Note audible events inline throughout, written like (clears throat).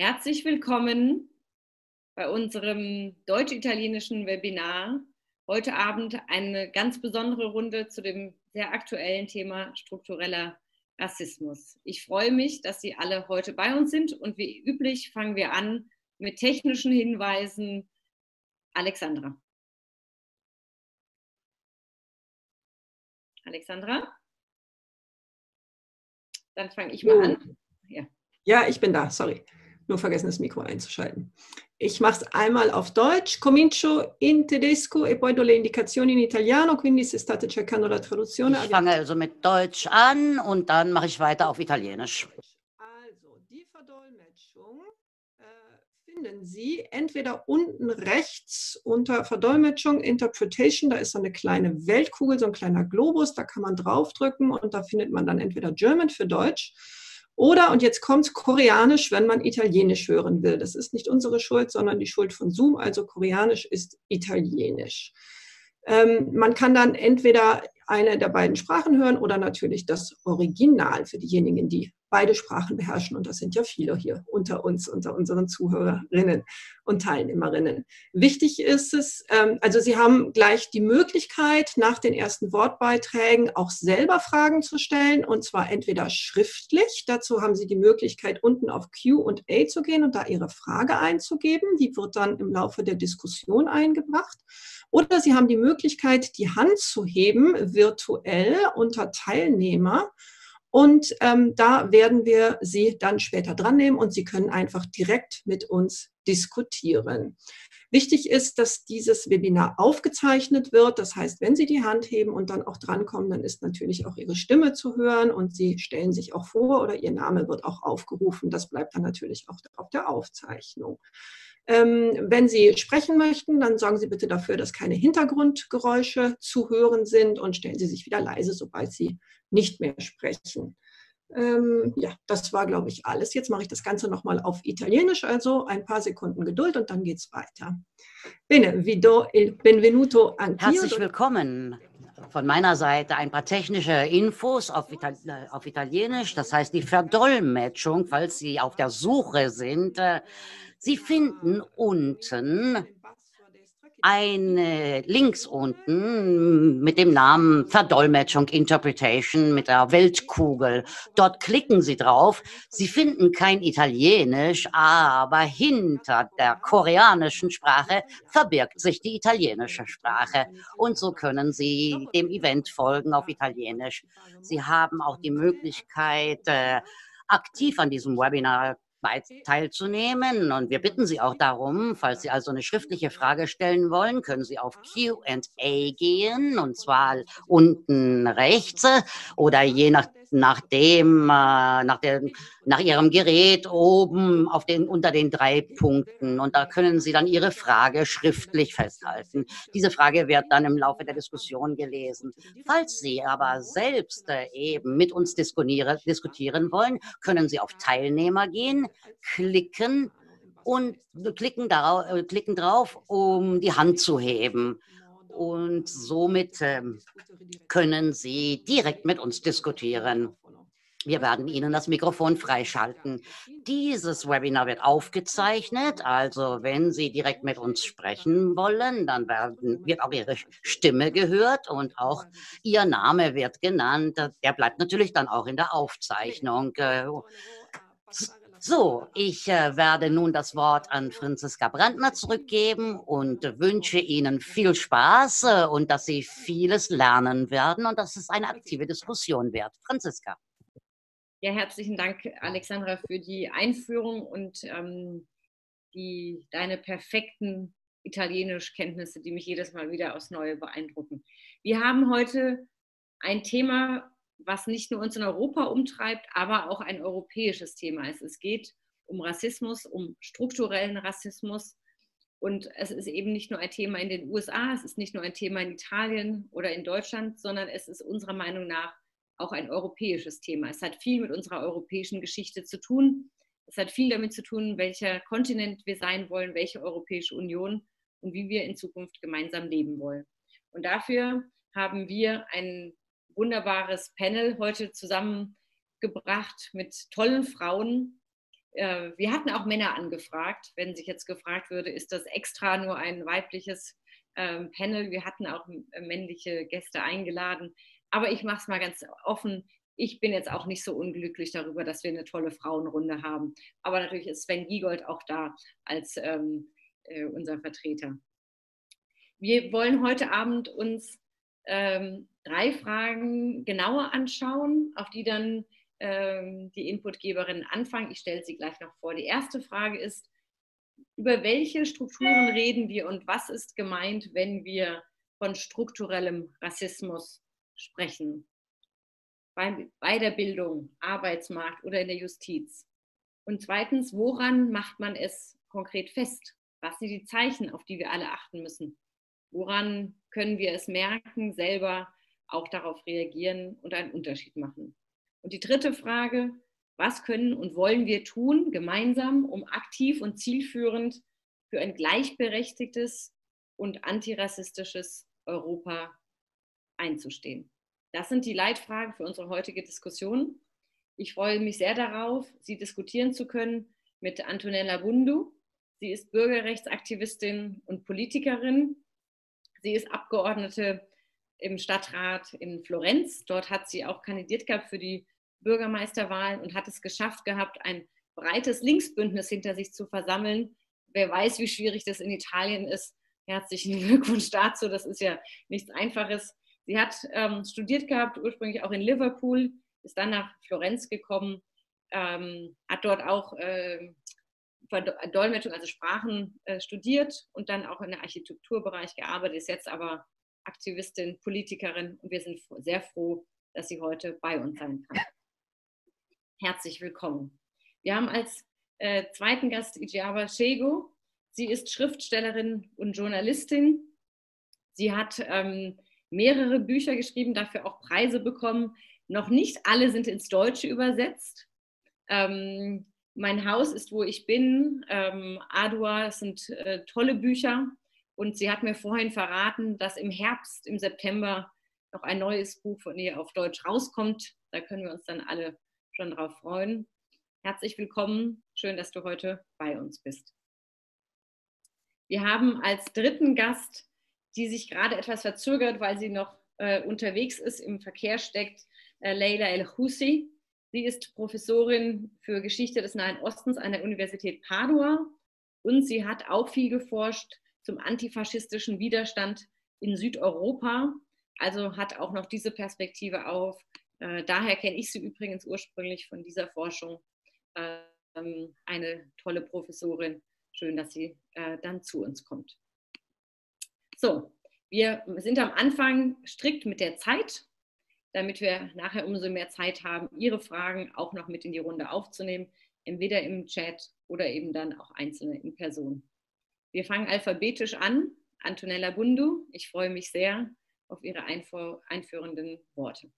Herzlich willkommen bei unserem deutsch-italienischen Webinar. Heute Abend eine ganz besondere Runde zu dem sehr aktuellen Thema struktureller Rassismus. Ich freue mich, dass Sie alle heute bei uns sind und wie üblich fangen wir an mit technischen Hinweisen. Alexandra. Alexandra? Dann fange ich mal an. Ja. ja, ich bin da, sorry nur vergessen, das Mikro einzuschalten. Ich mache es einmal auf Deutsch. Comincio in tedesco e poi do le indicazioni in italiano, quindi se state cercando la traduzione. Ich fange also mit Deutsch an und dann mache ich weiter auf Italienisch. Also, die Verdolmetschung äh, finden Sie entweder unten rechts unter Verdolmetschung, Interpretation, da ist so eine kleine Weltkugel, so ein kleiner Globus, da kann man draufdrücken und da findet man dann entweder German für Deutsch oder, und jetzt kommt Koreanisch, wenn man Italienisch hören will. Das ist nicht unsere Schuld, sondern die Schuld von Zoom. Also Koreanisch ist Italienisch. Ähm, man kann dann entweder eine der beiden Sprachen hören oder natürlich das Original für diejenigen, die beide Sprachen beherrschen. Und das sind ja viele hier unter uns, unter unseren Zuhörerinnen und Teilnehmerinnen. Wichtig ist es, ähm, also Sie haben gleich die Möglichkeit, nach den ersten Wortbeiträgen auch selber Fragen zu stellen, und zwar entweder schriftlich. Dazu haben Sie die Möglichkeit, unten auf Q&A zu gehen und da Ihre Frage einzugeben. Die wird dann im Laufe der Diskussion eingebracht. Oder Sie haben die Möglichkeit, die Hand zu heben, virtuell unter Teilnehmer und ähm, da werden wir Sie dann später dran nehmen und Sie können einfach direkt mit uns diskutieren. Wichtig ist, dass dieses Webinar aufgezeichnet wird. Das heißt, wenn Sie die Hand heben und dann auch drankommen, dann ist natürlich auch Ihre Stimme zu hören und Sie stellen sich auch vor oder Ihr Name wird auch aufgerufen. Das bleibt dann natürlich auch auf der Aufzeichnung. Ähm, wenn Sie sprechen möchten, dann sorgen Sie bitte dafür, dass keine Hintergrundgeräusche zu hören sind und stellen Sie sich wieder leise, sobald Sie nicht mehr sprechen. Ähm, ja, das war, glaube ich, alles. Jetzt mache ich das Ganze nochmal auf Italienisch, also ein paar Sekunden Geduld und dann geht es weiter. Bene, vi do il benvenuto anch'io. Herzlich willkommen von meiner Seite ein paar technische Infos auf, Itali auf Italienisch, das heißt die Verdolmetschung, falls Sie auf der Suche sind. Äh, Sie finden unten eine links unten mit dem Namen Verdolmetschung Interpretation mit der Weltkugel. Dort klicken Sie drauf. Sie finden kein Italienisch, aber hinter der koreanischen Sprache verbirgt sich die italienische Sprache. Und so können Sie dem Event folgen auf Italienisch. Sie haben auch die Möglichkeit, äh, aktiv an diesem Webinar teilzunehmen. Und wir bitten Sie auch darum, falls Sie also eine schriftliche Frage stellen wollen, können Sie auf QA gehen, und zwar unten rechts oder je nach nach dem, äh, nach, dem, nach Ihrem Gerät oben auf den, unter den drei Punkten. Und da können Sie dann Ihre Frage schriftlich festhalten. Diese Frage wird dann im Laufe der Diskussion gelesen. Falls Sie aber selbst äh, eben mit uns diskutieren wollen, können Sie auf Teilnehmer gehen, klicken und klicken, darauf, äh, klicken drauf, um die Hand zu heben und somit ähm, können Sie direkt mit uns diskutieren. Wir werden Ihnen das Mikrofon freischalten. Dieses Webinar wird aufgezeichnet, also wenn Sie direkt mit uns sprechen wollen, dann werden, wird auch Ihre Stimme gehört und auch Ihr Name wird genannt. Der bleibt natürlich dann auch in der Aufzeichnung. So, ich äh, werde nun das Wort an Franziska Brandner zurückgeben und wünsche Ihnen viel Spaß äh, und dass Sie vieles lernen werden und dass es eine aktive Diskussion wird. Franziska. Ja, herzlichen Dank, Alexandra, für die Einführung und ähm, die, deine perfekten Italienischkenntnisse, die mich jedes Mal wieder aufs Neue beeindrucken. Wir haben heute ein Thema, was nicht nur uns in Europa umtreibt, aber auch ein europäisches Thema ist. Es geht um Rassismus, um strukturellen Rassismus. Und es ist eben nicht nur ein Thema in den USA, es ist nicht nur ein Thema in Italien oder in Deutschland, sondern es ist unserer Meinung nach auch ein europäisches Thema. Es hat viel mit unserer europäischen Geschichte zu tun. Es hat viel damit zu tun, welcher Kontinent wir sein wollen, welche Europäische Union und wie wir in Zukunft gemeinsam leben wollen. Und dafür haben wir einen wunderbares Panel heute zusammengebracht mit tollen Frauen, äh, wir hatten auch Männer angefragt. Wenn sich jetzt gefragt würde, ist das extra nur ein weibliches ähm, Panel? Wir hatten auch äh, männliche Gäste eingeladen. Aber ich mache es mal ganz offen. Ich bin jetzt auch nicht so unglücklich darüber, dass wir eine tolle Frauenrunde haben. Aber natürlich ist Sven Giegold auch da als ähm, äh, unser Vertreter. Wir wollen heute Abend uns ähm, drei Fragen genauer anschauen, auf die dann ähm, die Inputgeberinnen anfangen. Ich stelle sie gleich noch vor. Die erste Frage ist, über welche Strukturen reden wir und was ist gemeint, wenn wir von strukturellem Rassismus sprechen? Bei, bei der Bildung, Arbeitsmarkt oder in der Justiz. Und zweitens, woran macht man es konkret fest? Was sind die Zeichen, auf die wir alle achten müssen? Woran können wir es merken, selber auch darauf reagieren und einen Unterschied machen? Und die dritte Frage, was können und wollen wir tun gemeinsam, um aktiv und zielführend für ein gleichberechtigtes und antirassistisches Europa einzustehen? Das sind die Leitfragen für unsere heutige Diskussion. Ich freue mich sehr darauf, sie diskutieren zu können mit Antonella Bundu. Sie ist Bürgerrechtsaktivistin und Politikerin. Sie ist Abgeordnete im Stadtrat in Florenz. Dort hat sie auch kandidiert gehabt für die Bürgermeisterwahlen und hat es geschafft gehabt, ein breites Linksbündnis hinter sich zu versammeln. Wer weiß, wie schwierig das in Italien ist. Herzlichen (laughs) Glückwunsch dazu. Das ist ja nichts Einfaches. Sie hat ähm, studiert gehabt, ursprünglich auch in Liverpool, ist dann nach Florenz gekommen, ähm, hat dort auch äh, Dolmetschung, also Sprachen äh, studiert und dann auch in der Architekturbereich gearbeitet, ist jetzt aber Aktivistin, Politikerin und wir sind sehr froh, dass sie heute bei uns sein kann. Herzlich willkommen. Wir haben als äh, zweiten Gast Ijaba Shego. Sie ist Schriftstellerin und Journalistin. Sie hat ähm, mehrere Bücher geschrieben, dafür auch Preise bekommen. Noch nicht alle sind ins Deutsche übersetzt. Ähm, mein Haus ist, wo ich bin. Ähm, Adua, das sind äh, tolle Bücher. Und sie hat mir vorhin verraten, dass im Herbst, im September noch ein neues Buch von ihr auf Deutsch rauskommt. Da können wir uns dann alle schon drauf freuen. Herzlich willkommen. Schön, dass du heute bei uns bist. Wir haben als dritten Gast, die sich gerade etwas verzögert, weil sie noch äh, unterwegs ist, im Verkehr steckt, äh, Leila El-Hussi. Sie ist Professorin für Geschichte des Nahen Ostens an der Universität Padua und sie hat auch viel geforscht zum antifaschistischen Widerstand in Südeuropa. Also hat auch noch diese Perspektive auf. Äh, daher kenne ich sie übrigens ursprünglich von dieser Forschung. Ähm, eine tolle Professorin. Schön, dass sie äh, dann zu uns kommt. So, wir sind am Anfang strikt mit der Zeit, damit wir nachher umso mehr Zeit haben, Ihre Fragen auch noch mit in die Runde aufzunehmen, entweder im Chat oder eben dann auch einzelne in Person. Wir fangen alphabetisch an. Antonella Bundu, ich freue mich sehr auf Ihre einführenden Worte.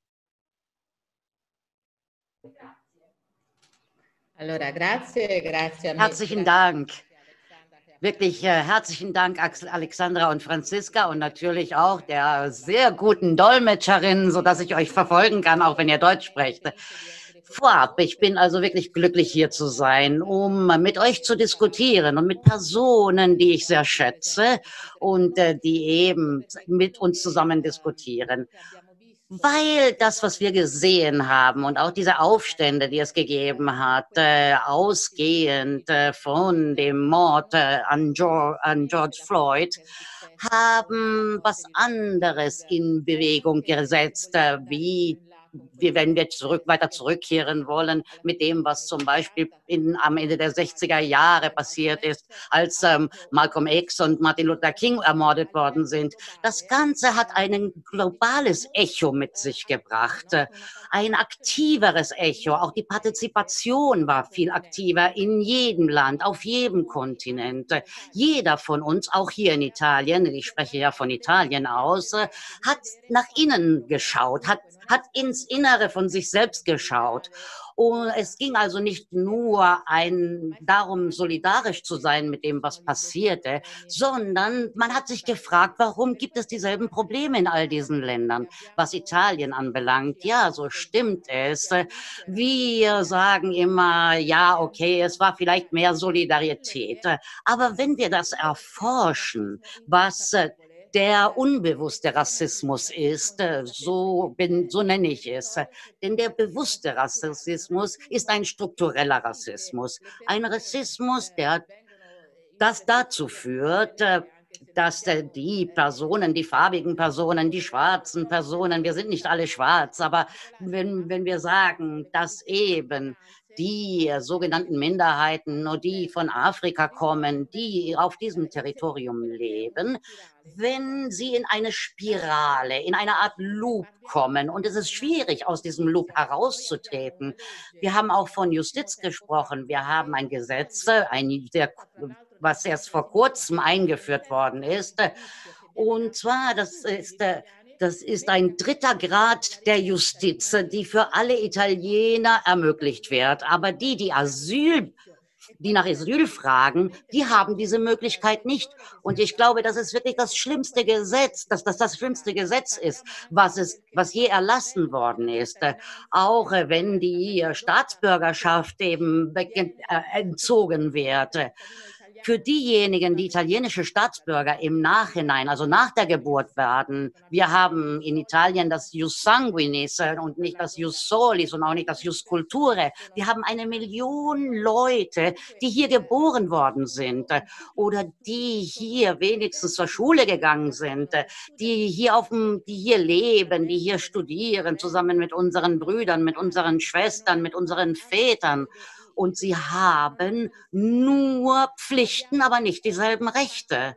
Herzlichen Dank. Wirklich äh, herzlichen Dank, Alexandra und Franziska und natürlich auch der sehr guten Dolmetscherin, sodass ich euch verfolgen kann, auch wenn ihr Deutsch sprecht vorab. Ich bin also wirklich glücklich, hier zu sein, um mit euch zu diskutieren und mit Personen, die ich sehr schätze und äh, die eben mit uns zusammen diskutieren. Weil das, was wir gesehen haben und auch diese Aufstände, die es gegeben hat, äh, ausgehend äh, von dem Mord äh, an, George, an George Floyd, haben was anderes in Bewegung gesetzt, äh, wie wenn wir zurück, weiter zurückkehren wollen mit dem, was zum Beispiel in, am Ende der 60er Jahre passiert ist, als ähm, Malcolm X und Martin Luther King ermordet worden sind. Das Ganze hat ein globales Echo mit sich gebracht, ein aktiveres Echo. Auch die Partizipation war viel aktiver in jedem Land, auf jedem Kontinent. Jeder von uns, auch hier in Italien, ich spreche ja von Italien aus, hat nach innen geschaut, hat, hat ins Innere von sich selbst geschaut Und es ging also nicht nur ein, darum, solidarisch zu sein mit dem, was passierte, sondern man hat sich gefragt, warum gibt es dieselben Probleme in all diesen Ländern? Was Italien anbelangt, ja, so stimmt es. Wir sagen immer, ja, okay, es war vielleicht mehr Solidarität. Aber wenn wir das erforschen, was der unbewusste Rassismus ist, äh, so, bin, so nenne ich es. Denn der bewusste Rassismus ist ein struktureller Rassismus. Ein Rassismus, der das dazu führt, äh, dass äh, die Personen, die farbigen Personen, die schwarzen Personen, wir sind nicht alle schwarz, aber wenn, wenn wir sagen, dass eben die sogenannten Minderheiten, nur die von Afrika kommen, die auf diesem Territorium leben, wenn sie in eine Spirale, in eine Art Loop kommen. Und es ist schwierig, aus diesem Loop herauszutreten. Wir haben auch von Justiz gesprochen. Wir haben ein Gesetz, ein sehr, was erst vor kurzem eingeführt worden ist. Und zwar, das ist äh, das ist ein dritter Grad der Justiz, die für alle Italiener ermöglicht wird. Aber die, die Asyl die nach Asyl fragen, die haben diese Möglichkeit nicht. Und ich glaube, das ist wirklich das schlimmste Gesetz, dass das das schlimmste Gesetz ist, was es, was je erlassen worden ist. Auch wenn die Staatsbürgerschaft eben äh, entzogen wird für diejenigen, die italienische Staatsbürger im Nachhinein, also nach der Geburt werden, wir haben in Italien das Jus Sanguinis und nicht das Jus Solis und auch nicht das Jus Culture. Wir haben eine Million Leute, die hier geboren worden sind oder die hier wenigstens zur Schule gegangen sind, die hier auf dem, die hier leben, die hier studieren, zusammen mit unseren Brüdern, mit unseren Schwestern, mit unseren Vätern und sie haben nur Pflichten, aber nicht dieselben Rechte.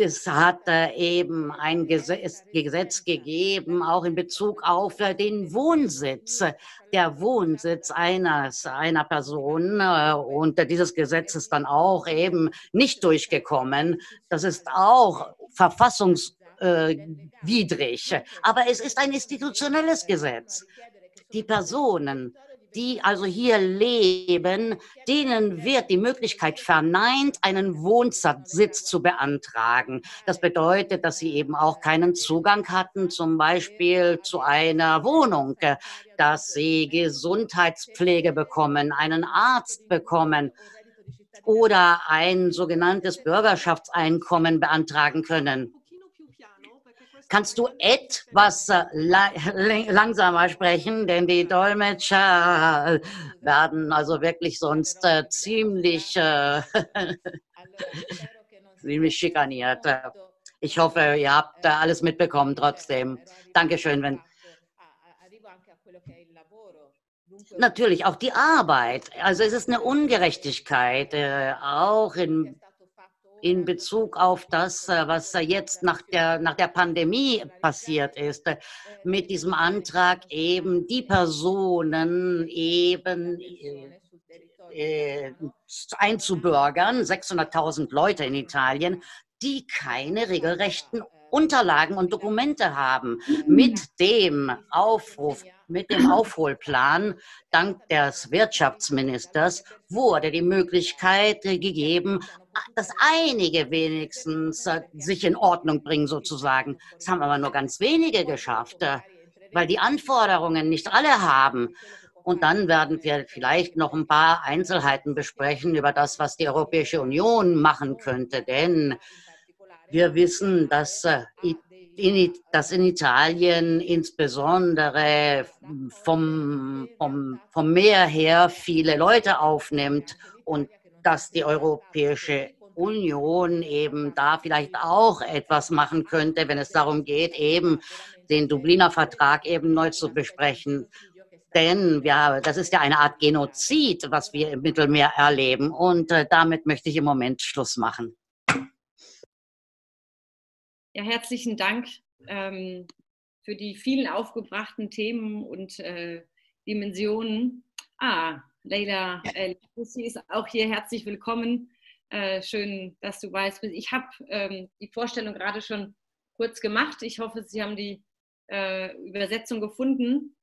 Es hat eben ein Gesetz gegeben, auch in Bezug auf äh, den Wohnsitz. Der Wohnsitz eines, einer Person äh, und dieses Gesetz ist dann auch eben nicht durchgekommen. Das ist auch verfassungswidrig. Aber es ist ein institutionelles Gesetz. Die Personen, die also hier leben, denen wird die Möglichkeit verneint, einen Wohnsitz zu beantragen. Das bedeutet, dass sie eben auch keinen Zugang hatten, zum Beispiel zu einer Wohnung, dass sie Gesundheitspflege bekommen, einen Arzt bekommen oder ein sogenanntes Bürgerschaftseinkommen beantragen können. Kannst du etwas äh, (laughs) langsamer sprechen, denn die Dolmetscher äh, werden also wirklich sonst äh, ziemlich, äh, (laughs) ziemlich schikaniert. Ich hoffe, ihr habt alles mitbekommen trotzdem. Dankeschön, wenn. Natürlich auch die Arbeit. Also es ist eine Ungerechtigkeit, äh, auch in in Bezug auf das, äh, was jetzt nach der, nach der Pandemie passiert ist, äh, mit diesem Antrag eben die Personen eben äh, einzubürgern, 600.000 Leute in Italien, die keine regelrechten Unterlagen und Dokumente haben. Mit dem Aufruf mit dem Aufholplan dank des Wirtschaftsministers wurde die Möglichkeit gegeben, dass einige wenigstens äh, sich in Ordnung bringen sozusagen. Das haben aber nur ganz wenige geschafft, äh, weil die Anforderungen nicht alle haben. Und dann werden wir vielleicht noch ein paar Einzelheiten besprechen über das, was die Europäische Union machen könnte. Denn wir wissen, dass äh, in, dass in Italien insbesondere vom, vom, vom Meer her viele Leute aufnimmt und dass die Europäische Union eben da vielleicht auch etwas machen könnte, wenn es darum geht, eben den Dubliner Vertrag eben neu zu besprechen. Denn ja, das ist ja eine Art Genozid, was wir im Mittelmeer erleben. Und äh, damit möchte ich im Moment Schluss machen. Ja, herzlichen Dank ähm, für die vielen aufgebrachten Themen und äh, Dimensionen. Ah, Leila äh, ist auch hier. Herzlich willkommen. Äh, schön, dass du weißt. Ich habe ähm, die Vorstellung gerade schon kurz gemacht. Ich hoffe, Sie haben die äh, Übersetzung gefunden.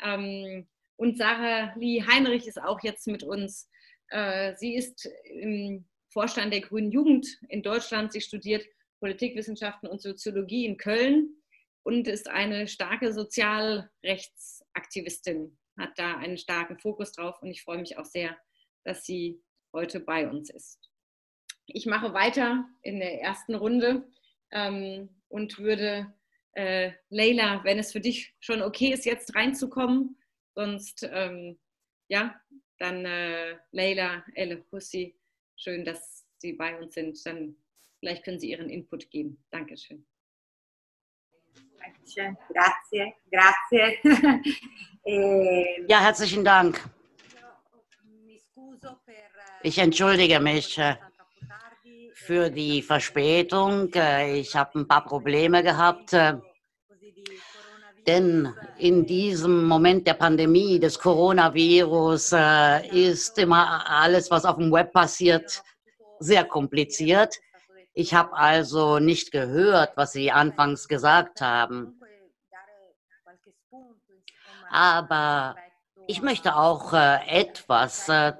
Ähm, Und Sarah Lee Heinrich ist auch jetzt mit uns. Äh, sie ist im Vorstand der Grünen Jugend in Deutschland. Sie studiert Politikwissenschaften und Soziologie in Köln und ist eine starke Sozialrechtsaktivistin, hat da einen starken Fokus drauf und ich freue mich auch sehr, dass sie heute bei uns ist. Ich mache weiter in der ersten Runde ähm, und würde äh, Leila, wenn es für dich schon okay ist, jetzt reinzukommen, sonst ähm, ja, dann äh, Leila El Hussi, schön, dass Sie bei uns sind. Dann vielleicht können Sie Ihren Input geben. Dankeschön. Grazie, grazie. (laughs) Eh, ja, herzlichen Dank. Ich entschuldige mich äh, für die Verspätung. Ich habe ein paar Probleme gehabt. Denn in diesem Moment der Pandemie des Coronavirus ist immer alles, was auf dem Web passiert, sehr kompliziert. Ich habe also nicht gehört, was Sie anfangs gesagt haben. Aber ich möchte auch äh, etwas äh,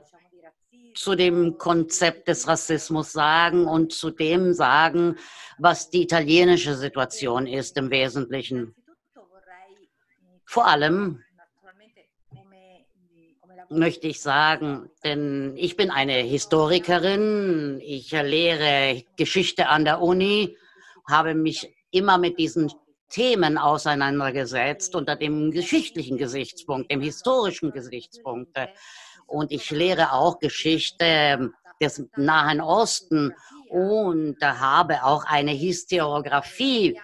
zu dem Konzept des Rassismus sagen und zu dem sagen, was die italienische Situation ist im Wesentlichen. Vor allem möchte ich sagen, denn ich bin eine Historikerin, ich lehre Geschichte an der Uni, habe mich immer mit diesen Themen auseinandergesetzt unter dem geschichtlichen Gesichtspunkt, dem historischen Gesichtspunkt. Und ich lehre auch Geschichte des Nahen Osten und habe auch eine Historiografie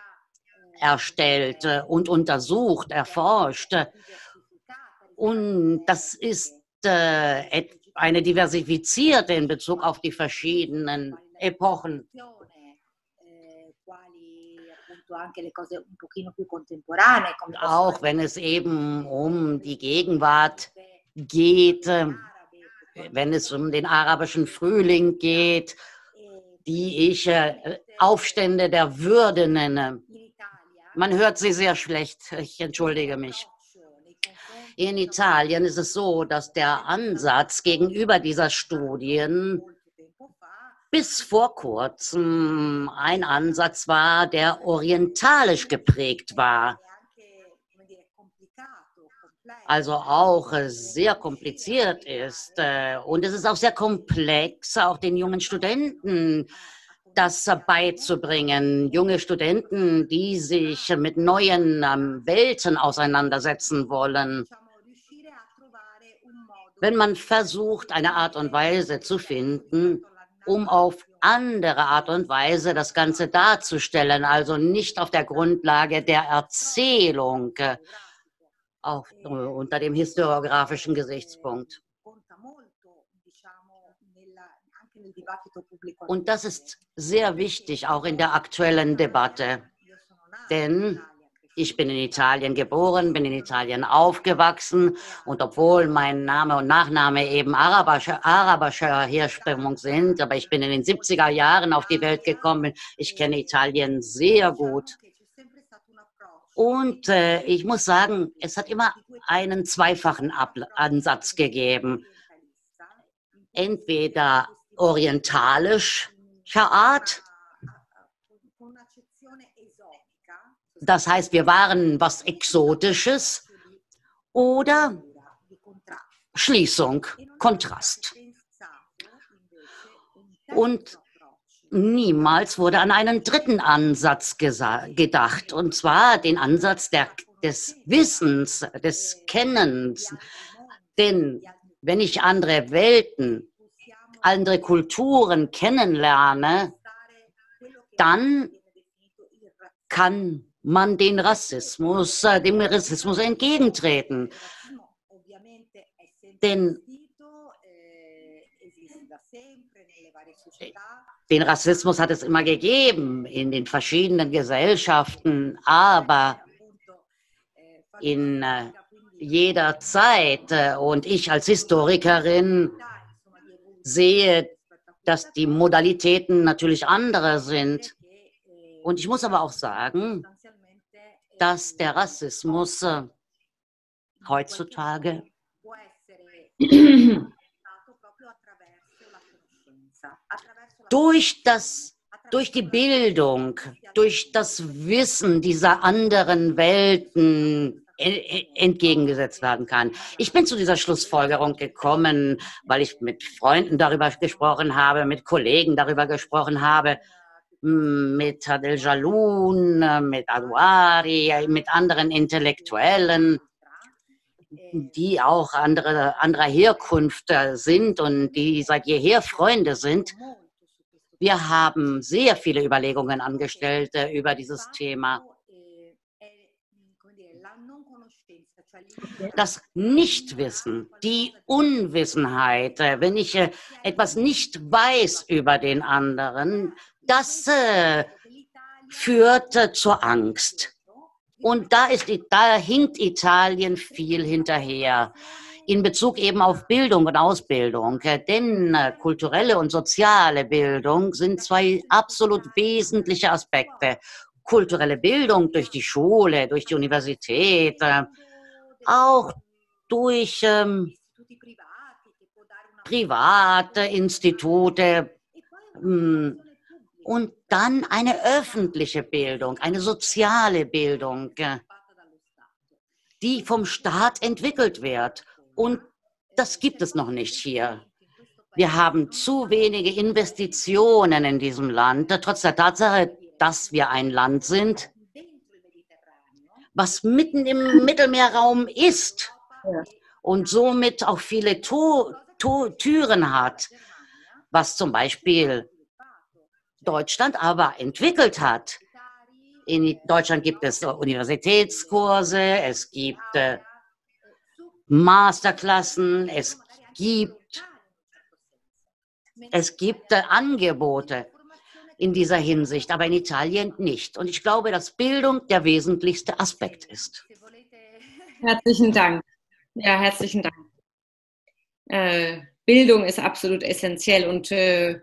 erstellt und untersucht, erforscht. Und das ist äh, eine diversifizierte in Bezug auf die verschiedenen Epochen. Auch wenn es eben um die Gegenwart geht, äh, wenn es um den arabischen Frühling geht, die ich äh, Aufstände der Würde nenne. Man hört sie sehr schlecht, ich entschuldige mich. In Italien ist es so, dass der Ansatz gegenüber dieser Studien bis vor kurzem ein Ansatz war, der orientalisch geprägt war. Also auch sehr kompliziert ist. Äh, und es ist auch sehr komplex, auch den jungen Studenten das beizubringen. Junge Studenten, die sich mit neuen ähm, Welten auseinandersetzen wollen wenn man versucht, eine Art und Weise zu finden, um auf andere Art und Weise das Ganze darzustellen, also nicht auf der Grundlage der Erzählung, äh, auch unter dem historiografischen Gesichtspunkt. Und das ist sehr wichtig, auch in der aktuellen Debatte. Denn ich bin in Italien geboren, bin in Italien aufgewachsen und obwohl mein Name und Nachname eben arabischer, arabischer Herstimmung sind, aber ich bin in den 70er Jahren auf die Welt gekommen, ich kenne Italien sehr gut. Und äh, ich muss sagen, es hat immer einen zweifachen Ab Ansatz gegeben. Entweder orientalischer Art, Das heißt, wir waren was Exotisches oder Schließung, Kontrast. Und niemals wurde an einen dritten Ansatz gedacht, und zwar den Ansatz der, des Wissens, des Kennens. Denn wenn ich andere Welten, andere Kulturen kennenlerne, dann kann man den Rassismus, äh, dem Rassismus entgegentreten. Denn den Rassismus hat es immer gegeben in den verschiedenen Gesellschaften, aber in äh, jeder Zeit, äh, und ich als Historikerin sehe, dass die Modalitäten natürlich andere sind. Und ich muss aber auch sagen, dass der Rassismus äh, heutzutage (clears throat) Durch das durch die Bildung, durch das Wissen dieser anderen Welten entgegengesetzt werden kann. Ich bin zu dieser Schlussfolgerung gekommen, weil ich mit Freunden darüber gesprochen habe, mit Kollegen darüber gesprochen habe, mit Adel Jaloun, mit Adouari, mit anderen Intellektuellen, die auch andere, anderer Herkunft sind und die seit jeher Freunde sind. Wir haben sehr viele Überlegungen angestellt äh, über dieses Thema. Das Nichtwissen, die Unwissenheit, äh, wenn ich äh, etwas nicht weiß über den anderen, das führt zur Angst. Und da, ist, da hinkt Italien viel hinterher in Bezug eben auf Bildung und Ausbildung. Denn äh, kulturelle und soziale Bildung sind zwei absolut wesentliche Aspekte. Kulturelle Bildung durch die Schule, durch die Universität, äh, auch durch ähm, private Institute hm, und dann eine öffentliche Bildung, eine soziale Bildung, äh, die vom Staat entwickelt wird und das gibt es noch nicht hier. Wir haben zu wenige Investitionen in diesem Land, trotz der Tatsache, dass wir ein Land sind, was mitten im Mittelmeerraum ist und somit auch viele to to Türen hat, was zum Beispiel Deutschland aber entwickelt hat. In Deutschland gibt es Universitätskurse, es gibt äh, Masterklassen, es gibt, es gibt Angebote in dieser Hinsicht, aber in Italien nicht. Und ich glaube, dass Bildung der wesentlichste Aspekt ist. Herzlichen Dank. Ja, herzlichen Dank. Äh, Bildung ist absolut essentiell und äh,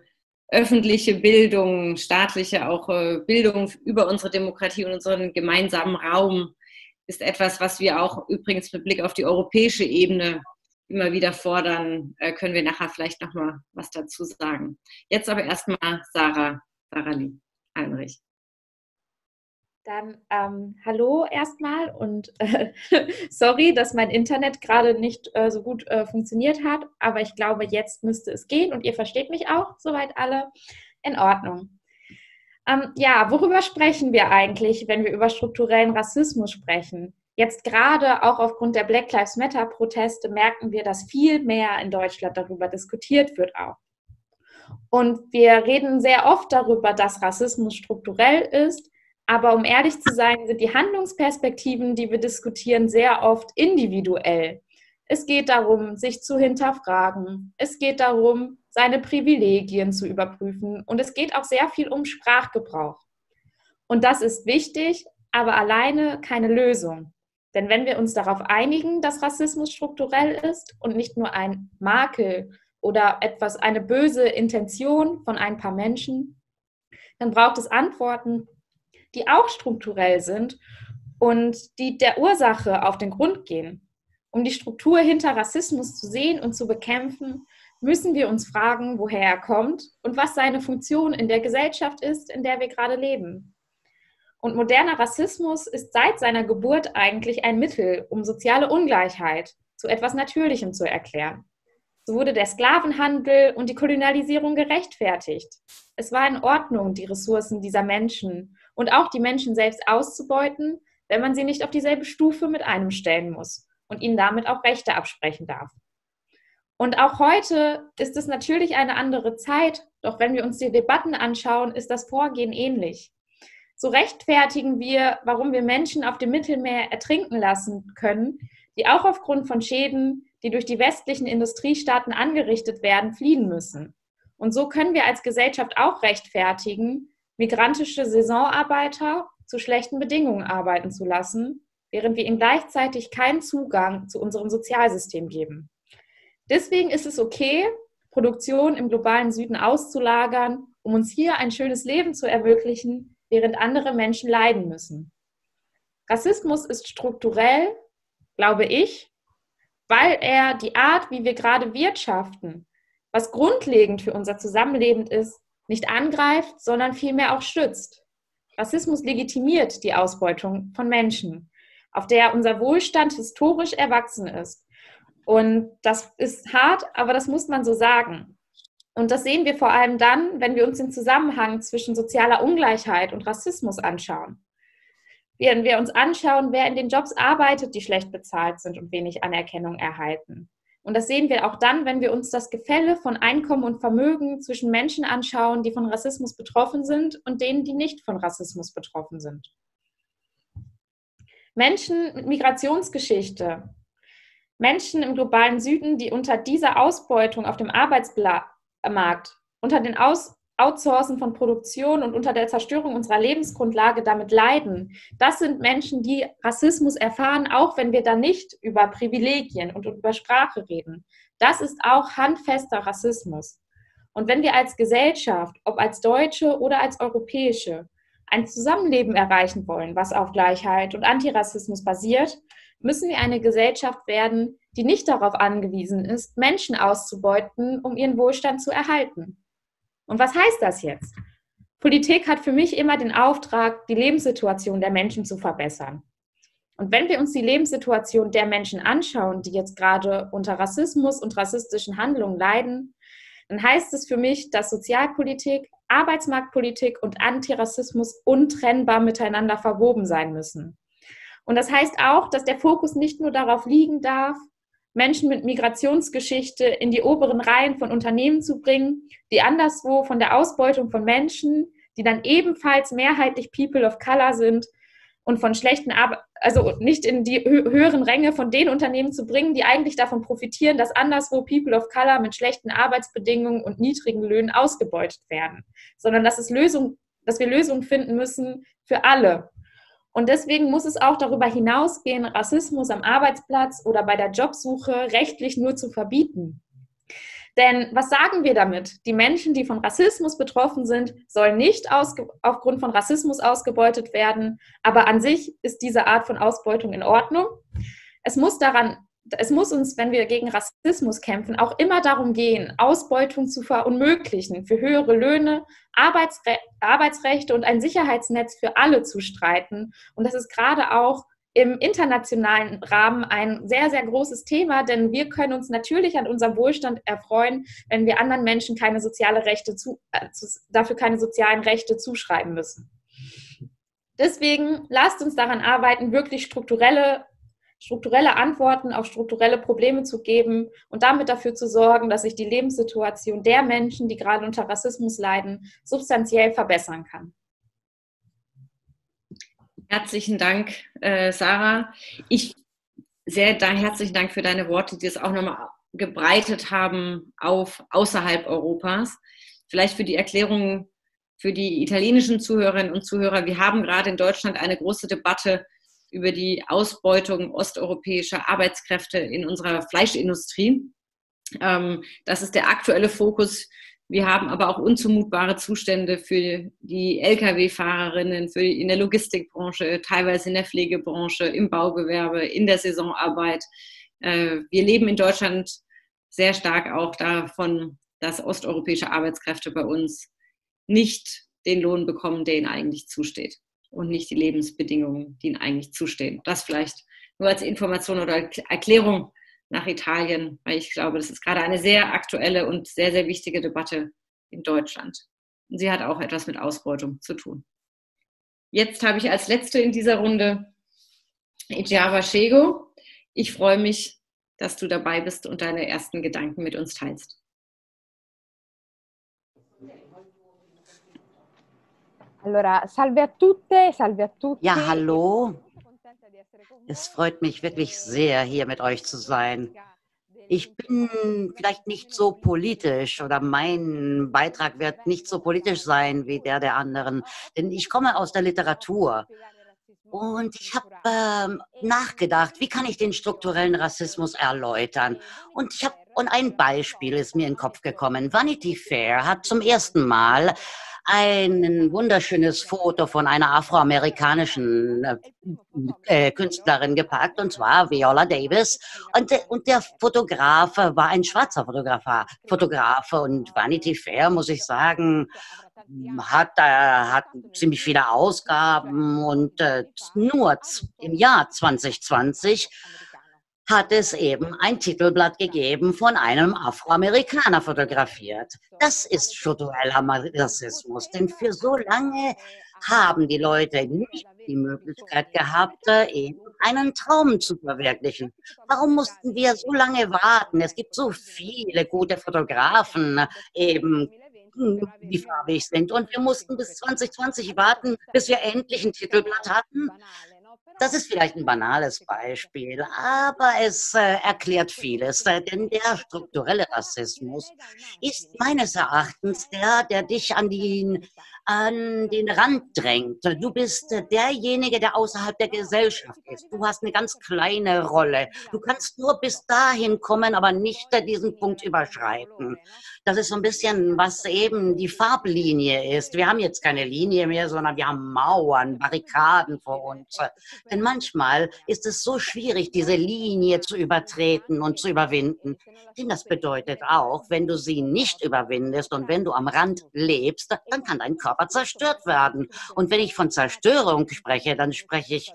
öffentliche Bildung, staatliche auch äh, Bildung über unsere Demokratie und unseren gemeinsamen Raum ist etwas, was wir auch übrigens mit Blick auf die europäische Ebene immer wieder fordern. Äh, können wir nachher vielleicht noch mal was dazu sagen. Jetzt aber erstmal Sarah, Sarah Lee Heinrich. Dann ähm, hallo erstmal und äh, (laughs) sorry, dass mein Internet gerade nicht äh, so gut äh, funktioniert hat, aber ich glaube, jetzt müsste es gehen und ihr versteht mich auch, soweit alle in Ordnung. Ähm, ja, worüber sprechen wir eigentlich, wenn wir über strukturellen Rassismus sprechen? Jetzt gerade auch aufgrund der Black Lives Matter-Proteste merken wir, dass viel mehr in Deutschland darüber diskutiert wird auch. Und wir reden sehr oft darüber, dass Rassismus strukturell ist, aber um ehrlich zu sein, sind die Handlungsperspektiven, die wir diskutieren, sehr oft individuell. Es geht darum, sich zu hinterfragen. Es geht darum, seine Privilegien zu überprüfen. Und es geht auch sehr viel um Sprachgebrauch. Und das ist wichtig, aber alleine keine Lösung. Denn wenn wir uns darauf einigen, dass Rassismus strukturell ist und nicht nur ein Makel oder etwas, eine böse Intention von ein paar Menschen, dann braucht es Antworten, die auch strukturell sind und die der Ursache auf den Grund gehen. Um die Struktur hinter Rassismus zu sehen und zu bekämpfen, müssen wir uns fragen, woher er kommt und was seine Funktion in der Gesellschaft ist, in der wir gerade leben. Und moderner Rassismus ist seit seiner Geburt eigentlich ein Mittel, um soziale Ungleichheit zu etwas Natürlichem zu erklären. So wurde der Sklavenhandel und die Kolonialisierung gerechtfertigt. Es war in Ordnung, die Ressourcen dieser Menschen und auch die Menschen selbst auszubeuten, wenn man sie nicht auf dieselbe Stufe mit einem stellen muss und ihnen damit auch Rechte absprechen darf. Und auch heute ist es natürlich eine andere Zeit, doch wenn wir uns die Debatten anschauen, ist das Vorgehen ähnlich. So rechtfertigen wir, warum wir Menschen auf dem Mittelmeer ertrinken lassen können, die auch aufgrund von Schäden, die durch die westlichen Industriestaaten angerichtet werden, fliehen müssen. Und so können wir als Gesellschaft auch rechtfertigen, migrantische Saisonarbeiter zu schlechten Bedingungen arbeiten zu lassen, während wir ihnen gleichzeitig keinen Zugang zu unserem Sozialsystem geben. Deswegen ist es okay, Produktion im globalen Süden auszulagern, um uns hier ein schönes Leben zu ermöglichen, während andere Menschen leiden müssen. Rassismus ist strukturell, glaube ich, weil er die Art, wie wir gerade wirtschaften, was grundlegend für unser Zusammenleben ist, nicht angreift, sondern vielmehr auch schützt. Rassismus legitimiert die Ausbeutung von Menschen, auf der unser Wohlstand historisch erwachsen ist. Und das ist hart, aber das muss man so sagen. Und das sehen wir vor allem dann, wenn wir uns den Zusammenhang zwischen sozialer Ungleichheit und Rassismus anschauen. Wenn wir uns anschauen, wer in den Jobs arbeitet, die schlecht bezahlt sind und wenig Anerkennung erhalten. Und das sehen wir auch dann, wenn wir uns das Gefälle von Einkommen und Vermögen zwischen Menschen anschauen, die von Rassismus betroffen sind und denen, die nicht von Rassismus betroffen sind. Menschen mit Migrationsgeschichte, Menschen im globalen Süden, die unter dieser Ausbeutung auf dem Arbeitsmarkt, unter den Aus Outsourcen von Produktion und unter der Zerstörung unserer Lebensgrundlage damit leiden. Das sind Menschen, die Rassismus erfahren, auch wenn wir da nicht über Privilegien und über Sprache reden. Das ist auch handfester Rassismus. Und wenn wir als Gesellschaft, ob als deutsche oder als europäische, ein Zusammenleben erreichen wollen, was auf Gleichheit und Antirassismus basiert, müssen wir eine Gesellschaft werden, die nicht darauf angewiesen ist, Menschen auszubeuten, um ihren Wohlstand zu erhalten. Und was heißt das jetzt? Politik hat für mich immer den Auftrag, die Lebenssituation der Menschen zu verbessern. Und wenn wir uns die Lebenssituation der Menschen anschauen, die jetzt gerade unter Rassismus und rassistischen Handlungen leiden, dann heißt es für mich, dass Sozialpolitik, Arbeitsmarktpolitik und Antirassismus untrennbar miteinander verwoben sein müssen. Und das heißt auch, dass der Fokus nicht nur darauf liegen darf, Menschen mit Migrationsgeschichte in die oberen Reihen von Unternehmen zu bringen, die anderswo von der Ausbeutung von Menschen, die dann ebenfalls mehrheitlich People of Color sind und von schlechten Arbeit, also nicht in die höheren Ränge von den Unternehmen zu bringen, die eigentlich davon profitieren, dass anderswo People of Color mit schlechten Arbeitsbedingungen und niedrigen Löhnen ausgebeutet werden, sondern dass es Lösungen, dass wir Lösungen finden müssen für alle und deswegen muss es auch darüber hinausgehen, Rassismus am Arbeitsplatz oder bei der Jobsuche rechtlich nur zu verbieten. Denn was sagen wir damit? Die Menschen, die von Rassismus betroffen sind, sollen nicht aufgrund von Rassismus ausgebeutet werden. Aber an sich ist diese Art von Ausbeutung in Ordnung. Es muss daran es muss uns, wenn wir gegen Rassismus kämpfen, auch immer darum gehen, Ausbeutung zu verunmöglichen, für höhere Löhne, Arbeitsre Arbeitsrechte und ein Sicherheitsnetz für alle zu streiten. Und das ist gerade auch im internationalen Rahmen ein sehr, sehr großes Thema, denn wir können uns natürlich an unserem Wohlstand erfreuen, wenn wir anderen Menschen keine soziale Rechte zu, äh, dafür keine sozialen Rechte zuschreiben müssen. Deswegen lasst uns daran arbeiten, wirklich strukturelle strukturelle Antworten auf strukturelle Probleme zu geben und damit dafür zu sorgen, dass sich die Lebenssituation der Menschen, die gerade unter Rassismus leiden, substanziell verbessern kann. Herzlichen Dank, äh, Sarah. Ich sehr herzlichen Dank für deine Worte, die es auch nochmal gebreitet haben auf außerhalb Europas. Vielleicht für die Erklärung für die italienischen Zuhörerinnen und Zuhörer. Wir haben gerade in Deutschland eine große Debatte über die Ausbeutung osteuropäischer Arbeitskräfte in unserer Fleischindustrie. Ähm, das ist der aktuelle Fokus. Wir haben aber auch unzumutbare Zustände für die Lkw-Fahrerinnen, für in der Logistikbranche, teilweise in der Pflegebranche, im Baugewerbe, in der Saisonarbeit. Äh, wir leben in Deutschland sehr stark auch davon, dass osteuropäische Arbeitskräfte bei uns nicht den Lohn bekommen, der ihnen eigentlich zusteht und nicht die Lebensbedingungen, die ihnen eigentlich zustehen. Das vielleicht nur als Information oder Erklärung nach Italien, weil ich glaube, das ist gerade eine sehr aktuelle und sehr, sehr wichtige Debatte in Deutschland. Und sie hat auch etwas mit Ausbeutung zu tun. Jetzt habe ich als letzte in dieser Runde Ijava Shego. Ich freue mich, dass du dabei bist und deine ersten Gedanken mit uns teilst. Allora, salve a tutte, salve a tutti. Ja, hallo. Es freut mich wirklich sehr, hier mit euch zu sein. Ich bin vielleicht nicht so politisch oder mein Beitrag wird nicht so politisch sein wie der der anderen, denn ich komme aus der Literatur. Und ich habe ähm, nachgedacht, wie kann ich den strukturellen Rassismus erläutern? Und ich habe Und ein Beispiel ist mir in den Kopf gekommen. Vanity Fair hat zum ersten Mal ein wunderschönes Foto von einer afroamerikanischen äh, äh, Künstlerin gepackt, und zwar Viola Davis. Und, und der Fotograf war ein schwarzer Fotograf, Fotograf. Und Vanity Fair, muss ich sagen, hat, äh, hat ziemlich viele Ausgaben und äh, nur im Jahr 2020 hat es eben ein Titelblatt gegeben von einem Afroamerikaner fotografiert. Das ist struktureller Rassismus, denn für so lange haben die Leute nicht die Möglichkeit gehabt, eben einen Traum zu verwirklichen. Warum mussten wir so lange warten? Es gibt so viele gute Fotografen, eben die farbig sind. Und wir mussten bis 2020 warten, bis wir endlich ein Titelblatt hatten. Das ist vielleicht ein banales Beispiel, aber es äh, erklärt vieles, äh, denn der strukturelle Rassismus ist meines Erachtens der, der dich an den, an den Rand drängt. Du bist derjenige, der außerhalb der Gesellschaft ist. Du hast eine ganz kleine Rolle. Du kannst nur bis dahin kommen, aber nicht diesen Punkt überschreiten. Das ist so ein bisschen, was eben die Farblinie ist. Wir haben jetzt keine Linie mehr, sondern wir haben Mauern, Barrikaden vor uns. Denn manchmal ist es so schwierig, diese Linie zu übertreten und zu überwinden. Denn das bedeutet auch, wenn du sie nicht überwindest und wenn du am Rand lebst, dann kann dein Körper zerstört werden. Und wenn ich von Zerstörung spreche, dann spreche ich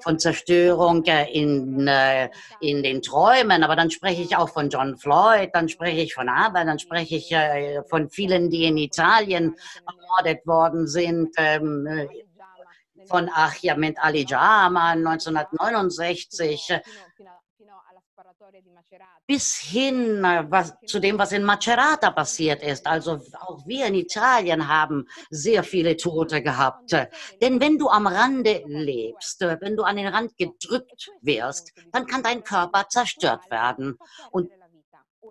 von Zerstörung in, äh, in den Träumen, aber dann spreche ich auch von John Floyd, dann spreche ich von Arbeit, dann spreche ich äh, von vielen, die in Italien ermordet worden sind, ähm, äh, von Ahmed Ali Jama 1969 bis hin äh, was, zu dem, was in Macerata passiert ist. Also auch wir in Italien haben sehr viele Tote gehabt. Denn wenn du am Rande lebst, äh, wenn du an den Rand gedrückt wirst, dann kann dein Körper zerstört werden. Und,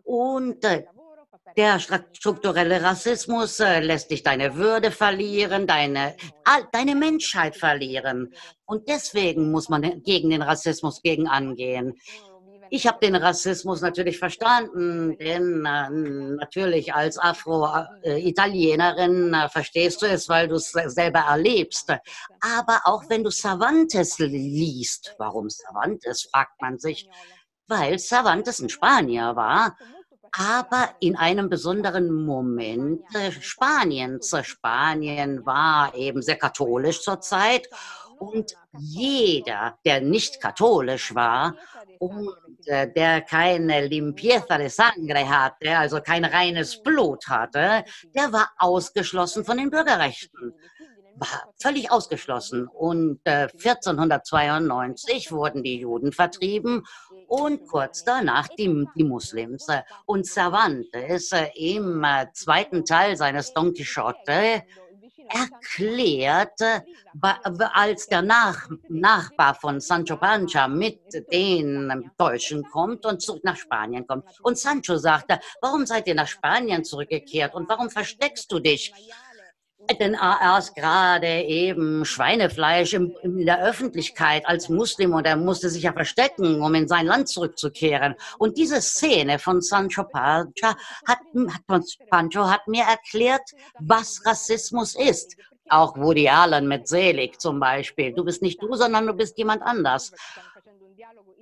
und äh, der strukturelle Rassismus lässt dich deine Würde verlieren, deine, deine Menschheit verlieren. Und deswegen muss man gegen den Rassismus gegen angehen. Ich habe den Rassismus natürlich verstanden, denn äh, natürlich als Afro-Italienerin äh, verstehst du es, weil du es selber erlebst. Aber auch wenn du Cervantes liest, warum Cervantes, fragt man sich, weil Cervantes ein Spanier war, aber in einem besonderen Moment äh, Spaniens. Spanien war eben sehr katholisch zur Zeit und jeder, der nicht katholisch war und äh, der keine Limpieza de Sangre hatte, also kein reines Blut hatte, der war ausgeschlossen von den Bürgerrechten. War völlig ausgeschlossen. Und äh, 1492 wurden die Juden vertrieben und kurz danach die, die Muslims. Und Cervantes äh, im äh, zweiten Teil seines Don Quixote erklärt, als der Nach Nachbar von Sancho Pancha mit den Deutschen kommt und zurück nach Spanien kommt. Und Sancho sagte, warum seid ihr nach Spanien zurückgekehrt und warum versteckst du dich? Denn er ist gerade eben Schweinefleisch in, in, der Öffentlichkeit als Muslim und er musste sich ja verstecken, um in sein Land zurückzukehren. Und diese Szene von Sancho Pancha hat, hat, Pancho hat mir erklärt, was Rassismus ist. Auch Woody Allen mit Selig zum Beispiel. Du bist nicht du, sondern du bist jemand anders.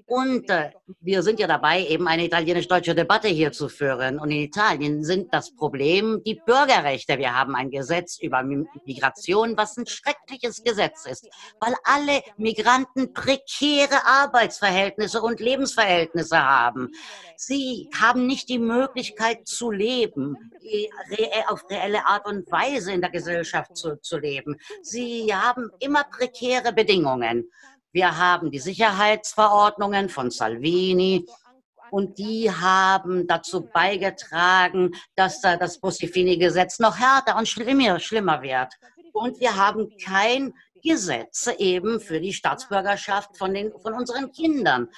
Und äh, wir sind ja dabei, eben eine italienisch-deutsche Debatte hier zu führen. Und in Italien sind das Problem die Bürgerrechte. Wir haben ein Gesetz über Migration, was ein schreckliches Gesetz ist, weil alle Migranten prekäre Arbeitsverhältnisse und Lebensverhältnisse haben. Sie haben nicht die Möglichkeit zu leben, auf reelle Art und Weise in der Gesellschaft zu, zu leben. Sie haben immer prekäre Bedingungen. Wir haben die Sicherheitsverordnungen von Salvini und die haben dazu beigetragen, dass das Bussifini-Gesetz noch härter und schlimmer, schlimmer wird. Und wir haben kein Gesetz eben für die Staatsbürgerschaft von, den, von unseren Kindern.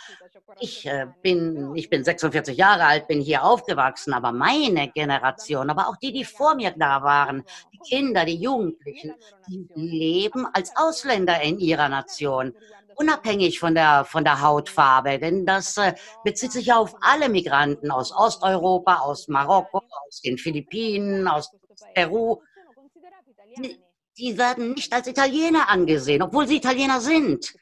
Ich, äh, bin, ich bin 46 Jahre alt, bin hier aufgewachsen, aber meine Generation, aber auch die, die vor mir da waren, die Kinder, die Jugendlichen, die leben als Ausländer in ihrer Nation. Unabhängig von der, von der Hautfarbe, denn das äh, bezieht sich auf alle Migranten aus Osteuropa, aus Marokko, aus den Philippinen, aus Peru. Die, werden nicht als Italiener angesehen, obwohl sie Italiener sind.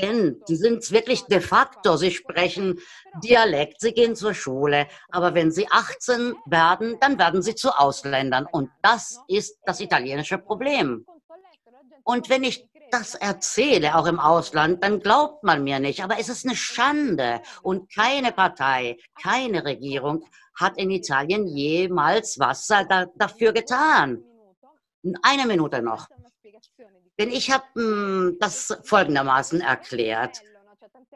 Denn die sind wirklich de facto, sie sprechen Dialekt, sie gehen zur Schule, aber wenn sie 18 werden, dann werden sie zu Ausländern. Und das ist das italienische Problem. Und wenn ich das erzähle, auch im Ausland, dann glaubt man mir nicht. Aber es ist eine Schande. Und keine Partei, keine Regierung hat in Italien jemals was da, dafür getan. Eine Minute noch. Denn ich habe hm, das folgendermaßen erklärt.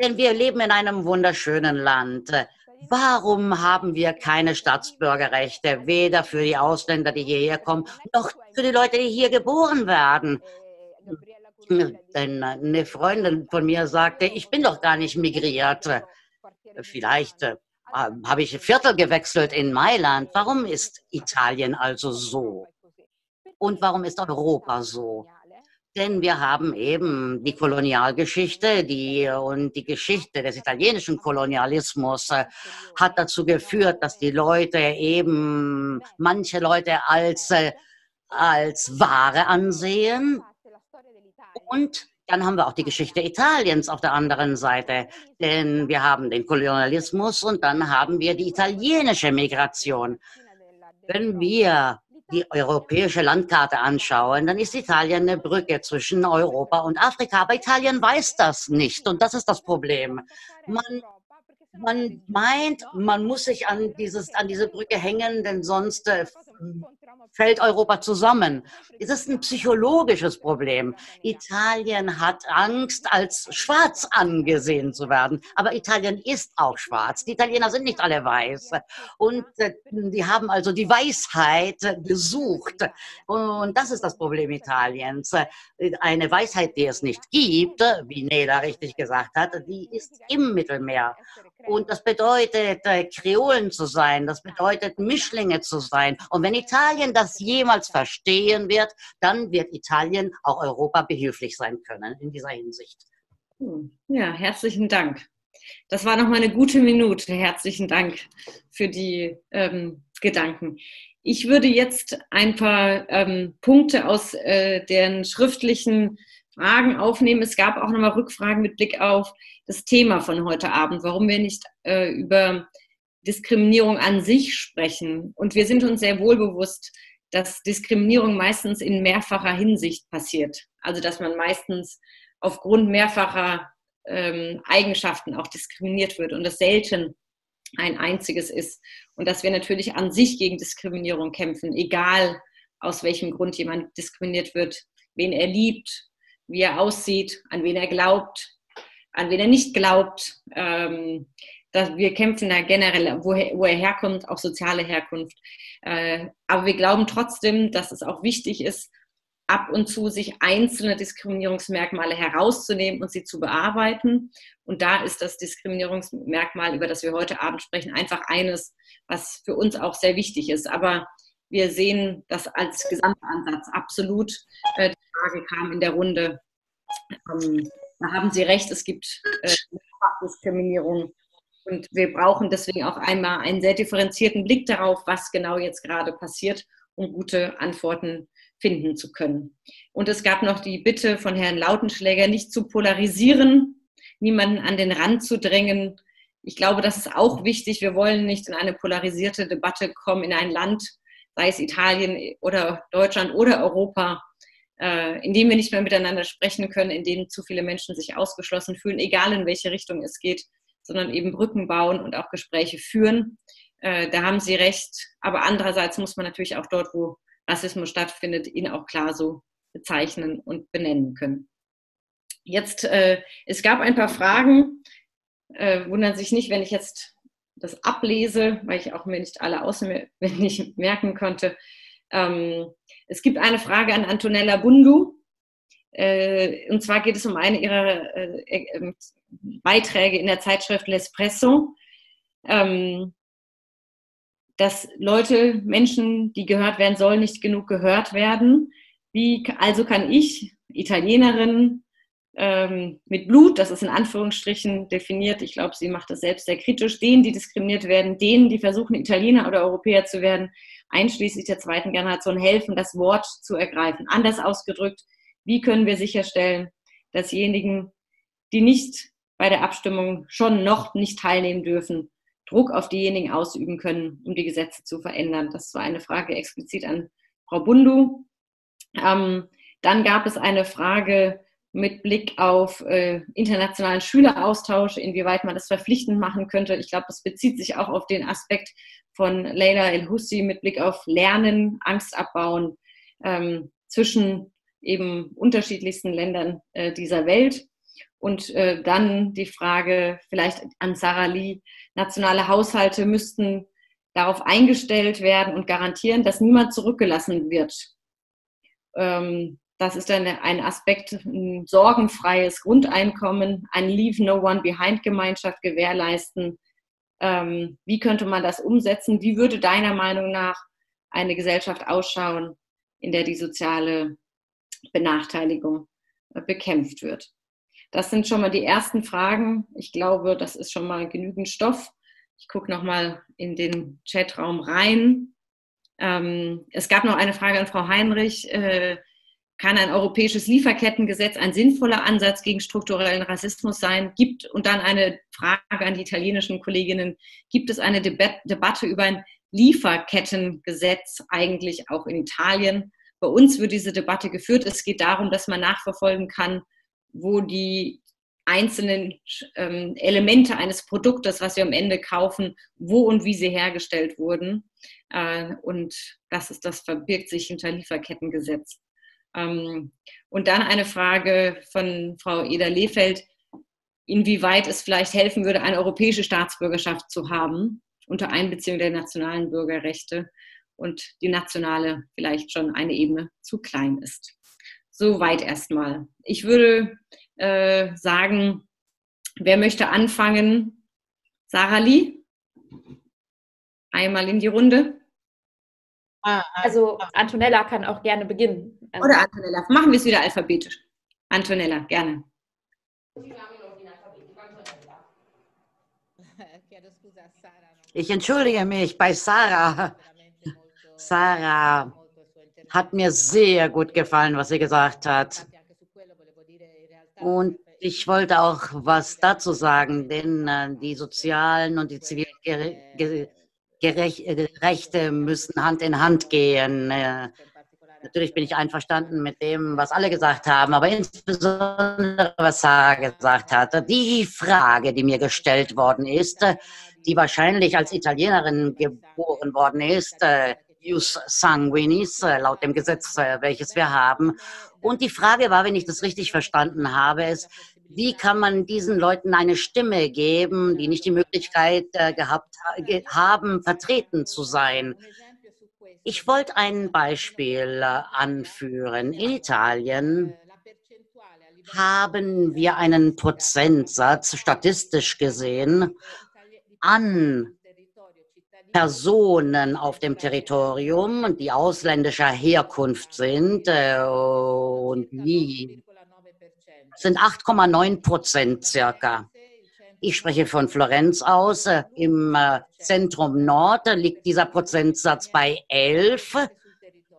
Denn wir leben in einem wunderschönen Land. Warum haben wir keine Staatsbürgerrechte, weder für die Ausländer, die hierher kommen, noch für die Leute, die hier geboren werden? Eine Freundin von mir sagte, ich bin doch gar nicht migriert. Vielleicht äh, habe ich Viertel gewechselt in Mailand. Warum ist Italien also so? Und warum ist Europa so? Denn wir haben eben die Kolonialgeschichte, die und die Geschichte des italienischen Kolonialismus äh, hat dazu geführt, dass die Leute eben manche Leute als äh, als Ware ansehen und dann haben wir auch die Geschichte Italiens auf der anderen Seite, denn wir haben den Kolonialismus und dann haben wir die italienische Migration. Wenn wir die europäische Landkarte anschauen, dann ist Italien eine Brücke zwischen Europa und Afrika. Aber Italien weiß das nicht und das ist das Problem. Man, man meint, man muss sich an, dieses, an diese Brücke hängen, denn sonst äh, fällt Europa zusammen. Es ist ein psychologisches Problem. Italien hat Angst, als schwarz angesehen zu werden. Aber Italien ist auch schwarz. Die Italiener sind nicht alle weiß. Und äh, die haben also die Weisheit gesucht. Und das ist das Problem Italiens. Eine Weisheit, die es nicht gibt, wie Neda richtig gesagt hat, die ist im Mittelmeer. Und das bedeutet, äh, Kreolen zu sein, das bedeutet, Mischlinge zu sein. Und wenn Italien das jemals verstehen wird, dann wird Italien auch Europa behilflich sein können in dieser Hinsicht. Hm. Ja, herzlichen Dank. Das war nochmal eine gute Minute. Herzlichen Dank für die ähm, Gedanken. Ich würde jetzt ein paar ähm, Punkte aus äh, den schriftlichen Fragen aufnehmen. Es gab auch nochmal Rückfragen mit Blick auf das Thema von heute Abend, warum wir nicht äh, über Diskriminierung an sich sprechen. Und wir sind uns sehr wohl bewusst, dass Diskriminierung meistens in mehrfacher Hinsicht passiert. Also dass man meistens aufgrund mehrfacher ähm, Eigenschaften auch diskriminiert wird und das selten ein einziges ist. Und dass wir natürlich an sich gegen Diskriminierung kämpfen, egal aus welchem Grund jemand diskriminiert wird, wen er liebt, wie er aussieht, an wen er glaubt, an wen er nicht glaubt. Ähm, dass wir kämpfen da generell, wo, wo er herkommt, auch soziale Herkunft. Äh, aber wir glauben trotzdem, dass es auch wichtig ist, ab und zu sich einzelne Diskriminierungsmerkmale herauszunehmen und sie zu bearbeiten. Und da ist das Diskriminierungsmerkmal, über das wir heute Abend sprechen, einfach eines, was für uns auch sehr wichtig ist. Aber wir sehen das als Gesamtansatz absolut. Äh, die Frage kam in der Runde. Ähm, da haben Sie recht, es gibt äh, Diskriminierung. Und wir brauchen deswegen auch einmal einen sehr differenzierten Blick darauf, was genau jetzt gerade passiert, um gute Antworten finden zu können. Und es gab noch die Bitte von Herrn Lautenschläger, nicht zu polarisieren, niemanden an den Rand zu drängen. Ich glaube, das ist auch wichtig. Wir wollen nicht in eine polarisierte Debatte kommen in ein Land, sei es Italien oder Deutschland oder Europa, äh, in dem wir nicht mehr miteinander sprechen können, in dem zu viele Menschen sich ausgeschlossen fühlen, egal in welche Richtung es geht, sondern eben Brücken bauen und auch Gespräche führen. Äh, da haben Sie recht. Aber andererseits muss man natürlich auch dort, wo Rassismus stattfindet, ihn auch klar so bezeichnen und benennen können. Jetzt, äh, es gab ein paar Fragen. Äh, wundern sich nicht, wenn ich jetzt das ablese, weil ich auch mir nicht alle auswendig merken konnte. Ähm, es gibt eine Frage an Antonella Bundu. Äh, und zwar geht es um eine ihrer äh, äh, Beiträge in der Zeitschrift L'Espresso, ähm, dass Leute, Menschen, die gehört werden sollen, nicht genug gehört werden. Wie, also kann ich, Italienerin, ähm, mit Blut, das ist in Anführungsstrichen definiert, ich glaube, sie macht das selbst sehr kritisch, denen, die diskriminiert werden, denen, die versuchen, Italiener oder Europäer zu werden, einschließlich der zweiten Generation, helfen, das Wort zu ergreifen. Anders ausgedrückt, wie können wir sicherstellen, dass diejenigen, die nicht bei der Abstimmung schon noch nicht teilnehmen dürfen, Druck auf diejenigen ausüben können, um die Gesetze zu verändern. Das war eine Frage explizit an Frau Bundu. Ähm, dann gab es eine Frage mit Blick auf äh, internationalen Schüleraustausch, inwieweit man das verpflichtend machen könnte. Ich glaube, das bezieht sich auch auf den Aspekt von Leila El-Hussi mit Blick auf Lernen, Angst abbauen ähm, zwischen eben unterschiedlichsten Ländern äh, dieser Welt. Und äh, dann die Frage vielleicht an Sarah Lee, nationale Haushalte müssten darauf eingestellt werden und garantieren, dass niemand zurückgelassen wird. Ähm, das ist dann ein Aspekt, ein sorgenfreies Grundeinkommen, ein Leave No One Behind Gemeinschaft gewährleisten. Ähm, wie könnte man das umsetzen? Wie würde deiner Meinung nach eine Gesellschaft ausschauen, in der die soziale Benachteiligung äh, bekämpft wird? Das sind schon mal die ersten Fragen. Ich glaube, das ist schon mal genügend Stoff. Ich gucke noch mal in den Chatraum rein. Ähm, es gab noch eine Frage an Frau Heinrich. Äh, kann ein europäisches Lieferkettengesetz ein sinnvoller Ansatz gegen strukturellen Rassismus sein? Gibt, und dann eine Frage an die italienischen Kolleginnen, gibt es eine Debat Debatte über ein Lieferkettengesetz eigentlich auch in Italien? Bei uns wird diese Debatte geführt. Es geht darum, dass man nachverfolgen kann, wo die einzelnen ähm, Elemente eines Produktes, was wir am Ende kaufen, wo und wie sie hergestellt wurden. Äh, und das ist das verbirgt sich hinter Lieferkettengesetz. Ähm, und dann eine Frage von Frau Eder Lehfeld, inwieweit es vielleicht helfen würde, eine europäische Staatsbürgerschaft zu haben, unter Einbeziehung der nationalen Bürgerrechte und die nationale vielleicht schon eine Ebene zu klein ist. Soweit erstmal. Ich würde äh, sagen, wer möchte anfangen? Sarah Lee? Einmal in die Runde. Ah, ah, also ah. Antonella kann auch gerne beginnen. Also Oder Antonella. Machen wir es wieder alphabetisch. Antonella, gerne. Ich entschuldige mich bei Sarah. Sarah hat mir sehr gut gefallen, was sie gesagt hat. Und ich wollte auch was dazu sagen, denn äh, die sozialen und die zivilen Rechte müssen Hand in Hand gehen. Äh, natürlich bin ich einverstanden mit dem, was alle gesagt haben, aber insbesondere, was Sarah gesagt hat. Die Frage, die mir gestellt worden ist, die wahrscheinlich als Italienerin geboren worden ist, äh, Jus Sanguinis, laut dem Gesetz, welches wir haben. Und die Frage war, wenn ich das richtig verstanden habe, ist, wie kann man diesen Leuten eine Stimme geben, die nicht die Möglichkeit äh, gehabt haben, vertreten zu sein? Ich wollte ein Beispiel äh, anführen. In Italien haben wir einen Prozentsatz statistisch gesehen an Personen auf dem Territorium, die ausländischer Herkunft sind äh, und die sind 8,9 Prozent circa. Ich spreche von Florenz aus. Im äh, Zentrum Nord liegt dieser Prozentsatz bei 11,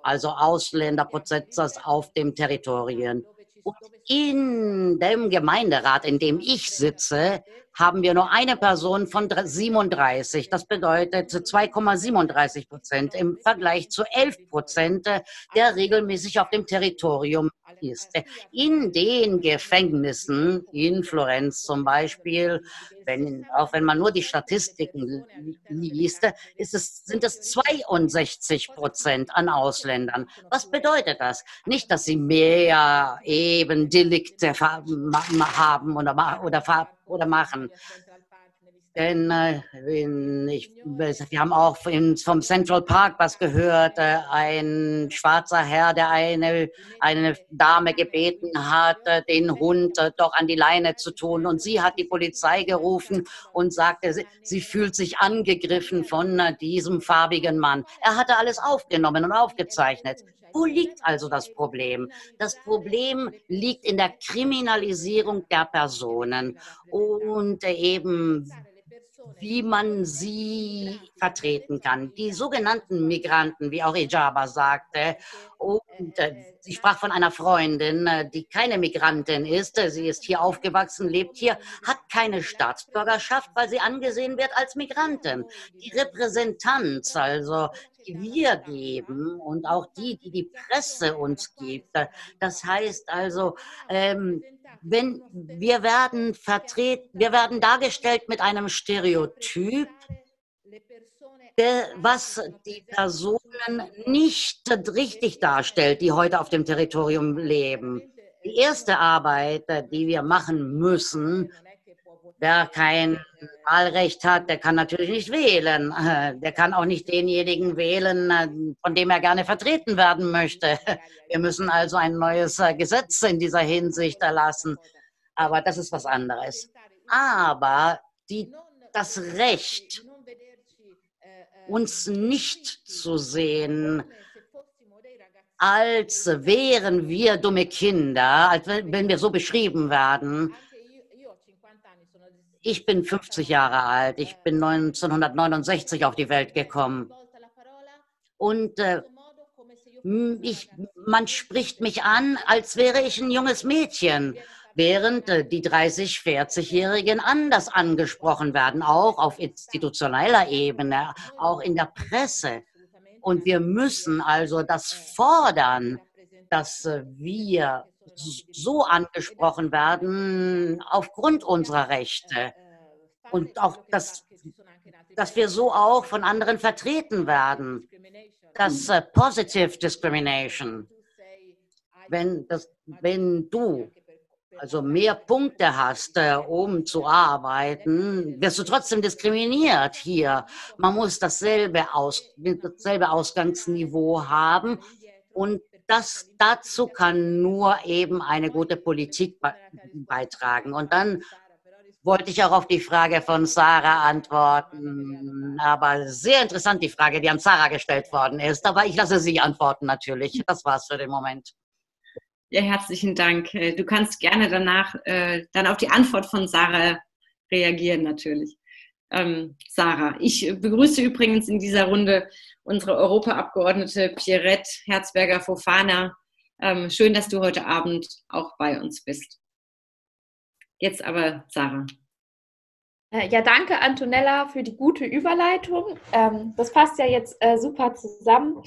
also Ausländerprozentsatz auf dem Territorium. Und in dem Gemeinderat, in dem ich sitze, haben wir nur eine Person von 37. Das bedeutet 2,37 Prozent im Vergleich zu 11 Prozent, der regelmäßig auf dem Territorium ist. In den Gefängnissen in Florenz zum Beispiel, wenn, auch wenn man nur die Statistiken liest, ist es, sind es 62 Prozent an Ausländern. Was bedeutet das? Nicht, dass sie mehr eben Delikte haben oder, oder, oder machen. Denn äh, in, ich, wir haben auch vom Central Park was gehört. Äh, ein schwarzer Herr, der eine, eine Dame gebeten hat, äh, den Hund äh, doch an die Leine zu tun. Und sie hat die Polizei gerufen und sagte, sie, sie fühlt sich angegriffen von äh, diesem farbigen Mann. Er hatte alles aufgenommen und aufgezeichnet. Wo liegt also das Problem? Das Problem liegt in der Kriminalisierung der Personen und eben wie man sie vertreten kann. Die sogenannten Migranten, wie auch Ejaba sagte, und äh, sie sprach von einer Freundin, äh, die keine Migrantin ist, sie ist hier aufgewachsen, lebt hier, hat keine Staatsbürgerschaft, weil sie angesehen wird als Migrantin. Die Repräsentanz, also die wir geben und auch die, die die Presse uns gibt. Das heißt also, ähm, wenn wir werden vertreten, wir werden dargestellt mit einem Stereotyp, was die Personen nicht richtig darstellt, die heute auf dem Territorium leben. Die erste Arbeit, die wir machen müssen, Wer kein Wahlrecht hat, der kann natürlich nicht wählen. (laughs) Der kann auch nicht denjenigen wählen, von dem er gerne vertreten werden möchte. (laughs) Wir müssen also ein neues Gesetz in dieser Hinsicht erlassen. Aber das ist was anderes. Aber die, das Recht, uns nicht zu sehen, als wären wir dumme Kinder, als wenn wir so beschrieben werden, ich bin 50 Jahre alt. Ich bin 1969 auf die Welt gekommen. Und äh, ich, man spricht mich an, als wäre ich ein junges Mädchen, während äh, die 30-, 40-Jährigen anders angesprochen werden, auch auf institutioneller Ebene, auch in der Presse. Und wir müssen also das fordern, dass äh, wir so angesprochen werden aufgrund unserer Rechte. Und auch, dass, dass wir so auch von anderen vertreten werden. Das uh, Positive Discrimination. Wenn, das, wenn du also mehr Punkte hast, äh, um zu arbeiten, wirst du trotzdem diskriminiert hier. Man muss dasselbe, Aus, dasselbe Ausgangsniveau haben und das, dazu kann nur eben eine gute Politik beitragen. Und dann wollte ich auch auf die Frage von Sarah antworten. Aber sehr interessant die Frage, die an Sarah gestellt worden ist. Aber ich lasse Sie antworten natürlich. Das war's für den Moment. Ja, herzlichen Dank. Äh, du kannst gerne danach äh, dann auf die Antwort von Sarah reagieren natürlich. Ähm, Sarah, ich begrüße übrigens in dieser Runde unsere Europaabgeordnete Pierrette Herzberger-Fofana. Ähm, schön, dass du heute Abend auch bei uns bist. Jetzt aber Sarah. Äh, ja, danke Antonella für die gute Überleitung. Ähm, das passt ja jetzt äh, super zusammen.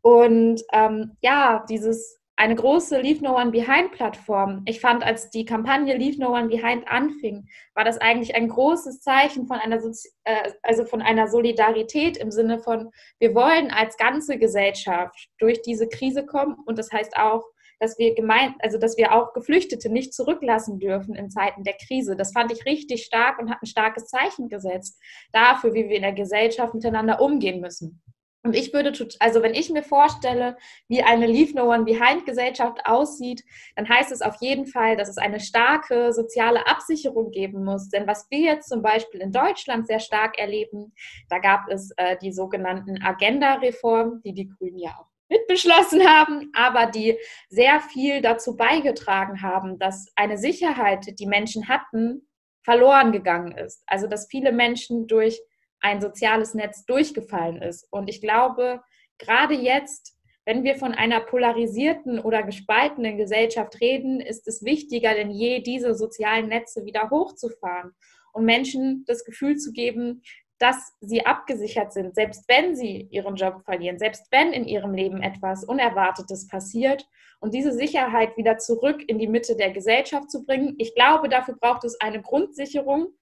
Und ähm, ja, dieses eine große Leave No One Behind Plattform. Ich fand, als die Kampagne Leave No One Behind anfing, war das eigentlich ein großes Zeichen von einer, Sozi äh, also von einer Solidarität im Sinne von, wir wollen als ganze Gesellschaft durch diese Krise kommen und das heißt auch, dass wir gemeint, also dass wir auch Geflüchtete nicht zurücklassen dürfen in Zeiten der Krise. Das fand ich richtig stark und hat ein starkes Zeichen gesetzt dafür, wie wir in der Gesellschaft miteinander umgehen müssen. Und ich würde, also wenn ich mir vorstelle, wie eine Leave No One Behind Gesellschaft aussieht, dann heißt es auf jeden Fall, dass es eine starke soziale Absicherung geben muss. Denn was wir jetzt zum Beispiel in Deutschland sehr stark erleben, da gab es äh, die sogenannten Agenda-Reformen, die die Grünen ja auch mitbeschlossen haben, aber die sehr viel dazu beigetragen haben, dass eine Sicherheit, die Menschen hatten, verloren gegangen ist. Also dass viele Menschen durch ein soziales Netz durchgefallen ist. Und ich glaube, gerade jetzt, wenn wir von einer polarisierten oder gespaltenen Gesellschaft reden, ist es wichtiger denn je, diese sozialen Netze wieder hochzufahren und Menschen das Gefühl zu geben, dass sie abgesichert sind, selbst wenn sie ihren Job verlieren, selbst wenn in ihrem Leben etwas Unerwartetes passiert und diese Sicherheit wieder zurück in die Mitte der Gesellschaft zu bringen. Ich glaube, dafür braucht es eine Grundsicherung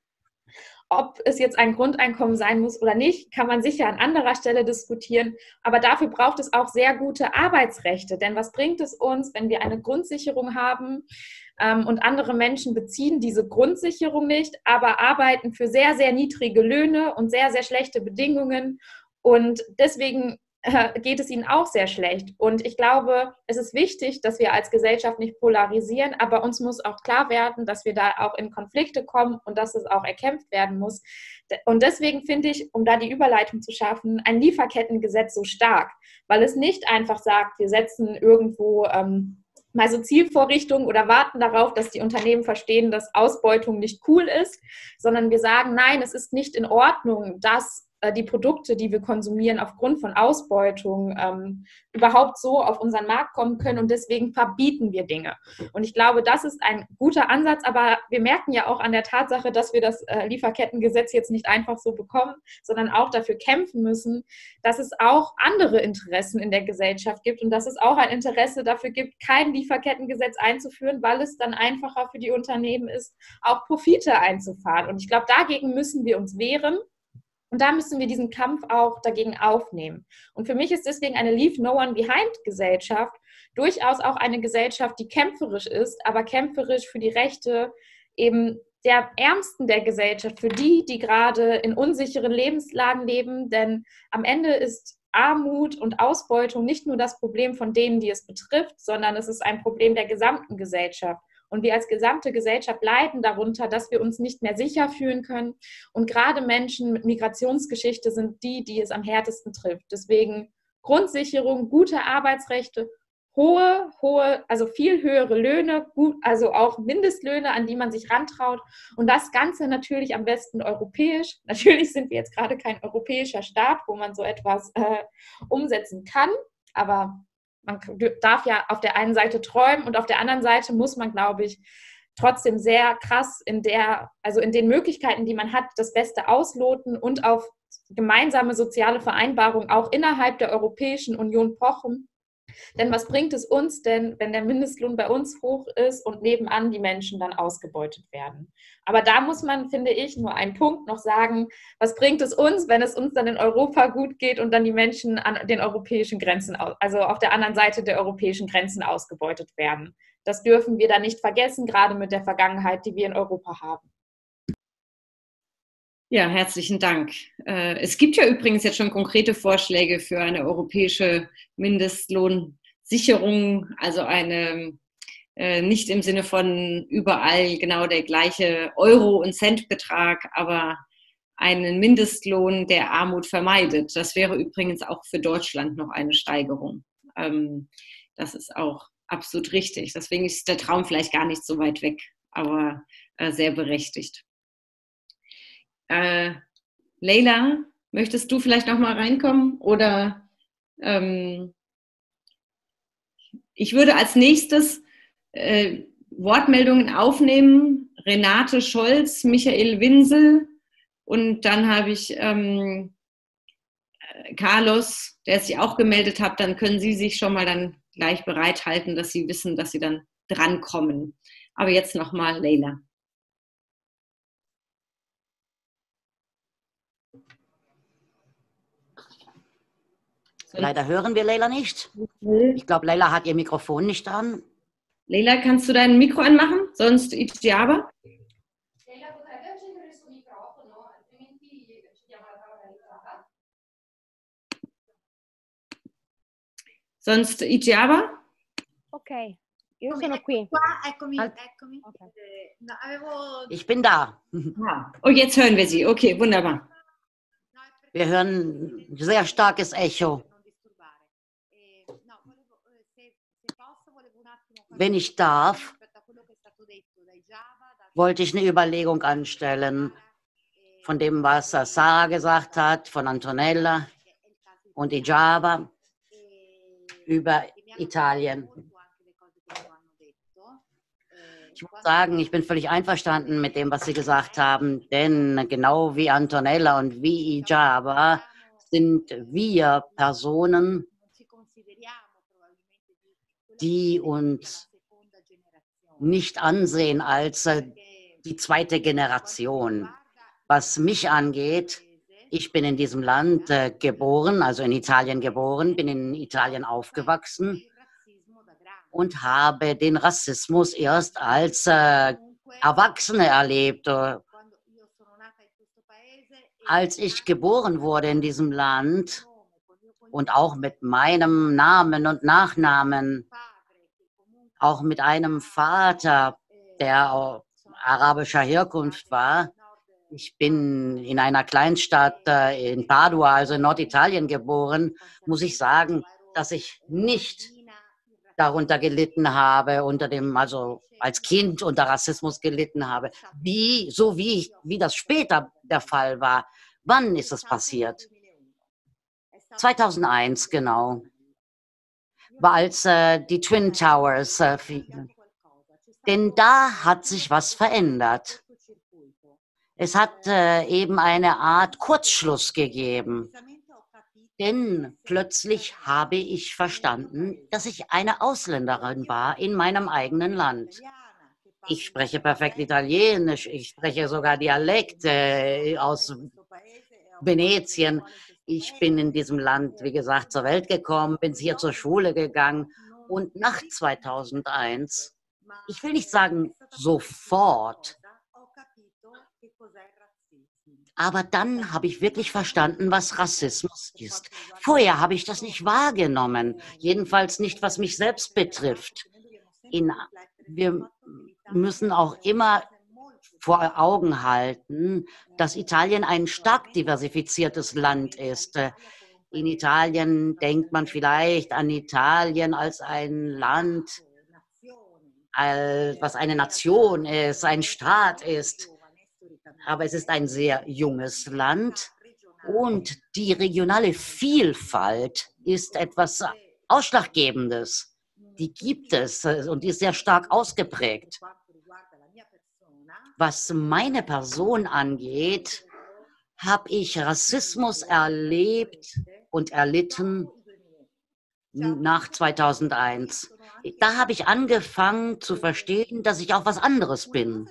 Ob es jetzt ein Grundeinkommen sein muss oder nicht, kann man sicher an anderer Stelle diskutieren. Aber dafür braucht es auch sehr gute Arbeitsrechte. Denn was bringt es uns, wenn wir eine Grundsicherung haben ähm, und andere Menschen beziehen diese Grundsicherung nicht, aber arbeiten für sehr, sehr niedrige Löhne und sehr, sehr schlechte Bedingungen? Und deswegen äh, geht es ihnen auch sehr schlecht. Und ich glaube, es ist wichtig, dass wir als Gesellschaft nicht polarisieren, aber uns muss auch klar werden, dass wir da auch in Konflikte kommen und dass es auch erkämpft werden muss. Und deswegen finde ich, um da die Überleitung zu schaffen, ein Lieferkettengesetz so stark, weil es nicht einfach sagt, wir setzen irgendwo ähm, mal so Zielvorrichtungen oder warten darauf, dass die Unternehmen verstehen, dass Ausbeutung nicht cool ist, sondern wir sagen, nein, es ist nicht in Ordnung, dass die Produkte, die wir konsumieren, aufgrund von Ausbeutung ähm, überhaupt so auf unseren Markt kommen können und deswegen verbieten wir Dinge. Und ich glaube, das ist ein guter Ansatz, aber wir merken ja auch an der Tatsache, dass wir das äh, Lieferkettengesetz jetzt nicht einfach so bekommen, sondern auch dafür kämpfen müssen, dass es auch andere Interessen in der Gesellschaft gibt und dass es auch ein Interesse dafür gibt, kein Lieferkettengesetz einzuführen, weil es dann einfacher für die Unternehmen ist, auch Profite einzufahren. Und ich glaube, dagegen müssen wir uns wehren. Und da müssen wir diesen Kampf auch dagegen aufnehmen. Und für mich ist deswegen eine Leave No One Behind Gesellschaft durchaus auch eine Gesellschaft, die kämpferisch ist, aber kämpferisch für die Rechte eben der Ärmsten der Gesellschaft, für die, die gerade in unsicheren Lebenslagen leben. Denn am Ende ist Armut und Ausbeutung nicht nur das Problem von denen, die es betrifft, sondern es ist ein Problem der gesamten Gesellschaft. Und wir als gesamte Gesellschaft leiden darunter, dass wir uns nicht mehr sicher fühlen können. Und gerade Menschen mit Migrationsgeschichte sind die, die es am härtesten trifft. Deswegen Grundsicherung, gute Arbeitsrechte, hohe, hohe, also viel höhere Löhne, also auch Mindestlöhne, an die man sich rantraut. Und das Ganze natürlich am besten europäisch. (laughs) Natürlich sind wir jetzt gerade kein europäischer Staat, wo man so etwas äh, umsetzen kann. Aber man darf ja auf der einen Seite träumen und auf der anderen Seite muss man, glaube ich, trotzdem sehr krass in der, also in den Möglichkeiten, die man hat, das Beste ausloten und auf gemeinsame soziale Vereinbarungen auch innerhalb der Europäischen Union pochen, denn was bringt es uns denn, wenn der Mindestlohn bei uns hoch ist und nebenan die Menschen dann ausgebeutet werden? Aber da muss man, finde ich, nur einen Punkt noch sagen, was bringt es uns, wenn es uns dann in Europa gut geht und dann die Menschen an den europäischen Grenzen, also auf der anderen Seite der europäischen Grenzen ausgebeutet werden? Das dürfen wir da nicht vergessen, gerade mit der Vergangenheit, die wir in Europa haben. Ja, herzlichen Dank. Äh, es gibt ja übrigens jetzt schon konkrete Vorschläge für eine europäische Mindestlohnsicherung, also eine äh, nicht im Sinne von überall genau der gleiche Euro- und Centbetrag, aber einen Mindestlohn, der Armut vermeidet. Das wäre übrigens auch für Deutschland noch eine Steigerung. Ähm, das ist auch absolut richtig. Deswegen ist der Traum vielleicht gar nicht so weit weg, aber äh, sehr berechtigt. Äh, Leila, möchtest du vielleicht noch mal reinkommen? Oder ähm, ich würde als nächstes äh, Wortmeldungen aufnehmen. Renate Scholz, Michael Winsel und dann habe ich ähm, Carlos, der sich auch gemeldet hat. Dann können Sie sich schon mal dann gleich bereithalten, dass Sie wissen, dass Sie dann drankommen. Aber jetzt nochmal Leila. Leider hören wir Leila nicht. Ich glaube, Leila hat ihr Mikrofon nicht an. Leila, kannst du dein Mikro anmachen? Sonst Itiaba. Sonst Itiaba? Ok, io sono qui. Eccomi, eccomi. Okay. Eh, ich bin da. (laughs) Ah, oh, jetzt hören wir Sie. Okay, wunderbar. Wir hören sehr starkes Echo. Wenn ich darf, wollte ich eine Überlegung anstellen von dem, was Sarah gesagt hat, von Antonella und Ijaba über Italien. Ich muss sagen, ich bin völlig einverstanden mit dem, was Sie gesagt haben, denn genau wie Antonella und wie Ijaba sind wir Personen, die uns nicht ansehen als äh, die zweite Generation. Was mich angeht, ich bin in diesem Land äh, geboren, also in Italien geboren, bin in Italien aufgewachsen und habe den Rassismus erst als äh, Erwachsene erlebt. Als ich geboren wurde in diesem Land und auch mit meinem Namen und Nachnamen, auch mit einem Vater, der arabischer Herkunft war, ich bin in einer Kleinstadt äh, in Padua, also in Norditalien geboren, muss ich sagen, dass ich nicht darunter gelitten habe, unter dem, also als Kind unter Rassismus gelitten habe. Wie, so wie, wie das später der Fall war. Wann ist es passiert? 2001, genau. Als äh, die Twin Towers. Äh, denn da hat sich was verändert. Es hat äh, eben eine Art Kurzschluss gegeben. Denn plötzlich habe ich verstanden, dass ich eine Ausländerin war in meinem eigenen Land. Ich spreche perfekt Italienisch, ich spreche sogar Dialekt äh, aus Venetien. Ich bin in diesem Land, wie gesagt, zur Welt gekommen, bin hier zur Schule gegangen und nach 2001, ich will nicht sagen sofort, aber dann habe ich wirklich verstanden, was Rassismus ist. Vorher habe ich das nicht wahrgenommen, jedenfalls nicht, was mich selbst betrifft. In, wir müssen auch immer vor Augen halten, dass Italien ein stark diversifiziertes Land ist. In Italien denkt man vielleicht an Italien als ein Land, was eine Nation ist, ein Staat ist aber es ist ein sehr junges Land und die regionale Vielfalt ist etwas Ausschlaggebendes. Die gibt es äh, und die ist sehr stark ausgeprägt. Was meine Person angeht, habe ich Rassismus erlebt und erlitten nach 2001. Da habe ich angefangen zu verstehen, dass ich auch was anderes bin.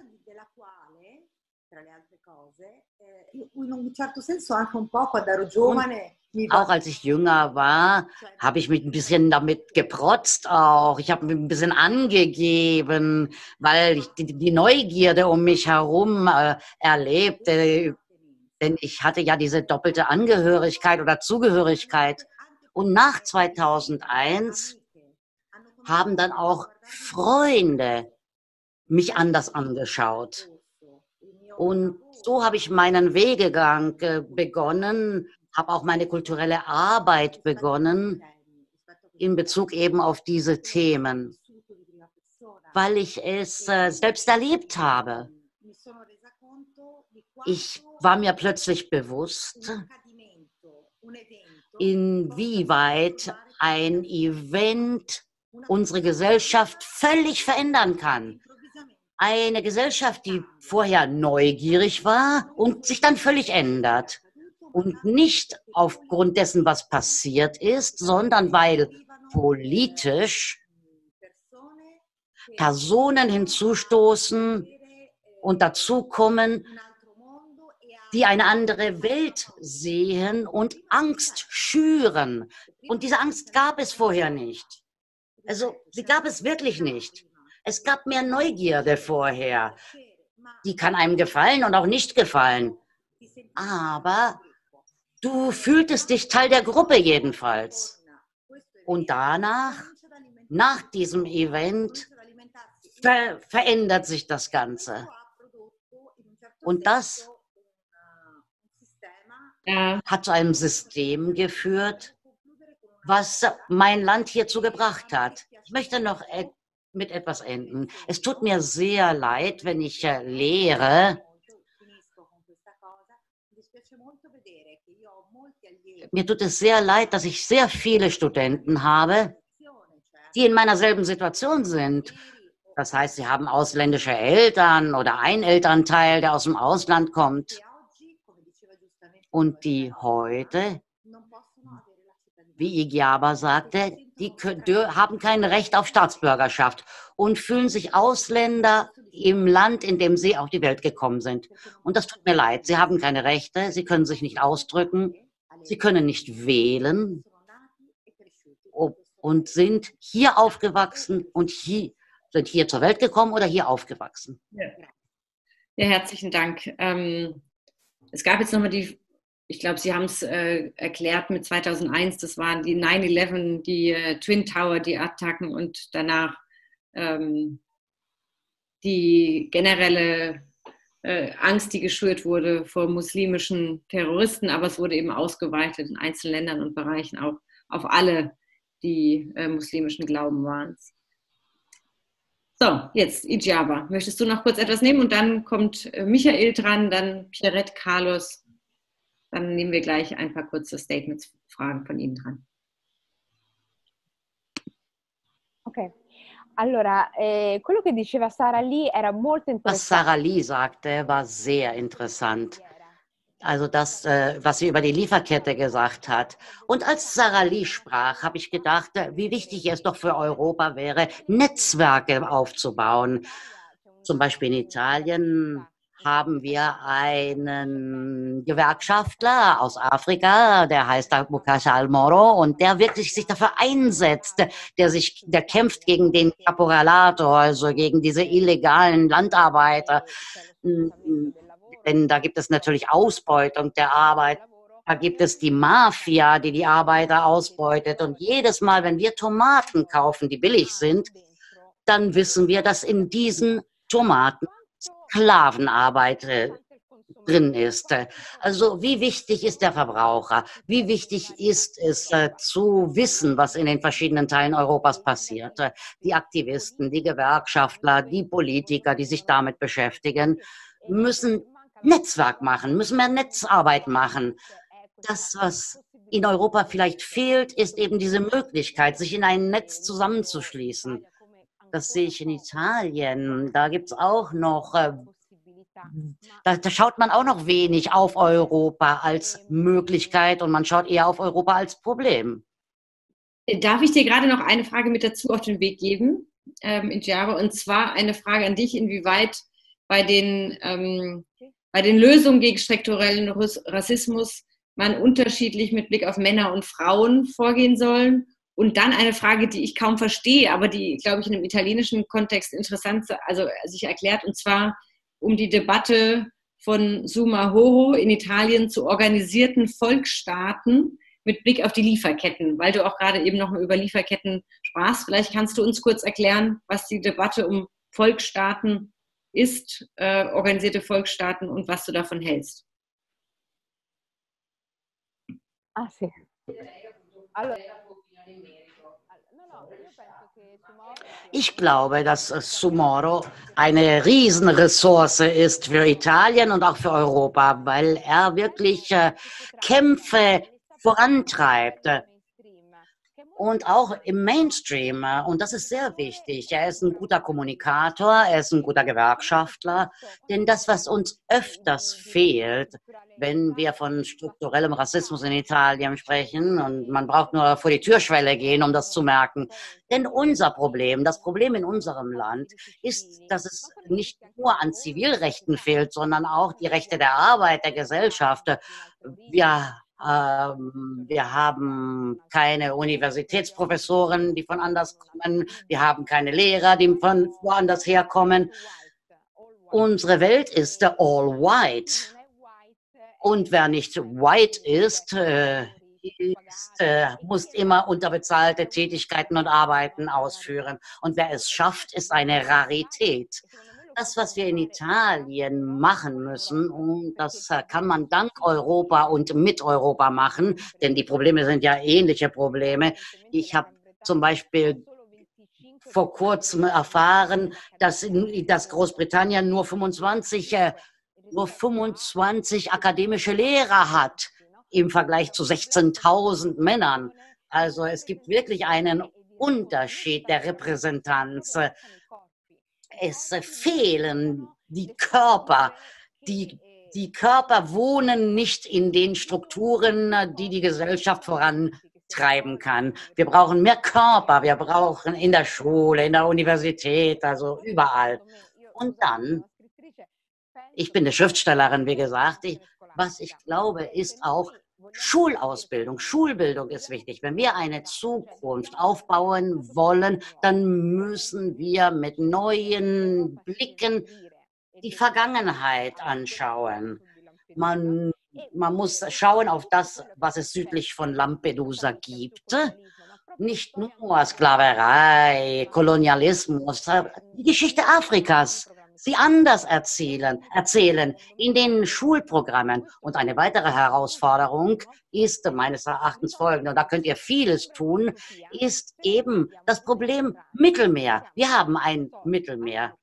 in Auch als ich jünger war, habe ich mich ein bisschen damit geprotzt auch. Ich habe mich ein bisschen angegeben, weil ich die, Neugierde um mich herum äh, erlebte. Denn ich hatte ja diese doppelte Angehörigkeit oder Zugehörigkeit. Und nach 2001 haben dann auch Freunde mich anders angeschaut. Und so habe ich meinen Wegegang begonnen, habe auch meine kulturelle Arbeit begonnen in Bezug eben auf diese Themen, weil ich es äh, selbst erlebt habe. Ich war mir plötzlich bewusst, inwieweit ein Event unsere Gesellschaft völlig verändern kann eine Gesellschaft, die vorher neugierig war und sich dann völlig ändert. Und nicht aufgrund dessen, was passiert ist, sondern weil politisch Personen hinzustoßen und dazukommen, die eine andere Welt sehen und Angst schüren. Und diese Angst gab es vorher nicht. Also sie gab es wirklich nicht. Es gab mehr Neugierde vorher. Die kann einem gefallen und auch nicht gefallen. Aber du fühltest dich Teil der Gruppe jedenfalls. Und danach, nach diesem Event, ver verändert sich das Ganze. Und das hat zu einem System geführt, was mein Land hierzu gebracht hat. Ich möchte noch mit etwas enden. Es tut mir sehr leid, wenn ich äh, lehre. Mir tut es sehr leid, dass ich sehr viele Studenten habe, die in meiner selben Situation sind. Das heißt, sie haben ausländische Eltern oder ein Elternteil, der aus dem Ausland kommt und die heute, wie Igiaba sagte, die haben kein Recht auf Staatsbürgerschaft und fühlen sich Ausländer im Land, in dem Sie auf die Welt gekommen sind. Und das tut mir leid. Sie haben keine Rechte, Sie können sich nicht ausdrücken, Sie können nicht wählen und sind hier aufgewachsen und hier, sind hier zur Welt gekommen oder hier aufgewachsen. Ja, ja herzlichen Dank. Ähm, es gab jetzt nochmal die, ich glaube, Sie haben es äh, erklärt mit 2001, das waren die 9-11, die äh, Twin Tower, die Attacken und danach ähm, die generelle äh, Angst, die geschürt wurde vor muslimischen Terroristen, aber es wurde eben ausgeweitet in einzelnen Ländern und Bereichen auch auf alle, die äh, muslimischen Glauben waren. So, jetzt Ijaba. Möchtest du noch kurz etwas nehmen und dann kommt äh, Michael dran, dann Pierrette, Carlos. Dann nehmen wir gleich ein paar kurze Statements, Fragen von Ihnen dran. Okay. Allora, eh, quello che diceva Sara Lee era molto interessante. Was Sarah Lee sagte, war sehr interessant. Also das, äh, was sie über die Lieferkette gesagt hat. Und als Sarah Lee sprach, habe ich gedacht, äh, wie wichtig es doch für Europa wäre, Netzwerke aufzubauen. Zum Beispiel in Italien haben wir einen Gewerkschaftler aus Afrika, der heißt Bukasha Almoro und der wirklich sich dafür einsetzt, der sich, der kämpft gegen den Caporalato, also gegen diese illegalen Landarbeiter. Denn da gibt es natürlich Ausbeutung der Arbeit. Da gibt es die Mafia, die die Arbeiter ausbeutet. Und jedes Mal, wenn wir Tomaten kaufen, die billig sind, dann wissen wir, dass in diesen Tomaten Sklavenarbeit äh, drin ist. Also wie wichtig ist der Verbraucher? Wie wichtig ist es äh, zu wissen, was in den verschiedenen Teilen Europas passiert? Die Aktivisten, die Gewerkschaftler, die Politiker, die sich damit beschäftigen, müssen Netzwerk machen, müssen mehr Netzarbeit machen. Das, was in Europa vielleicht fehlt, ist eben diese Möglichkeit, sich in ein Netz zusammenzuschließen. Das sehe ich in Italien. Da gibt es auch noch, äh, da, da, schaut man auch noch wenig auf Europa als Möglichkeit und man schaut eher auf Europa als Problem. Darf ich dir gerade noch eine Frage mit dazu auf den Weg geben, ähm, in? Und zwar eine Frage an dich, inwieweit bei den, ähm, bei den Lösungen gegen strukturellen Rassismus man unterschiedlich mit Blick auf Männer und Frauen vorgehen sollen und dann eine Frage, die ich kaum verstehe, aber die, glaube ich, in einem italienischen Kontext interessant also sich erklärt, und zwar um die Debatte von Summa Horo in Italien zu organisierten Volksstaaten mit Blick auf die Lieferketten, weil du auch gerade eben noch mal über Lieferketten sprachst. Vielleicht kannst du uns kurz erklären, was die Debatte um Volksstaaten ist, äh, organisierte Volksstaaten und was du davon hältst. Ah, sì. Allora, ich glaube, dass Sumoro eine Riesenressource ist für Italien und auch für Europa, weil er wirklich äh, Kämpfe vorantreibt und auch im Mainstream. Und das ist sehr wichtig. Er ist ein guter Kommunikator, er ist ein guter Gewerkschaftler. Denn das, was uns öfters fehlt, wenn wir von strukturellem Rassismus in Italien sprechen, und man braucht nur vor die Türschwelle gehen, um das zu merken. Denn unser Problem, das Problem in unserem Land, ist, dass es nicht nur an Zivilrechten fehlt, sondern auch die Rechte der Arbeit, der Gesellschaft. Wir ähm, wir haben keine Universitätsprofessoren, die von anders kommen. Wir haben keine Lehrer, die von woanders herkommen. Unsere Welt ist all white. Und wer nicht white ist, äh, ist, äh, muss immer unterbezahlte Tätigkeiten und Arbeiten ausführen. Und wer es schafft, ist eine Rarität das, was wir in Italien machen müssen, und das äh, kann man dank Europa und mit Europa machen, denn die Probleme sind ja ähnliche Probleme. Ich habe zum Beispiel vor kurzem erfahren, dass, dass Großbritannien nur 25, äh, nur 25 akademische Lehrer hat im Vergleich zu 16.000 Männern. Also es gibt wirklich einen Unterschied der Repräsentanz es fehlen die Körper, die, die Körper wohnen nicht in den Strukturen, die die Gesellschaft vorantreiben kann. Wir brauchen mehr Körper, wir brauchen in der Schule, in der Universität, also überall. Und dann, ich bin eine Schriftstellerin, wie gesagt, ich, was ich glaube, ist auch, Schulausbildung, Schulbildung ist wichtig. Wenn wir eine Zukunft aufbauen wollen, dann müssen wir mit neuen Blicken die Vergangenheit anschauen. Man, man muss schauen auf das, was es südlich von Lampedusa gibt. Nicht nur Sklaverei, Kolonialismus, die Geschichte Afrikas sie anders erzählen, erzählen in den Schulprogrammen. Und eine weitere Herausforderung ist meines Erachtens folgende, und da könnt ihr vieles tun, ist eben das Problem Mittelmeer. Wir haben ein Mittelmeer.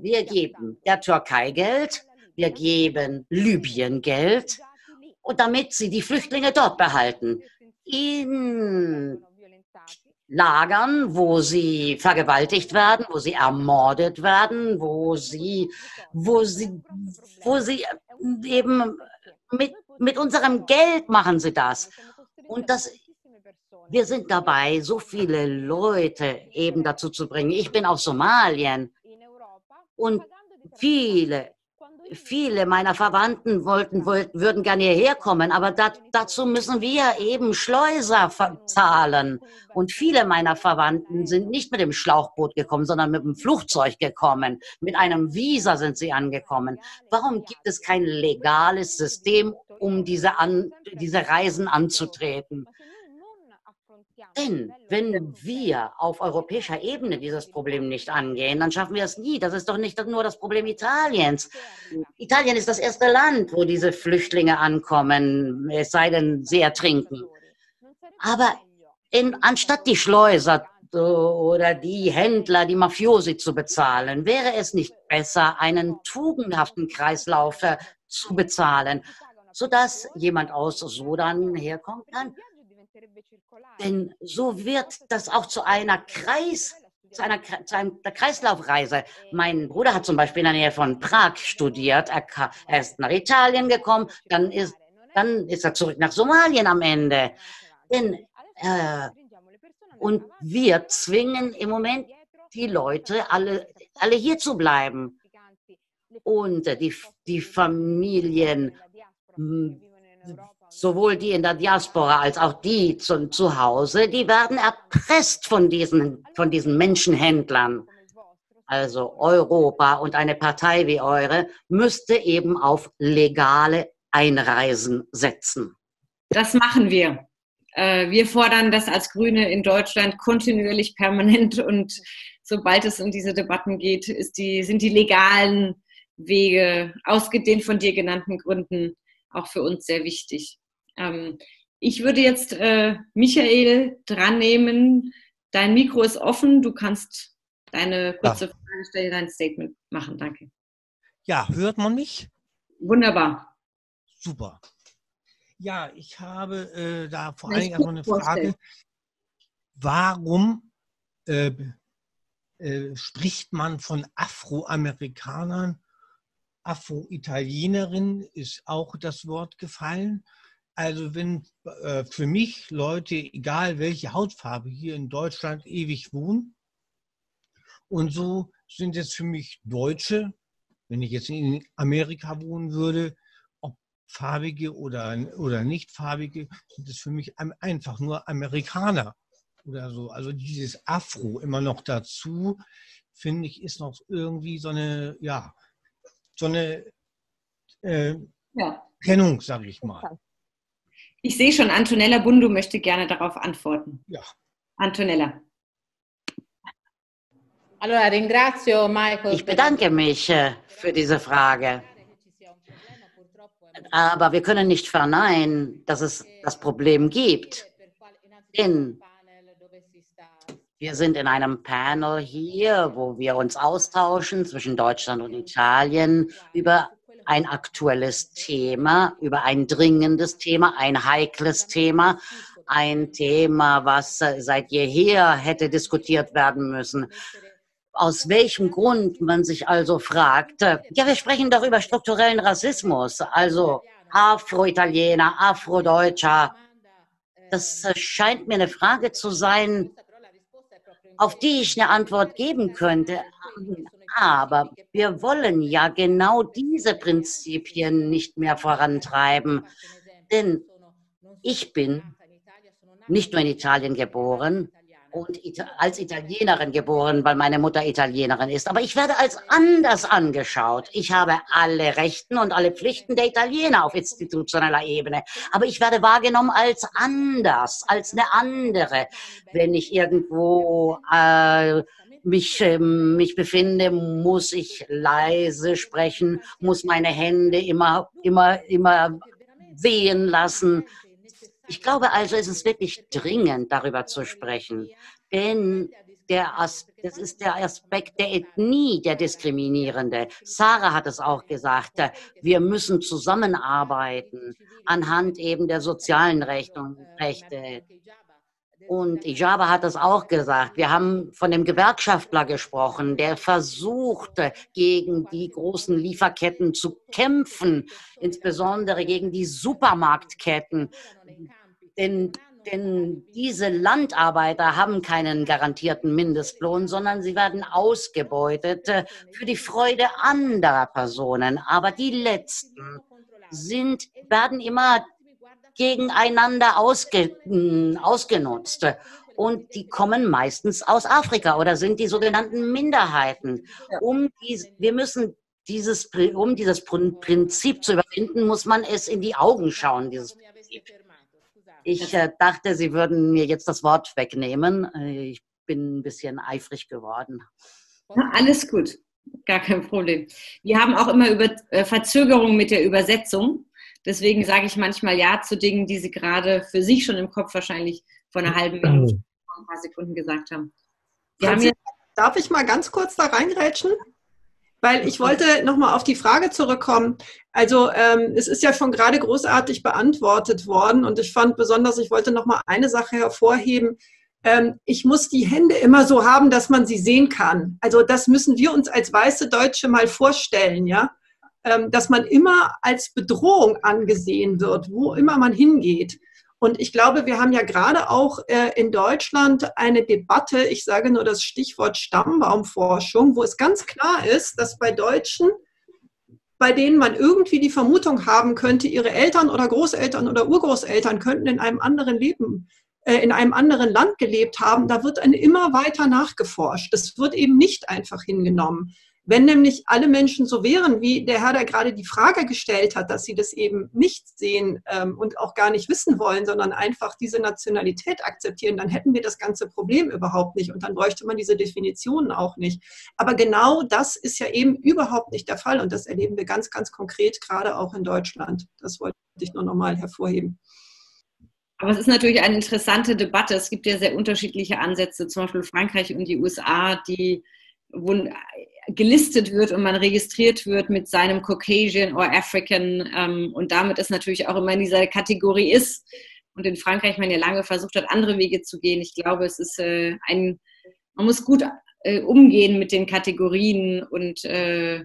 Wir geben der Türkei Geld, wir geben Libyen Geld, und damit sie die Flüchtlinge dort behalten. In Lagern, wo sie vergewaltigt werden, wo sie ermordet werden, wo sie, wo sie, wo sie eben mit, mit unserem Geld machen sie das. Und das, wir sind dabei, so viele Leute eben dazu zu bringen. Ich bin aus Somalien und viele viele meiner Verwandten wollten, wollten würden gerne hierher kommen, aber dat, dazu müssen wir eben Schleuser zahlen. Und viele meiner Verwandten sind nicht mit dem Schlauchboot gekommen, sondern mit dem Flugzeug gekommen. Mit einem Visa sind sie angekommen. Warum gibt es kein legales System, um diese, an, diese Reisen anzutreten? Denn wenn wir auf europäischer Ebene dieses Problem nicht angehen, dann schaffen wir es nie. Das ist doch nicht nur das Problem Italiens. Italien ist das erste Land, wo diese Flüchtlinge ankommen, es sei denn, sie ertrinken. Aber in, anstatt die Schleuser oder die Händler, die Mafiosi zu bezahlen, wäre es nicht besser, einen tugendhaften Kreislauf zu bezahlen, sodass jemand aus Sudan herkommen kann denn so wird das auch zu einer Kreis, zu einer, zu einer Kreislaufreise. Mein Bruder hat zum Beispiel in der Nähe von Prag studiert. Er, er ist nach Italien gekommen, dann ist, dann ist er zurück nach Somalien am Ende. Denn, äh, und wir zwingen im Moment die Leute, alle, alle hier zu bleiben. Und die, die Familien sowohl die in der Diaspora als auch die zu, zu Hause, die werden erpresst von diesen, von diesen Menschenhändlern. Also Europa und eine Partei wie eure müsste eben auf legale Einreisen setzen. Das machen wir. Äh, wir fordern das als Grüne in Deutschland kontinuierlich, permanent und sobald es um diese Debatten geht, die, sind die legalen Wege, ausgedehnt von dir genannten Gründen, auch für uns sehr wichtig. Ähm, ich würde jetzt äh, Michael dran nehmen. Dein Mikro ist offen. Du kannst deine kurze ja. Frage stellen, dein Statement machen. Danke. Ja, hört man mich? Wunderbar. Super. Ja, ich habe äh, da vor allen Dingen erstmal eine Frage. Warum äh, äh, spricht man von Afroamerikanern? Afro-Italienerin ist auch das Wort gefallen. Also wenn äh, für mich Leute, egal welche Hautfarbe hier in Deutschland ewig wohnen, und so sind es für mich Deutsche, wenn ich jetzt in Amerika wohnen würde, ob farbige oder, oder nicht farbige, sind es für mich einfach nur Amerikaner oder so. Also dieses Afro immer noch dazu, finde ich, ist noch irgendwie so eine, ja, so eine äh, ja. Trennung, sage ich mal. Ich sehe schon, Antonella Bundu möchte gerne darauf antworten. Ja. Antonella. Ich bedanke mich äh, für diese Frage. Aber wir können nicht verneinen, dass es das Problem gibt. Denn wir sind in einem Panel hier, wo wir uns austauschen zwischen Deutschland und Italien über ein aktuelles Thema, über ein dringendes Thema, ein heikles Thema, ein Thema, was seit jeher hätte diskutiert werden müssen. Aus welchem Grund man sich also fragt, ja, wir sprechen doch über strukturellen Rassismus, also Afro-Italiener, Afro-Deutscher. Das scheint mir eine Frage zu sein, auf die ich eine Antwort geben könnte. Aber wir wollen ja genau diese Prinzipien nicht mehr vorantreiben. Denn ich bin nicht nur in Italien geboren, und als Italienerin geboren, weil meine Mutter Italienerin ist. Aber ich werde als anders angeschaut. Ich habe alle Rechten und alle Pflichten der Italiener auf institutioneller Ebene. Aber ich werde wahrgenommen als anders, als eine andere. Wenn ich irgendwo äh, mich, äh, mich befinde, muss ich leise sprechen, muss meine Hände immer, immer, immer wehen lassen. Ich glaube also, es ist wirklich dringend, darüber zu sprechen. Denn der As das ist der Aspekt der Ethnie, der diskriminierende. Sarah hat es auch gesagt, wir müssen zusammenarbeiten anhand eben der sozialen Rechte. Und Ijaba hat es auch gesagt. Wir haben von dem Gewerkschaftler gesprochen, der versuchte, gegen die großen Lieferketten zu kämpfen, insbesondere gegen die Supermarktketten. Denn, denn diese Landarbeiter haben keinen garantierten Mindestlohn, sondern sie werden ausgebeutet äh, für die Freude anderer Personen. Aber die Letzten sind, werden immer gegeneinander ausge, hm, ausgenutzt. Und die kommen meistens aus Afrika oder sind die sogenannten Minderheiten. Um die, wir müssen dieses, um dieses Prinzip zu überwinden, muss man es in die Augen schauen, dieses Prinzip. Ich äh, dachte, Sie würden mir jetzt das Wort wegnehmen. Äh, ich bin ein bisschen eifrig geworden. Alles gut, gar kein Problem. Wir haben auch immer über äh, Verzögerungen mit der Übersetzung. Deswegen sage ich manchmal Ja zu Dingen, die Sie gerade für sich schon im Kopf wahrscheinlich vor einer halben Minute, vor ein paar Sekunden gesagt haben. haben darf ich mal ganz kurz da reinrätschen? Weil ich wollte nochmal auf die Frage zurückkommen. Also ähm, es ist ja schon gerade großartig beantwortet worden und ich fand besonders, ich wollte nochmal eine Sache hervorheben. Ähm, ich muss die Hände immer so haben, dass man sie sehen kann. Also das müssen wir uns als weiße Deutsche mal vorstellen, ja, dass man immer als Bedrohung angesehen wird, wo immer man hingeht. Und ich glaube, wir haben ja gerade auch äh, in Deutschland eine Debatte, ich sage nur das Stichwort Stammbaumforschung, wo es ganz klar ist, dass bei Deutschen, bei denen man irgendwie die Vermutung haben könnte, ihre Eltern oder Großeltern oder Urgroßeltern könnten in einem anderen Leben äh, in einem anderen Land gelebt haben, da wird dann immer weiter nachgeforscht. Das wird eben nicht einfach hingenommen. Wenn nämlich alle Menschen so wären, wie der Herr, der gerade die Frage gestellt hat, dass sie das eben nicht sehen ähm, und auch gar nicht wissen wollen, sondern einfach diese Nationalität akzeptieren, dann hätten wir das ganze Problem überhaupt nicht und dann bräuchte man diese Definitionen auch nicht. Aber genau das ist ja eben überhaupt nicht der Fall und das erleben wir ganz, ganz konkret gerade auch in Deutschland. Das wollte ich nur nochmal hervorheben. Aber es ist natürlich eine interessante Debatte. Es gibt ja sehr unterschiedliche Ansätze, zum Beispiel Frankreich und die USA, die wo gelistet wird und man registriert wird mit seinem Caucasian or African ähm, und damit es natürlich auch immer in dieser Kategorie ist und in Frankreich man ja lange versucht hat, andere Wege zu gehen. Ich glaube, es ist äh, ein, man muss gut äh, umgehen mit den Kategorien und äh,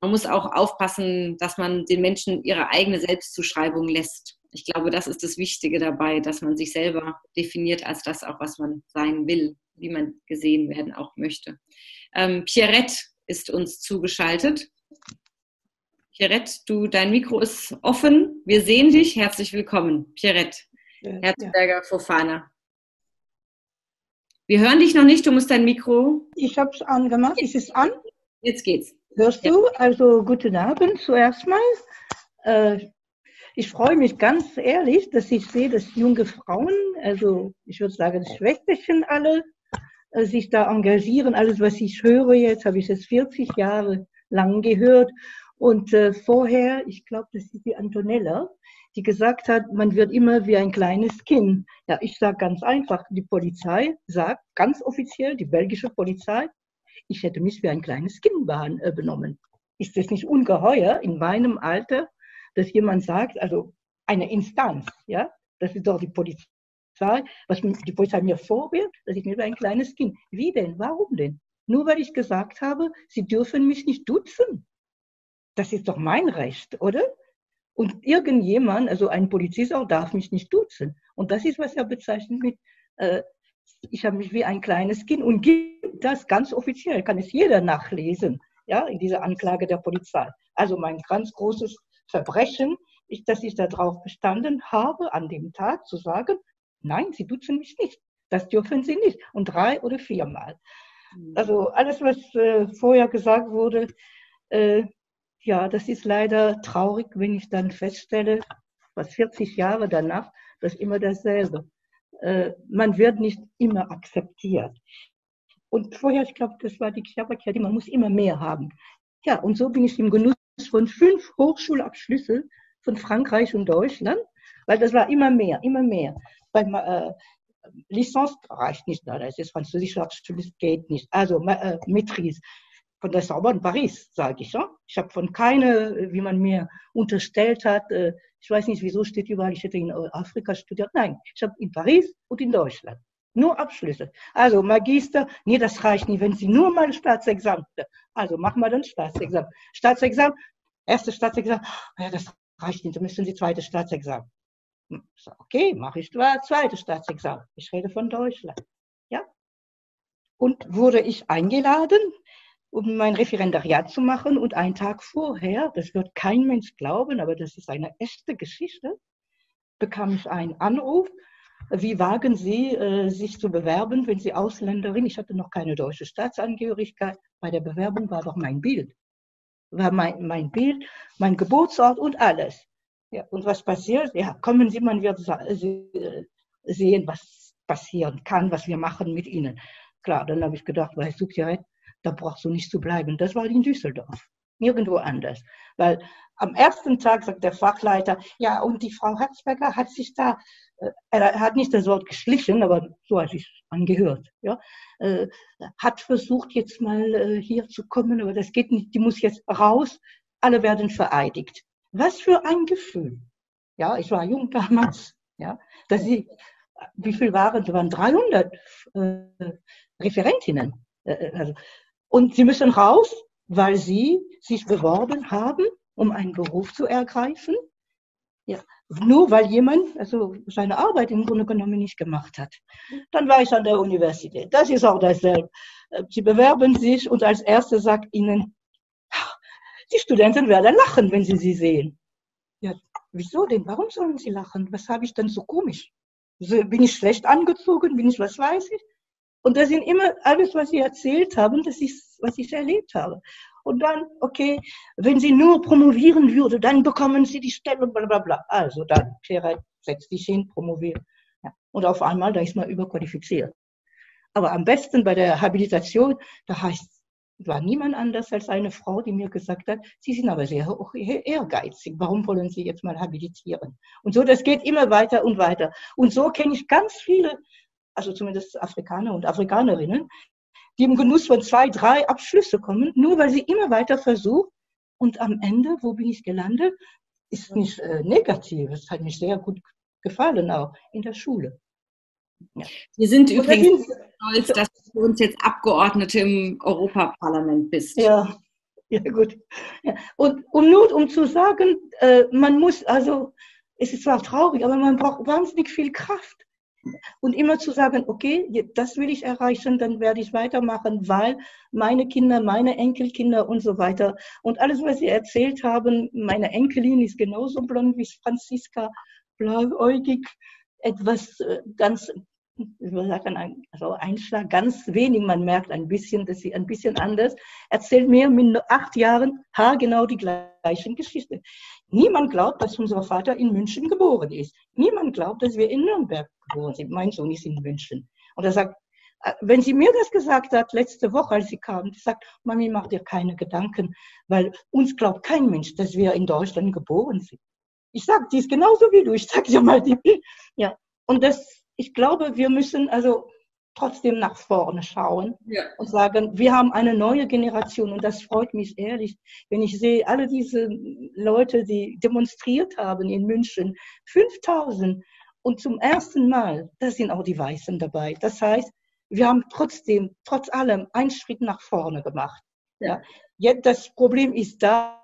man muss auch aufpassen, dass man den Menschen ihre eigene Selbstzuschreibung lässt. Ich glaube, das ist das Wichtige dabei, dass man sich selber definiert als das auch, was man sein will, wie man gesehen werden auch möchte. Ähm, Pierrette ist uns zugeschaltet. Pierrette, du, dein Mikro ist offen. Wir sehen dich. Herzlich willkommen, Pierrette Herzberger Fofana. Wir hören dich noch nicht. Du musst dein Mikro. Ich habe es angemacht. Ist es an? Jetzt geht's. Hörst du? Also guten Abend zuerst mal. Äh, ich freue mich ganz ehrlich, dass ich sehe, dass junge Frauen, also ich würde sagen Schwesterchen alle, sich da engagieren. Alles, was ich höre jetzt, habe ich es 40 Jahre lang gehört. Und äh, vorher, ich glaube, das ist die Antonella, die gesagt hat, man wird immer wie ein kleines Kind. Ja, ich sage ganz einfach, die Polizei sagt ganz offiziell, die belgische Polizei, ich hätte mich wie ein kleines Kind äh, benommen. Ist das nicht ungeheuer in meinem Alter, dass jemand sagt, also eine Instanz, ja, das ist doch die Polizei, Polizei, was die Polizei mir vorwirft, dass ich mir wie ein kleines Kind. Wie denn? Warum denn? Nur weil ich gesagt habe, sie dürfen mich nicht duzen. Das ist doch mein Recht, oder? Und irgendjemand, also ein Polizist auch, darf mich nicht duzen. Und das ist, was er bezeichnet mit äh, ich habe mich wie ein kleines Kind und gibt das ganz offiziell, kann es jeder nachlesen, ja, in dieser Anklage der Polizei. Also mein ganz großes Verbrechen ist, dass ich darauf bestanden habe, an dem Tag zu sagen, nein, Sie duzen mich nicht. Das dürfen Sie nicht. Und drei oder viermal. Mhm. Also alles, was äh, vorher gesagt wurde, äh, ja, das ist leider traurig, wenn ich dann feststelle, was 40 Jahre danach, das ist immer dasselbe. Äh, man wird nicht immer akzeptiert. Und vorher, ich glaube, das war die Kjaberkehr, man muss immer mehr haben. Ja, und so bin ich im Genuss von fünf Hochschulabschlüssen von Frankreich und Deutschland, weil das war immer mehr, immer mehr. Beim äh, Lizenz reicht nicht, das ist französischer Abschluss, geht nicht. Also äh, Maîtrise von der Sorbonne Paris, sage ich. Ja? Ich habe von keine, wie man mir unterstellt hat, äh, ich weiß nicht, wieso steht überall, ich hätte in Afrika studiert. Nein, ich habe in Paris und in Deutschland. Nur Abschlüsse. Also Magister, nee, das reicht nicht, wenn Sie nur mal Staatsexamen. Also machen wir dann Staatsexamen. Staatsexamen, erstes Staatsexamen, ja, das reicht nicht, dann müssen Sie zweites Staatsexamen. Hm, okay, mache ich zweites Staatsexamen. Ich rede von Deutschland. Ja? Und wurde ich eingeladen, um mein Referendariat zu machen. Und einen Tag vorher, das wird kein Mensch glauben, aber das ist eine echte Geschichte, bekam ich einen Anruf. Wie wagen Sie, äh, sich zu bewerben, wenn Sie Ausländerin? Ich hatte noch keine deutsche Staatsangehörigkeit. Bei der Bewerbung war doch mein Bild. War mein, mein Bild, mein Geburtsort und alles. Ja, und was passiert? Ja, kommen Sie, man wird äh, sehen, was passieren kann, was wir machen mit Ihnen. Klar, dann habe ich gedacht, weißt du, Pierre, da brauchst du nicht zu bleiben. Das war in Düsseldorf, nirgendwo anders. Weil am ersten Tag sagt der Fachleiter, ja, und die Frau Herzberger hat sich da, äh, er hat nicht das Wort geschlichen, aber so hat sich angehört, ja, äh, hat versucht jetzt mal äh, hier zu kommen, aber das geht nicht, die muss jetzt raus, alle werden vereidigt. Was für ein Gefühl. Ja, ich war jung damals, ja, dass sie, wie viel waren, es waren 300 äh, Referentinnen. Äh, also und sie müssen raus, weil sie sich beworben haben, um einen Beruf zu ergreifen. Ja, nur weil jemand also seine Arbeit im Grunde genommen nicht gemacht hat. Dann war ich an der Universität. Das ist auch dasselbe. Sie bewerben sich und als erstes sagt ihnen, die Studenten werden lachen, wenn sie sie sehen. Ja, wieso denn? Warum sollen sie lachen? Was habe ich denn so komisch? Bin ich schlecht angezogen? Bin ich, was weiß ich? Und das sind immer alles, was Sie erzählt haben, das ist, was ich erlebt habe. Und dann, okay, wenn Sie nur promovieren würde, dann bekommen Sie die Stelle, bla bla bla. Also dann, Pierre, setz dich hin, promovieren. Ja. Und auf einmal, da ist man überqualifiziert. Aber am besten bei der Habilitation, da heißt, war niemand anders als eine Frau, die mir gesagt hat, Sie sind aber sehr ehrgeizig. Warum wollen Sie jetzt mal habilitieren? Und so, das geht immer weiter und weiter. Und so kenne ich ganz viele also zumindest Afrikaner und Afrikanerinnen, die im Genuss von zwei, drei Abschlüsse kommen, nur weil sie immer weiter versuchen. Und am Ende, wo bin ich gelandet, ist nicht äh, negativ. Es hat mich sehr gut gefallen, auch in der Schule. Ja. Wir sind und übrigens stolz, dass du uns jetzt Abgeordnete im Europaparlament bist. Ja, ja gut. Ja. Und um nur um zu sagen, äh, man muss, also es ist zwar traurig, aber man braucht wahnsinnig viel Kraft und immer zu sagen, okay, das will ich erreichen, dann werde ich weitermachen, weil meine Kinder, meine Enkelkinder und so weiter und alles, was Sie erzählt haben, meine Enkelin ist genauso blond wie Franziska, blauäugig, etwas äh, ganz ich würde sagen, also Einschlag, ganz wenig, man merkt ein bisschen, dass sie ein bisschen anders, erzählt mir mit acht Jahren haargenau die gleiche Geschichte. Niemand glaubt, dass unser Vater in München geboren ist. Niemand glaubt, dass wir in Nürnberg geboren sind. Mein Sohn ist in München. Und er sagt, äh, wenn sie mir das gesagt hat, letzte Woche, als sie kam, sie sagt, Mami, mach dir keine Gedanken, weil uns glaubt kein Mensch, dass wir in Deutschland geboren sind. Ich sage, die ist genauso wie du. Ich sage dir mal, die, ja. Und das ich glaube, wir müssen also trotzdem nach vorne schauen ja. und sagen, wir haben eine neue Generation und das freut mich ehrlich, wenn ich sehe, alle diese Leute, die demonstriert haben in München, 5000 und zum ersten Mal, da sind auch die Weißen dabei. Das heißt, wir haben trotzdem, trotz allem, einen Schritt nach vorne gemacht. Ja. Jetzt das Problem ist da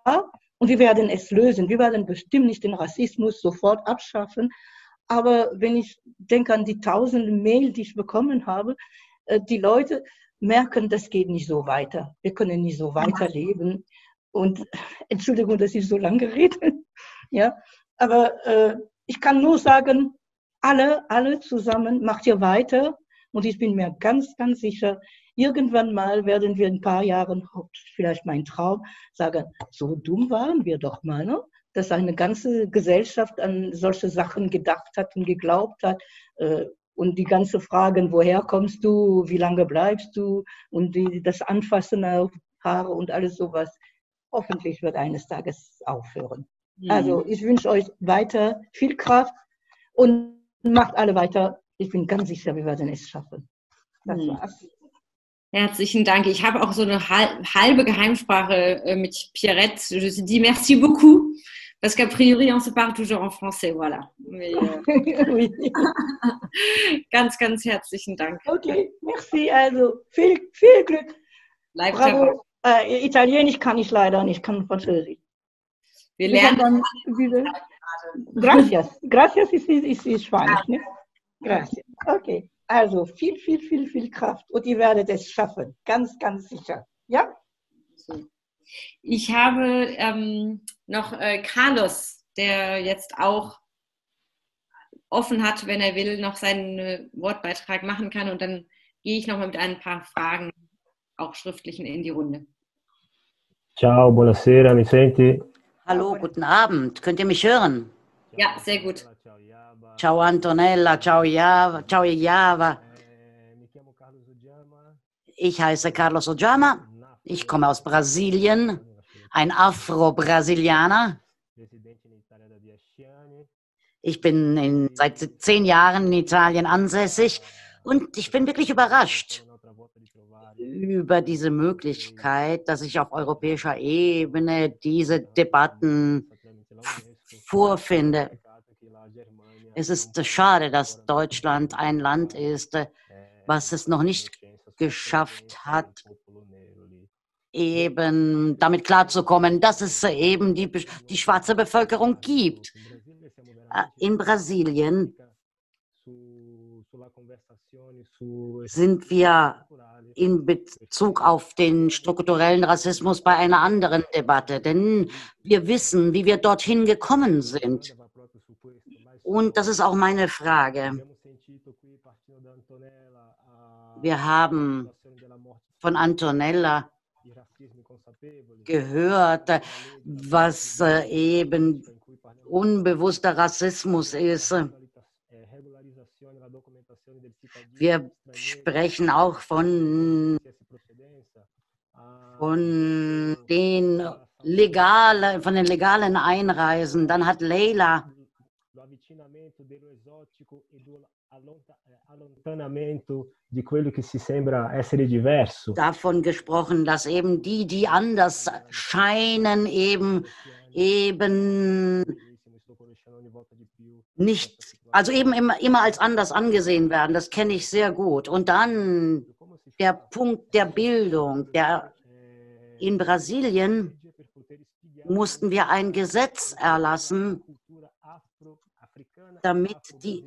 und wir werden es lösen. Wir werden bestimmt nicht den Rassismus sofort abschaffen, Aber wenn ich denke an die tausenden Mail, die ich bekommen habe, äh, die Leute merken, das geht nicht so weiter. Wir können nicht so weiterleben. Und (laughs) Entschuldigung, dass ich so lange rede. (laughs) Ja, aber äh, ich kann nur sagen, alle, alle zusammen macht ihr weiter. Und ich bin mir ganz, ganz sicher, irgendwann mal werden wir in ein paar Jahren, vielleicht mein Traum, sagen, so dumm waren wir doch mal, ne? Dass eine ganze Gesellschaft an solche Sachen gedacht hat und geglaubt hat. Äh, und die ganze Fragen, woher kommst du, wie lange bleibst du und die, das Anfassen auf Haare und alles sowas, hoffentlich wird eines Tages aufhören. Mhm. Also ich wünsche euch weiter viel Kraft und macht alle weiter. Ich bin ganz sicher, wir werden es schaffen. Das mhm. war's. Herzlichen Dank. Ich habe auch so eine halbe Geheimsprache äh, mit Pierrette. Je dis merci beaucoup. Parce qu'a priori, on se parle toujours en français, voilà. Mais, euh, (laughs) (laughs) ganz, ganz herzlichen Dank. Okay, merci. Also viel, viel Glück. Bleib Bravo. Äh, Italienisch kann ich leider nicht, ich kann Französisch. Wir lernen. Dann, gracias. Gracias ist, ist, ist (laughs) Spanisch, ne? Gracias. Okay. Also viel, viel, viel, viel Kraft und ihr werdet es schaffen. Ganz, ganz sicher. Ja? Ich habe ähm, noch äh, Carlos, der jetzt auch offen hat, wenn er will, noch seinen äh, Wortbeitrag machen kann. Und dann gehe ich noch mal mit ein paar Fragen, auch schriftlichen, in die Runde. Ciao, buonasera, mi senti? Hallo, guten Abend. Könnt ihr mich hören? Ja, sehr gut. Ciao Antonella, ciao Java, ciao Java. Ich heiße Carlos Ojama. Ich komme aus Brasilien, ein Afro-Brasilianer. Ich bin in, seit zehn Jahren in Italien ansässig und ich bin wirklich überrascht über diese Möglichkeit, dass ich auf europäischer Ebene diese Debatten vorfinde. Es ist schade, dass Deutschland ein Land ist, was es noch nicht geschafft hat, eben damit klarzukommen, dass es eben die, die schwarze Bevölkerung gibt. Äh, in Brasilien sind wir in Bezug auf den strukturellen Rassismus bei einer anderen Debatte, denn wir wissen, wie wir dorthin gekommen sind. Und das ist auch meine Frage. Wir haben von Antonella gehört, was äh, eben unbewusster Rassismus ist. Wir sprechen auch von, von den legalen, von den legalen Einreisen. Dann hat Leila Davon gesprochen, dass eben die, die anders scheinen, eben, eben nicht, also eben immer, immer als anders angesehen werden. Das kenne ich sehr gut. Und dann der Punkt der Bildung. Der, in Brasilien mussten wir ein Gesetz erlassen, damit die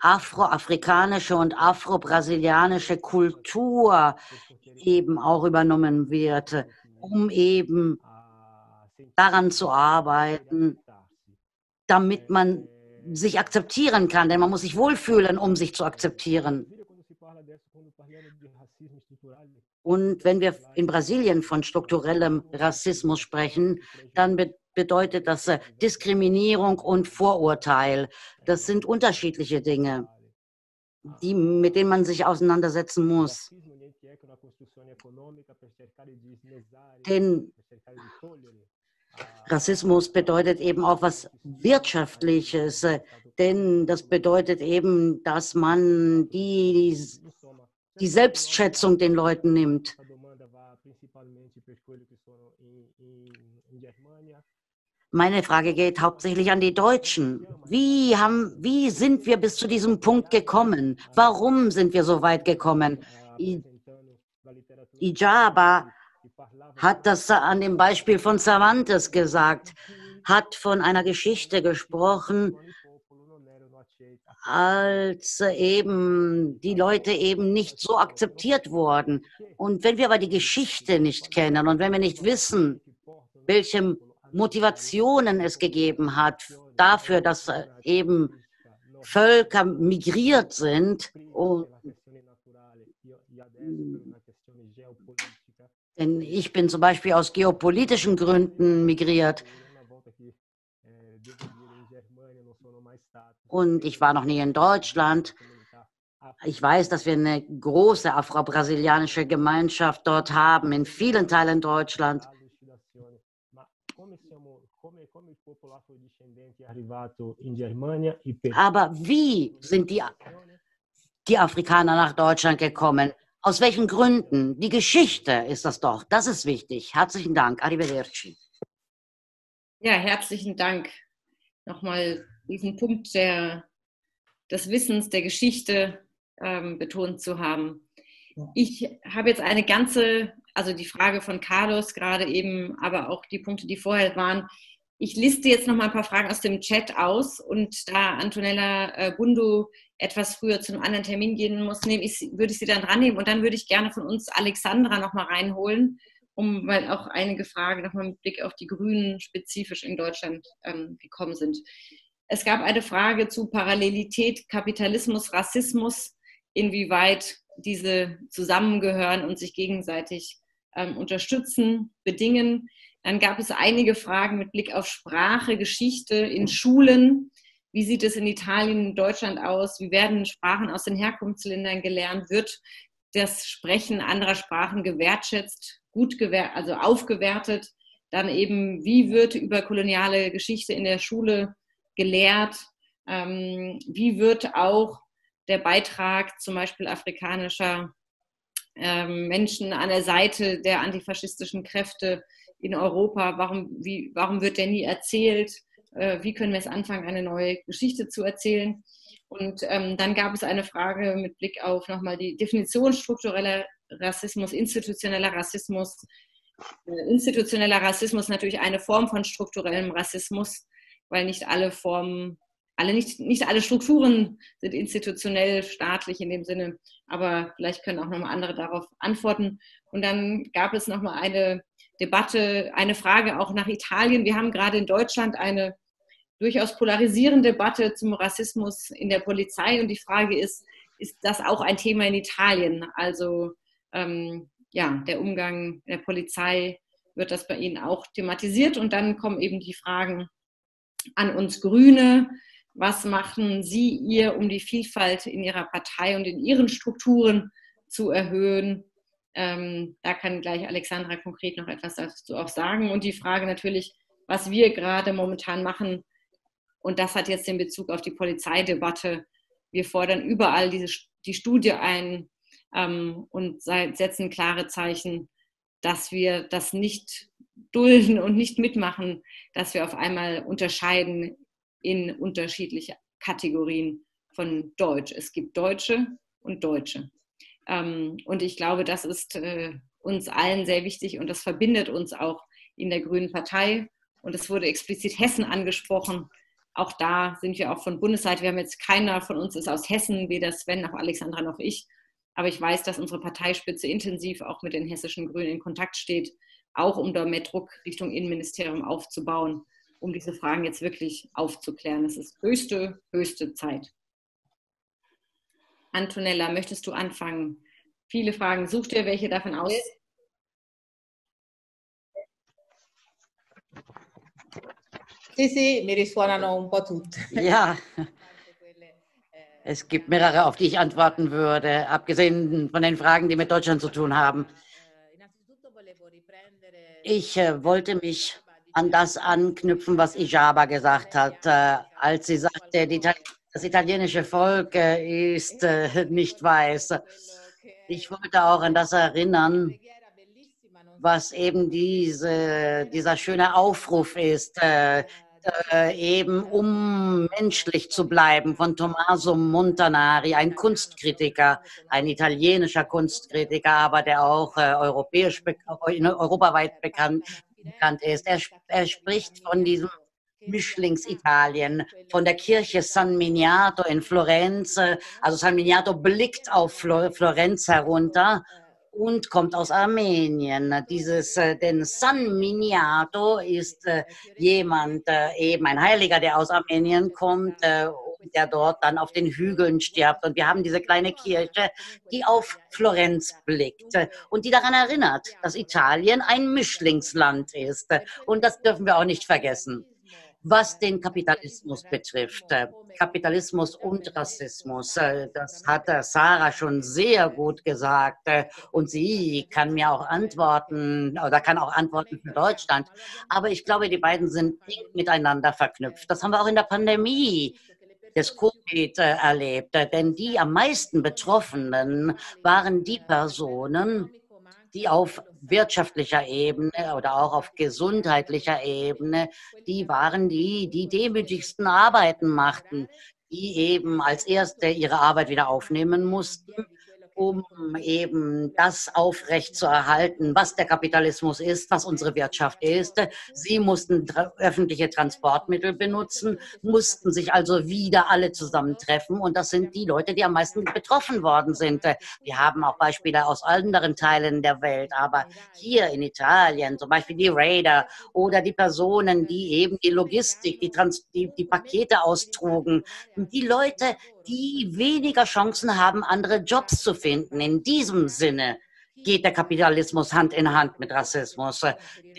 afroafrikanische und afro-brasilianische Kultur eben auch übernommen wird, um eben daran zu arbeiten, damit man sich akzeptieren kann, denn man muss sich wohlfühlen, um sich zu akzeptieren. Und wenn wir in Brasilien von strukturellem Rassismus sprechen, dann bedeutet das äh, Diskriminierung und Vorurteil. Das sind unterschiedliche Dinge, die, mit denen man sich auseinandersetzen muss. Denn Rassismus bedeutet eben auch was Wirtschaftliches, äh, denn das bedeutet eben, dass man die, die Selbstschätzung den Leuten nimmt. Meine Frage geht hauptsächlich an die Deutschen. Wie, haben, wie sind wir bis zu diesem Punkt gekommen? Warum sind wir so weit gekommen? Ijaba hat das an dem Beispiel von Cervantes gesagt, hat von einer Geschichte gesprochen, als eben die Leute eben nicht so akzeptiert wurden. Und wenn wir aber die Geschichte nicht kennen und wenn wir nicht wissen, welche Motivationen es gegeben hat dafür, dass eben Völker migriert sind, und, denn ich bin zum Beispiel aus geopolitischen Gründen migriert. Und ich war noch nie in Deutschland. Ich weiß, dass wir eine große afro-brasilianische Gemeinschaft dort haben, in vielen Teilen Deutschlands. Aber wie sind die, die Afrikaner nach Deutschland gekommen? Aus welchen Gründen? Die Geschichte ist das doch. Das ist wichtig. Herzlichen Dank. Arrivederci. Ja, herzlichen Dank. Nochmal diesen Punkt der, des Wissens, der Geschichte ähm, betont zu haben. Ich habe jetzt eine ganze, also die Frage von Carlos gerade eben, aber auch die Punkte, die vorher waren. Ich liste jetzt noch mal ein paar Fragen aus dem Chat aus und da Antonella äh, Bundu etwas früher zu einem anderen Termin gehen muss, nehme ich, würde ich sie dann rannehmen und dann würde ich gerne von uns Alexandra noch mal reinholen, um, weil auch einige Fragen noch mal mit Blick auf die Grünen spezifisch in Deutschland ähm, gekommen sind. Es gab eine Frage zu Parallelität, Kapitalismus, Rassismus, inwieweit diese zusammengehören und sich gegenseitig ähm, unterstützen, bedingen. Dann gab es einige Fragen mit Blick auf Sprache, Geschichte in Schulen. Wie sieht es in Italien, in Deutschland aus? Wie werden Sprachen aus den Herkunftsländern gelernt? Wird das Sprechen anderer Sprachen gewertschätzt, gut gewährt, also aufgewertet? Dann eben, wie wird über koloniale Geschichte in der Schule gelehrt? Ähm, wie wird auch der Beitrag zum Beispiel afrikanischer ähm, Menschen an der Seite der antifaschistischen Kräfte in Europa, warum, wie, warum wird der nie erzählt? Äh, wie können wir es anfangen, eine neue Geschichte zu erzählen? Und ähm, dann gab es eine Frage mit Blick auf nochmal die Definition struktureller Rassismus, institutioneller Rassismus. Äh, institutioneller Rassismus natürlich eine Form von strukturellem Rassismus, weil nicht alle Formen, alle nicht, nicht alle Strukturen sind institutionell staatlich in dem Sinne, aber vielleicht können auch nochmal andere darauf antworten. Und dann gab es nochmal eine Debatte, eine Frage auch nach Italien. Wir haben gerade in Deutschland eine durchaus polarisierende Debatte zum Rassismus in der Polizei und die Frage ist, ist das auch ein Thema in Italien? Also ähm, ja, der Umgang der Polizei, wird das bei Ihnen auch thematisiert? Und dann kommen eben die Fragen an uns Grüne. Was machen Sie ihr, um die Vielfalt in Ihrer Partei und in Ihren Strukturen zu erhöhen? Ähm, da kann gleich Alexandra konkret noch etwas dazu auch sagen. Und die Frage natürlich, was wir gerade momentan machen, und das hat jetzt den Bezug auf die Polizeidebatte. Wir fordern überall diese, die Studie ein ähm, und setzen klare Zeichen, dass wir das nicht dulden und nicht mitmachen, dass wir auf einmal unterscheiden in unterschiedliche Kategorien von Deutsch. Es gibt Deutsche und Deutsche. Ähm, und ich glaube, das ist äh, uns allen sehr wichtig und das verbindet uns auch in der Grünen Partei. Und es wurde explizit Hessen angesprochen. Auch da sind wir auch von Bundesseite. Wir haben jetzt keiner von uns ist aus Hessen, weder Sven noch Alexandra noch ich. Aber ich weiß, dass unsere Parteispitze intensiv auch mit den hessischen Grünen in Kontakt steht, auch um da mehr Druck Richtung Innenministerium aufzubauen, um diese Fragen jetzt wirklich aufzuklären. Es ist höchste, höchste Zeit. Antonella, möchtest du anfangen? Viele Fragen. Such dir welche davon aus. Sì, sì, mi risuonano un po' tutte. Ja, (laughs) es gibt mehrere, auf die ich antworten würde, abgesehen von den Fragen, die mit Deutschland zu tun haben. Ich äh, wollte mich an das anknüpfen, was Ijaba gesagt hat, äh, als sie sagte, die das italienische Volk äh, ist äh, nicht weiß. Ich wollte auch an das erinnern, was eben diese, dieser schöne Aufruf ist, äh, eben um menschlich zu bleiben, von Tommaso Montanari, ein Kunstkritiker, ein italienischer Kunstkritiker, aber der auch europäisch, europaweit bekannt, bekannt ist. Er, er spricht von diesem Mischlingsitalien von der Kirche San Miniato in Florenz. Also San Miniato blickt auf Florenz herunter und kommt aus Armenien. Dieses, äh, denn San Miniato ist äh, jemand, äh, eben ein Heiliger, der aus Armenien kommt der dort dann auf den Hügeln stirbt. Und wir haben diese kleine Kirche, die auf Florenz blickt und die daran erinnert, dass Italien ein Mischlingsland ist. Und das dürfen wir auch nicht vergessen was den Kapitalismus betrifft. Äh, Kapitalismus und Rassismus, äh, das hat äh, Sarah schon sehr gut gesagt und sie kann mir auch antworten oder kann auch antworten für Deutschland. Aber ich glaube, die beiden sind miteinander verknüpft. Das haben wir auch in der Pandemie des Covid erlebt, denn die am meisten Betroffenen waren die Personen, die auf wirtschaftlicher Ebene oder auch auf gesundheitlicher Ebene, die waren die, die demütigsten Arbeiten machten, die eben als Erste ihre Arbeit wieder aufnehmen mussten um eben das aufrechtzuerhalten, was der Kapitalismus ist, was unsere Wirtschaft ist. Sie mussten öffentliche Transportmittel benutzen, mussten sich also wieder alle zusammentreffen. Und das sind die Leute, die am meisten betroffen worden sind. Wir haben auch Beispiele aus anderen Teilen der Welt, aber hier in Italien, zum Beispiel die Raider oder die Personen, die eben die Logistik, die, Trans die, die Pakete austrugen, die Leute, die weniger Chancen haben, andere Jobs zu finden. In diesem Sinne geht der Kapitalismus Hand in Hand mit Rassismus.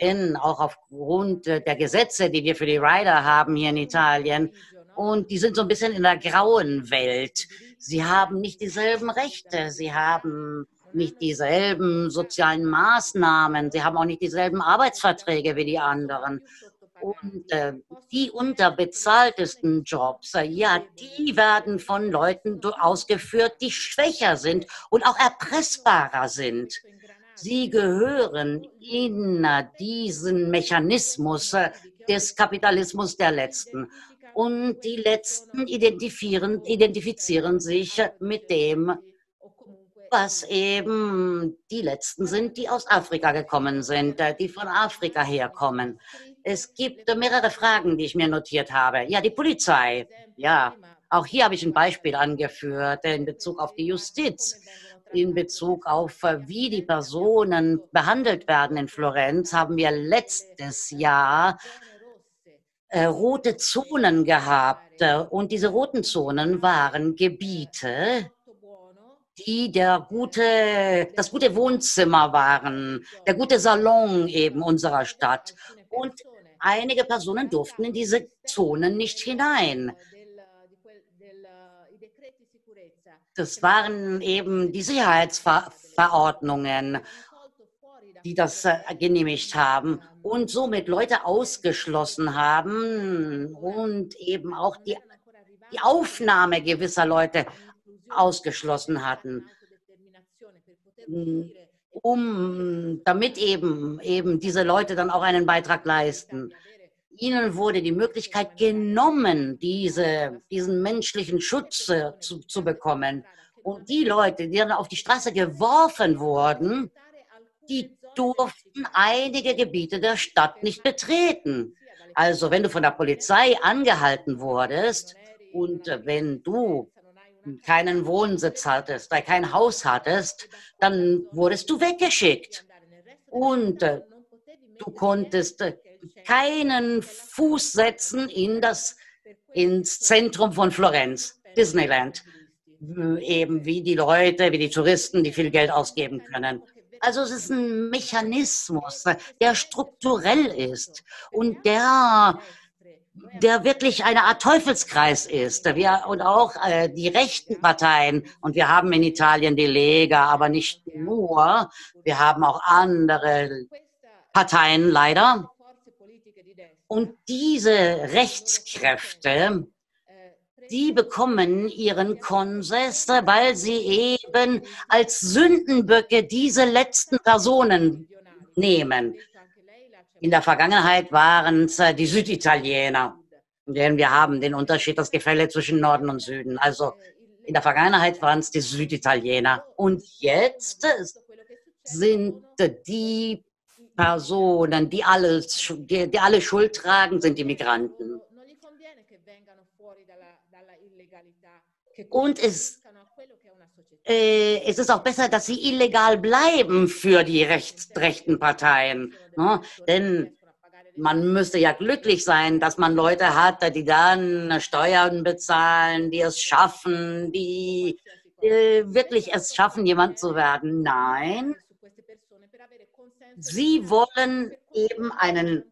Denn auch aufgrund der Gesetze, die wir für die Rider haben hier in Italien, und die sind so ein bisschen in der grauen Welt. Sie haben nicht dieselben Rechte, sie haben nicht dieselben sozialen Maßnahmen, sie haben auch nicht dieselben Arbeitsverträge wie die anderen. Und äh, die unterbezahltesten Jobs, äh, ja, die werden von Leuten ausgeführt, die schwächer sind und auch erpressbarer sind. Sie gehören in äh, diesen Mechanismus äh, des Kapitalismus der Letzten. Und die Letzten identifizieren, identifizieren sich mit dem, was eben die Letzten sind, die aus Afrika gekommen sind, die von Afrika herkommen. Es gibt mehrere Fragen, die ich mir notiert habe. Ja, die Polizei. Ja, auch hier habe ich ein Beispiel angeführt in Bezug auf die Justiz. In Bezug auf, äh, wie die Personen behandelt werden in Florenz, haben wir letztes Jahr äh, rote Zonen gehabt. Und diese roten Zonen waren Gebiete, die der gute, das gute Wohnzimmer waren, der gute Salon eben unserer Stadt. Und einige Personen durften in diese Zonen nicht hinein. Das waren eben die Sicherheitsverordnungen, die das äh, genehmigt haben und somit Leute ausgeschlossen haben und eben auch die, die Aufnahme gewisser Leute ausgeschlossen hatten um, damit eben, eben diese Leute dann auch einen Beitrag leisten. Ihnen wurde die Möglichkeit genommen, diese, diesen menschlichen Schutz äh, zu, zu bekommen. Und die Leute, die dann auf die Straße geworfen wurden, die durften einige Gebiete der Stadt nicht betreten. Also wenn du von der Polizei angehalten wurdest und wenn du keinen Wohnsitz hattest, kein Haus hattest, dann wurdest du weggeschickt. Und äh, du konntest äh, keinen Fuß setzen in das, ins Zentrum von Florenz, Disneyland. Eben wie die Leute, wie die Touristen, die viel Geld ausgeben können. Also es ist ein Mechanismus, der strukturell ist und der der wirklich eine Art Teufelskreis ist. Wir, und auch äh, die rechten Parteien, und wir haben in Italien die Lega, aber nicht nur, wir haben auch andere Parteien leider. Und diese Rechtskräfte, die bekommen ihren Konsens, weil sie eben als Sündenböcke diese letzten Personen nehmen. In der Vergangenheit waren es äh, die Süditaliener, denn wir haben den Unterschied, das Gefälle zwischen Norden und Süden. Also in der Vergangenheit waren es die Süditaliener und jetzt sind die Personen, die alle, die, die alle Schuld tragen, sind die Migranten. Und es, äh, es ist auch besser, dass sie illegal bleiben für die rechts, rechten Parteien. Ne? Denn man müsste ja glücklich sein, dass man Leute hat, die dann Steuern bezahlen, die es schaffen, die äh, wirklich es schaffen, jemand zu werden. Nein, sie wollen eben einen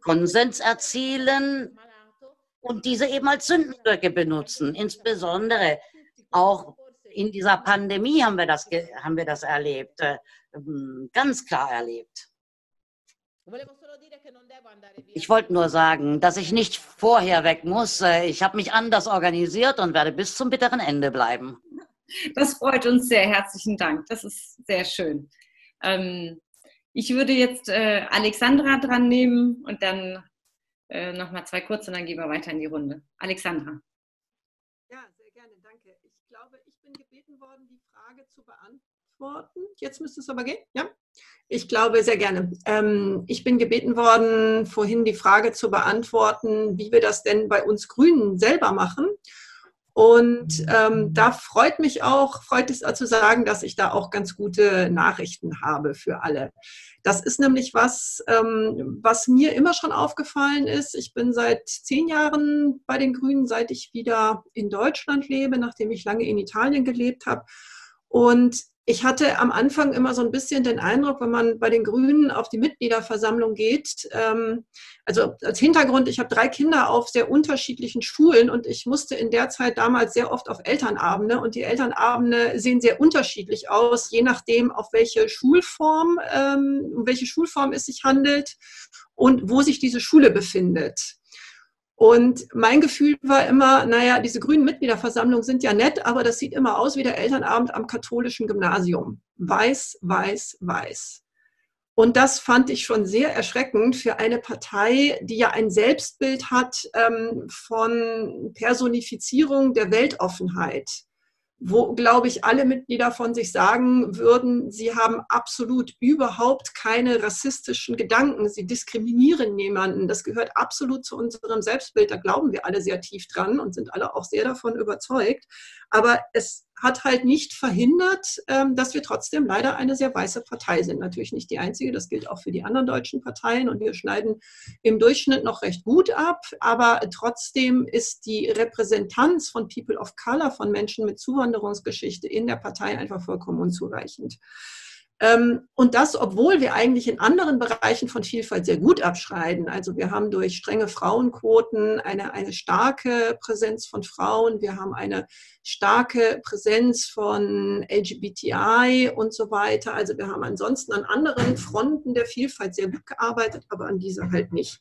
Konsens erzielen und diese eben als Sündenböcke benutzen. Insbesondere auch in dieser Pandemie haben wir das, haben wir das erlebt, äh, ganz klar erlebt. Ich wollte nur sagen, dass ich nicht vorher weg muss. Äh, ich habe mich anders organisiert und werde bis zum bitteren Ende bleiben. Das freut uns sehr. Herzlichen Dank. Das ist sehr schön. Ähm, ich würde jetzt äh, Alexandra dran nehmen und dann äh, nochmal zwei kurze und dann gehen wir weiter in die Runde. Alexandra. Ja, sehr gerne, danke. Ich glaube, ich bin gebeten worden, die Frage zu beantworten. Jetzt müsste es aber gehen, ja? Ich glaube, sehr gerne. Ähm, ich bin gebeten worden, vorhin die Frage zu beantworten, wie wir das denn bei uns Grünen selber machen. Und ähm, da freut mich auch, freut es zu sagen, dass ich da auch ganz gute Nachrichten habe für alle. Das ist nämlich was, ähm, was mir immer schon aufgefallen ist. Ich bin seit zehn Jahren bei den Grünen, seit ich wieder in Deutschland lebe, nachdem ich lange in Italien gelebt habe. Und ich hatte am Anfang immer so ein bisschen den Eindruck, wenn man bei den Grünen auf die Mitgliederversammlung geht, ähm, also als Hintergrund, ich habe drei Kinder auf sehr unterschiedlichen Schulen und ich musste in der Zeit damals sehr oft auf Elternabende und die Elternabende sehen sehr unterschiedlich aus, je nachdem, auf welche Schulform, ähm, um welche Schulform es sich handelt und wo sich diese Schule befindet. Und mein Gefühl war immer, naja, diese grünen Mitgliederversammlungen sind ja nett, aber das sieht immer aus wie der Elternabend am katholischen Gymnasium. Weiß, weiß, weiß. Und das fand ich schon sehr erschreckend für eine Partei, die ja ein Selbstbild hat ähm, von Personifizierung der Weltoffenheit wo, glaube ich, alle Mitglieder von sich sagen würden, sie haben absolut überhaupt keine rassistischen Gedanken, sie diskriminieren niemanden. Das gehört absolut zu unserem Selbstbild, da glauben wir alle sehr tief dran und sind alle auch sehr davon überzeugt. Aber es hat halt nicht verhindert, ähm, dass wir trotzdem leider eine sehr weiße Partei sind. Natürlich nicht die einzige, das gilt auch für die anderen deutschen Parteien und wir schneiden im Durchschnitt noch recht gut ab, aber trotzdem ist die Repräsentanz von People of Color, von Menschen mit Zuwanderungsgeschichte in der Partei einfach vollkommen unzureichend. Ähm, und das, obwohl wir eigentlich in anderen Bereichen von Vielfalt sehr gut abschneiden. Also wir haben durch strenge Frauenquoten eine, eine starke Präsenz von Frauen, wir haben eine starke Präsenz von LGBTI und so weiter. Also wir haben ansonsten an anderen Fronten der Vielfalt sehr gut gearbeitet, aber an dieser halt nicht.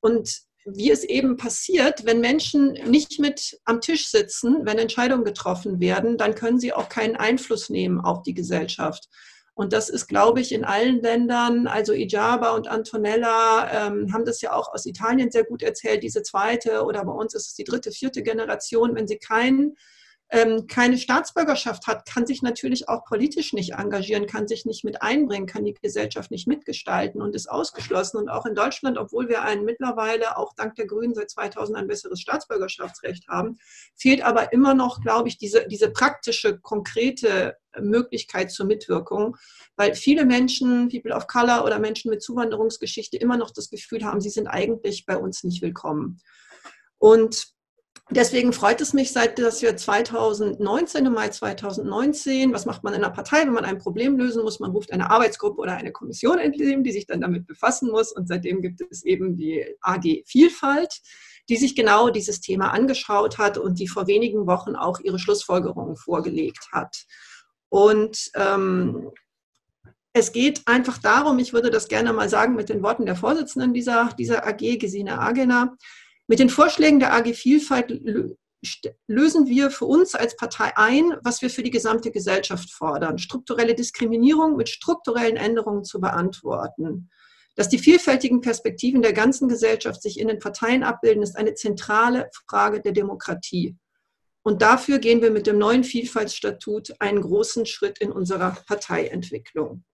Und wie es eben passiert, wenn Menschen nicht mit am Tisch sitzen, wenn Entscheidungen getroffen werden, dann können sie auch keinen Einfluss nehmen auf die Gesellschaft. Und das ist, glaube ich, in allen Ländern, also Ijaba und Antonella ähm, haben das ja auch aus Italien sehr gut erzählt, diese zweite oder bei uns ist es die dritte, vierte Generation, wenn sie keinen ähm, keine Staatsbürgerschaft hat, kann sich natürlich auch politisch nicht engagieren, kann sich nicht mit einbringen, kann die Gesellschaft nicht mitgestalten und ist ausgeschlossen. Und auch in Deutschland, obwohl wir ein mittlerweile auch dank der Grünen seit 2000 ein besseres Staatsbürgerschaftsrecht haben, fehlt aber immer noch, glaube ich, diese, diese praktische, konkrete Möglichkeit zur Mitwirkung, weil viele Menschen, People of Color oder Menschen mit Zuwanderungsgeschichte immer noch das Gefühl haben, sie sind eigentlich bei uns nicht willkommen. Und Deswegen freut es mich, seit dass wir 2019, im Mai 2019, was macht man in einer Partei, wenn man ein Problem lösen muss? Man ruft eine Arbeitsgruppe oder eine Kommission ins die sich dann damit befassen muss. Und seitdem gibt es eben die AG Vielfalt, die sich genau dieses Thema angeschaut hat und die vor wenigen Wochen auch ihre Schlussfolgerungen vorgelegt hat. Und ähm, es geht einfach darum, ich würde das gerne mal sagen mit den Worten der Vorsitzenden dieser, dieser AG, Gesine Agena, mit den Vorschlägen der AG Vielfalt lösen wir für uns als Partei ein, was wir für die gesamte Gesellschaft fordern. Strukturelle Diskriminierung mit strukturellen Änderungen zu beantworten. Dass die vielfältigen Perspektiven der ganzen Gesellschaft sich in den Parteien abbilden, ist eine zentrale Frage der Demokratie. Und dafür gehen wir mit dem neuen Vielfaltsstatut einen großen Schritt in unserer Parteientwicklung.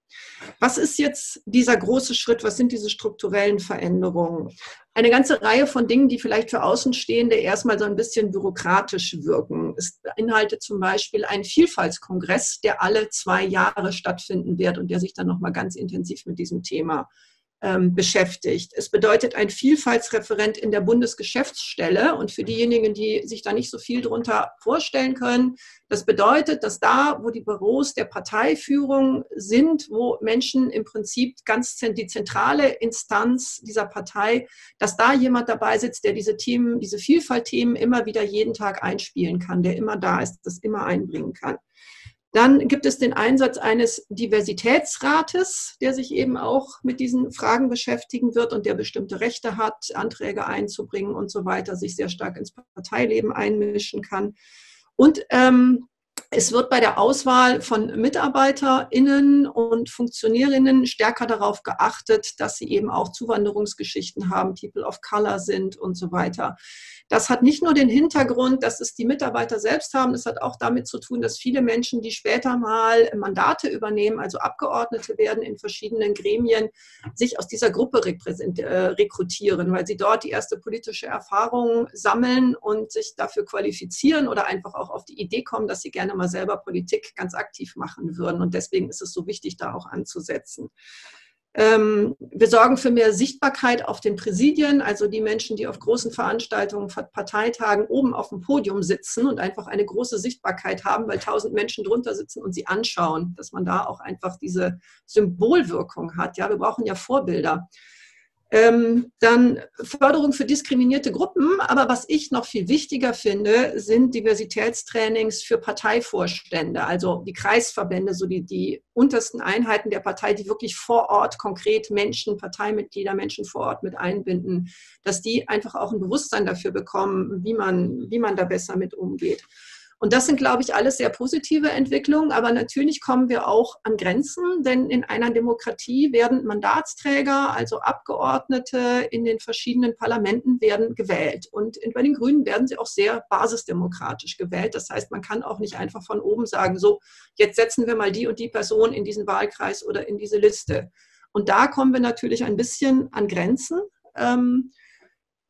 Was ist jetzt dieser große Schritt? Was sind diese strukturellen Veränderungen? Eine ganze Reihe von Dingen, die vielleicht für Außenstehende erstmal so ein bisschen bürokratisch wirken. Es beinhaltet zum Beispiel einen Vielfaltskongress, der alle zwei Jahre stattfinden wird und der sich dann nochmal ganz intensiv mit diesem Thema beschäftigt. Es bedeutet ein Vielfaltsreferent in der Bundesgeschäftsstelle. Und für diejenigen, die sich da nicht so viel drunter vorstellen können, das bedeutet, dass da, wo die Büros der Parteiführung sind, wo Menschen im Prinzip ganz die zentrale Instanz dieser Partei, dass da jemand dabei sitzt, der diese Themen, diese Vielfaltthemen immer wieder jeden Tag einspielen kann, der immer da ist, das immer einbringen kann. Dann gibt es den Einsatz eines Diversitätsrates, der sich eben auch mit diesen Fragen beschäftigen wird und der bestimmte Rechte hat, Anträge einzubringen und so weiter, sich sehr stark ins Parteileben einmischen kann. Und ähm, es wird bei der Auswahl von MitarbeiterInnen und Funktionärinnen stärker darauf geachtet, dass sie eben auch Zuwanderungsgeschichten haben, People of Color sind und so weiter. Das hat nicht nur den Hintergrund, dass es die Mitarbeiter selbst haben, es hat auch damit zu tun, dass viele Menschen, die später mal Mandate übernehmen, also Abgeordnete werden in verschiedenen Gremien, sich aus dieser Gruppe äh, rekrutieren, weil sie dort die erste politische Erfahrung sammeln und sich dafür qualifizieren oder einfach auch auf die Idee kommen, dass sie gerne mal selber Politik ganz aktiv machen würden. Und deswegen ist es so wichtig, da auch anzusetzen. Ähm, wir sorgen für mehr Sichtbarkeit auf den Präsidien, also die Menschen, die auf großen Veranstaltungen, Parteitagen oben auf dem Podium sitzen und einfach eine große Sichtbarkeit haben, weil tausend Menschen drunter sitzen und sie anschauen, dass man da auch einfach diese Symbolwirkung hat. Ja, wir brauchen ja Vorbilder. Ähm, dann Förderung für diskriminierte Gruppen. Aber was ich noch viel wichtiger finde, sind Diversitätstrainings für Parteivorstände, also die Kreisverbände, so die, die untersten Einheiten der Partei, die wirklich vor Ort konkret Menschen, Parteimitglieder, Menschen vor Ort mit einbinden, dass die einfach auch ein Bewusstsein dafür bekommen, wie man, wie man da besser mit umgeht. Und das sind, glaube ich, alles sehr positive Entwicklungen. Aber natürlich kommen wir auch an Grenzen, denn in einer Demokratie werden Mandatsträger, also Abgeordnete in den verschiedenen Parlamenten werden gewählt. Und bei den Grünen werden sie auch sehr basisdemokratisch gewählt. Das heißt, man kann auch nicht einfach von oben sagen, so, jetzt setzen wir mal die und die Person in diesen Wahlkreis oder in diese Liste. Und da kommen wir natürlich ein bisschen an Grenzen, ähm,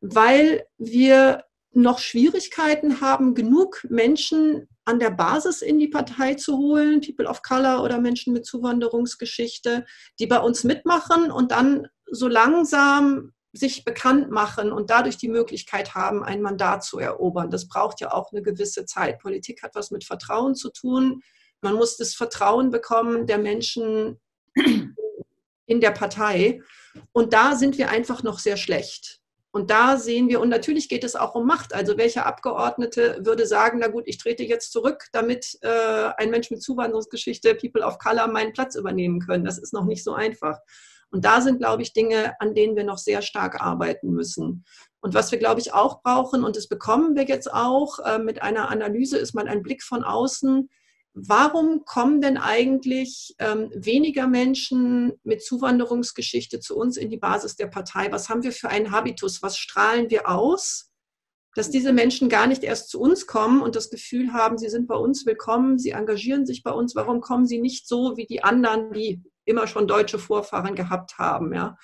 weil wir noch Schwierigkeiten haben, genug Menschen an der Basis in die Partei zu holen, People of Color oder Menschen mit Zuwanderungsgeschichte, die bei uns mitmachen und dann so langsam sich bekannt machen und dadurch die Möglichkeit haben, ein Mandat zu erobern. Das braucht ja auch eine gewisse Zeit. Politik hat was mit Vertrauen zu tun. Man muss das Vertrauen bekommen der Menschen in der Partei. Und da sind wir einfach noch sehr schlecht. Und da sehen wir, und natürlich geht es auch um Macht. Also welcher Abgeordnete würde sagen, na gut, ich trete jetzt zurück, damit äh, ein Mensch mit Zuwanderungsgeschichte, People of Color, meinen Platz übernehmen können. Das ist noch nicht so einfach. Und da sind, glaube ich, Dinge, an denen wir noch sehr stark arbeiten müssen. Und was wir, glaube ich, auch brauchen, und das bekommen wir jetzt auch äh, mit einer Analyse, ist mal ein Blick von außen, warum kommen denn eigentlich ähm, weniger Menschen mit Zuwanderungsgeschichte zu uns in die Basis der Partei? Was haben wir für einen Habitus? Was strahlen wir aus? Dass diese Menschen gar nicht erst zu uns kommen und das Gefühl haben, sie sind bei uns willkommen, sie engagieren sich bei uns. Warum kommen sie nicht so wie die anderen, die immer schon deutsche Vorfahren gehabt haben? Ja?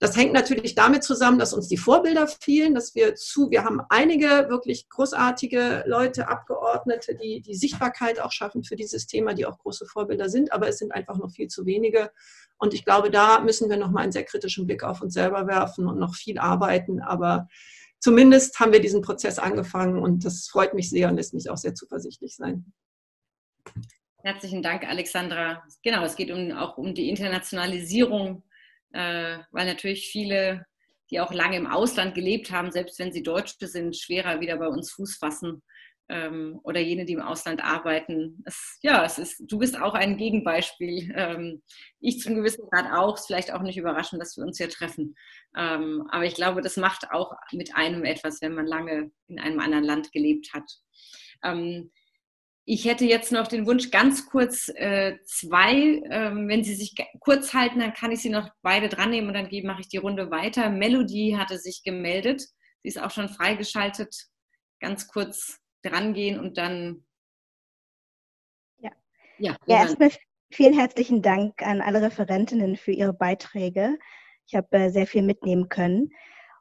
Das hängt natürlich damit zusammen, dass uns die Vorbilder fehlen, dass wir zu, wir haben einige wirklich großartige Leute, Abgeordnete, die die Sichtbarkeit auch schaffen für dieses Thema, die auch große Vorbilder sind, aber es sind einfach noch viel zu wenige. Und ich glaube, da müssen wir nochmal einen sehr kritischen Blick auf uns selber werfen und noch viel arbeiten. Aber zumindest haben wir diesen Prozess angefangen und das freut mich sehr und lässt mich auch sehr zuversichtlich sein. Herzlichen Dank, Alexandra. Genau, es geht um, auch um die Internationalisierung äh, weil natürlich viele, die auch lange im Ausland gelebt haben, selbst wenn sie Deutsche sind, schwerer wieder bei uns Fuß fassen ähm, oder jene, die im Ausland arbeiten. Es, ja, es ist, du bist auch ein Gegenbeispiel. Ähm, ich zum gewissen Grad auch. Ist vielleicht auch nicht überraschend, dass wir uns hier treffen. Ähm, aber ich glaube, das macht auch mit einem etwas, wenn man lange in einem anderen Land gelebt hat. Ähm, ich hätte jetzt noch den Wunsch, ganz kurz äh, zwei, ähm, wenn Sie sich kurz halten, dann kann ich Sie noch beide dran nehmen und dann mache ich die Runde weiter. Melody hatte sich gemeldet. Sie ist auch schon freigeschaltet. Ganz kurz drangehen und dann. Ja, ja, ja erst, möchte, Vielen herzlichen Dank an alle Referentinnen für ihre Beiträge. Ich habe äh, sehr viel mitnehmen können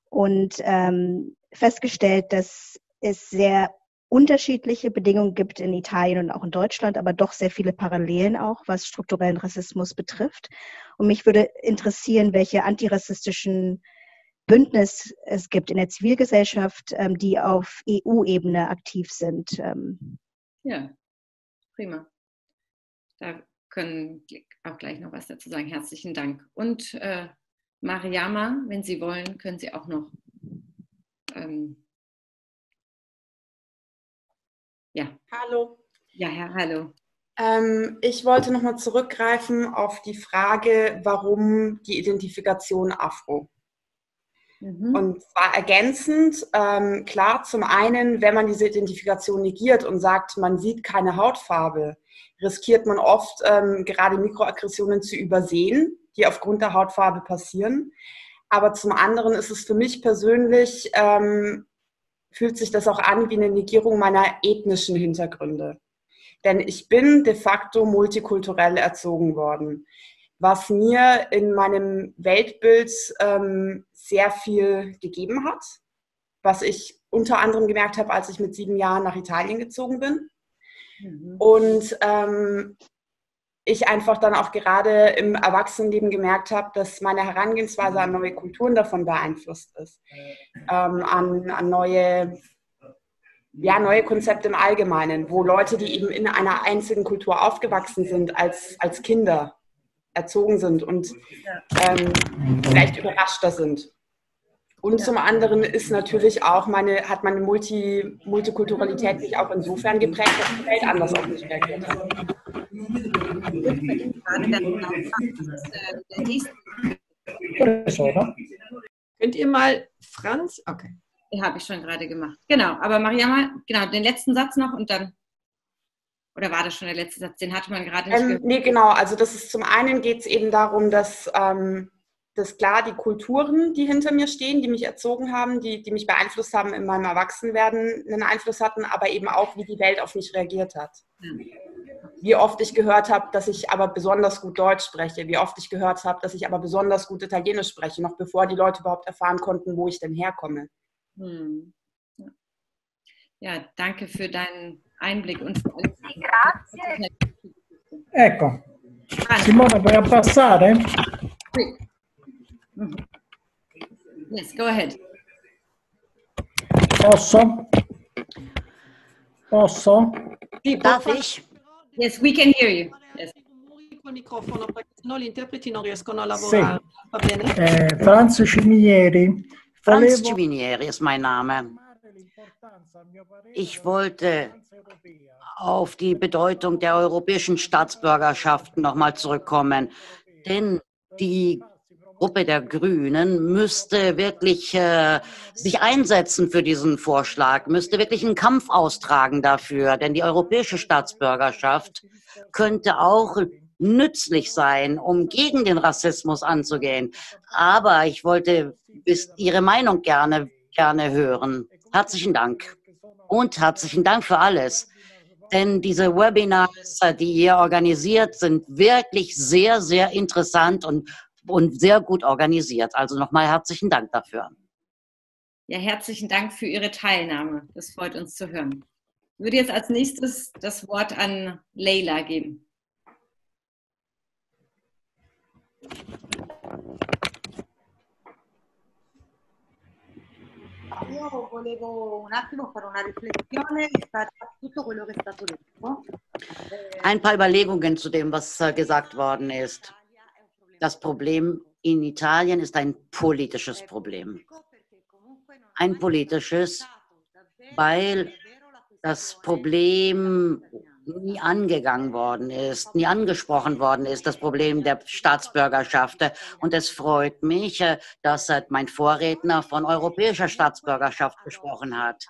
und ähm, festgestellt, dass es sehr unterschiedliche Bedingungen gibt in Italien und auch in Deutschland, aber doch sehr viele Parallelen auch, was strukturellen Rassismus betrifft. Und mich würde interessieren, welche antirassistischen Bündnis es gibt in der Zivilgesellschaft, ähm, die auf EU-Ebene aktiv sind. Ähm. Ja, prima. Da können auch gleich noch was dazu sagen. Herzlichen Dank. Und äh, Mariama, wenn Sie wollen, können Sie auch noch. Ähm, ja. Hallo. Ja, Herr, hallo. Ähm, ich wollte nochmal zurückgreifen auf die Frage, warum die Identifikation Afro. Mhm. Und zwar ergänzend, ähm, klar, zum einen, wenn man diese Identifikation negiert und sagt, man sieht keine Hautfarbe, riskiert man oft ähm, gerade Mikroaggressionen zu übersehen, die aufgrund der Hautfarbe passieren. Aber zum anderen ist es für mich persönlich, ähm, fühlt sich das auch an wie eine Negierung meiner ethnischen Hintergründe. Denn ich bin de facto multikulturell erzogen worden, was mir in meinem Weltbild ähm, sehr viel gegeben hat, was ich unter anderem gemerkt habe, als ich mit sieben Jahren nach Italien gezogen bin. Mhm. Und ähm, ich einfach dann auch gerade im Erwachsenenleben gemerkt habe, dass meine Herangehensweise an neue Kulturen davon beeinflusst ist, ähm, an, an neue, ja, neue Konzepte im Allgemeinen, wo Leute, die eben in einer einzigen Kultur aufgewachsen sind, als, als Kinder erzogen sind und ähm, vielleicht überraschter sind. Und zum anderen ist natürlich auch meine, hat meine Multi, Multikulturalität mich auch insofern geprägt, dass die Welt anders auf mich reagiert hat. Könnt ihr mal Franz? Okay. Ja, habe ich schon gerade gemacht. Genau, aber Mariama, genau, den letzten Satz noch und dann. Oder war das schon der letzte Satz? Den hatte man gerade nicht. Ähm, nee, genau. Also das ist zum einen geht es eben darum, dass ähm, dass klar die Kulturen, die hinter mir stehen, die mich erzogen haben, die, die mich beeinflusst haben in meinem Erwachsenwerden, einen Einfluss hatten, aber eben auch, wie die Welt auf mich reagiert hat. Wie oft ich gehört habe, dass ich aber besonders gut Deutsch spreche, wie oft ich gehört habe, dass ich aber besonders gut Italienisch spreche, noch bevor die Leute überhaupt erfahren konnten, wo ich denn herkomme. Hm. Ja, danke für deinen Einblick und vor allem. Grazie. (laughs) Ecco. Simona, vuoi abbassare? Sì. Yes, go ahead. Posso? Posso? Darf ich? Yes, we can hear you. Yes. Sì. Eh, Franz Ciminieri. Franz Ciminieri ist mein Name. Ich wollte auf die Bedeutung der europäischen Staatsbürgerschaft nochmal zurückkommen, denn die Gruppe der Grünen müsste wirklich äh, sich einsetzen für diesen Vorschlag, müsste wirklich einen Kampf austragen dafür, denn die europäische Staatsbürgerschaft könnte auch nützlich sein, um gegen den Rassismus anzugehen. Aber ich wollte Ihre Meinung gerne, gerne hören. Herzlichen Dank. Und herzlichen Dank für alles. Denn diese Webinars, die ihr organisiert, sind wirklich sehr, sehr interessant und und sehr gut organisiert. Also nochmal herzlichen Dank dafür. Ja, herzlichen Dank für Ihre Teilnahme. Das freut uns zu hören. Ich würde jetzt als nächstes das Wort an Leila geben. Io volevo un attimo fare una riflessione rispetto a tutto quello che è stato detto. Ein paar Überlegungen zu dem, was äh, gesagt worden ist. Das Problem in Italien ist ein politisches Problem. Ein politisches, weil das Problem nie angegangen worden ist, nie angesprochen worden ist, das Problem der Staatsbürgerschaft. Und es freut mich, dass mein Vorredner von europäischer Staatsbürgerschaft gesprochen hat.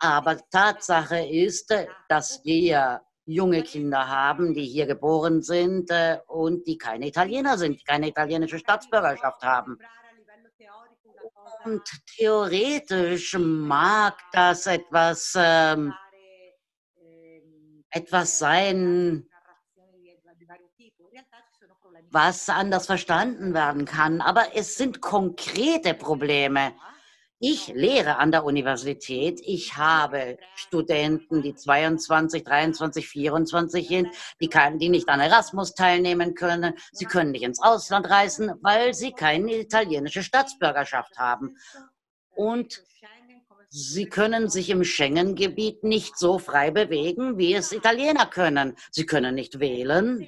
Aber Tatsache ist, dass wir junge Kinder haben, die hier geboren sind äh, und die keine Italiener sind, die keine italienische Staatsbürgerschaft haben. Und theoretisch mag das etwas, ähm, etwas sein, was anders verstanden werden kann. Aber es sind konkrete Probleme. Ich lehre an der Universität. Ich habe Studenten, die 22, 23, 24 sind, die, kann, die nicht an Erasmus teilnehmen können. Sie können nicht ins Ausland reisen, weil sie keine italienische Staatsbürgerschaft haben. Und sie können sich im Schengen-Gebiet nicht so frei bewegen, wie es Italiener können. Sie können nicht wählen.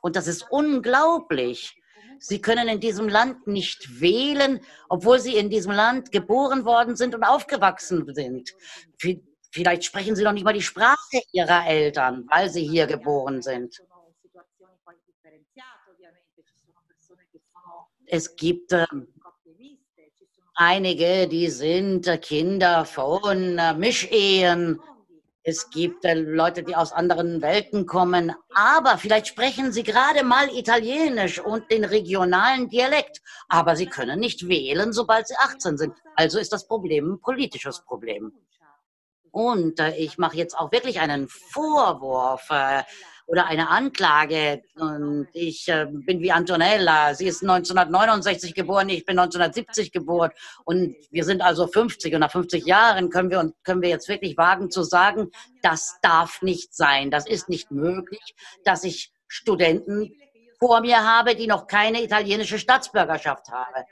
Und das ist unglaublich. Sie können in diesem Land nicht wählen, obwohl Sie in diesem Land geboren worden sind und aufgewachsen sind. Vielleicht sprechen Sie noch nicht mal die Sprache Ihrer Eltern, weil Sie hier geboren sind. Es gibt äh, einige, die sind Kinder von äh, Mischehen es gibt äh, Leute, die aus anderen Welten kommen, aber vielleicht sprechen sie gerade mal Italienisch und den regionalen Dialekt, aber sie können nicht wählen, sobald sie 18 sind. Also ist das Problem ein politisches Problem. Und äh, ich mache jetzt auch wirklich einen Vorwurf. Äh, oder eine Anklage. Und ich äh, bin wie Antonella. Sie ist 1969 geboren, ich bin 1970 geboren. Und wir sind also 50. Und nach 50 Jahren können wir, können wir jetzt wirklich wagen zu sagen, das darf nicht sein. Das ist nicht möglich, dass ich Studenten vor mir habe, die noch keine italienische Staatsbürgerschaft haben.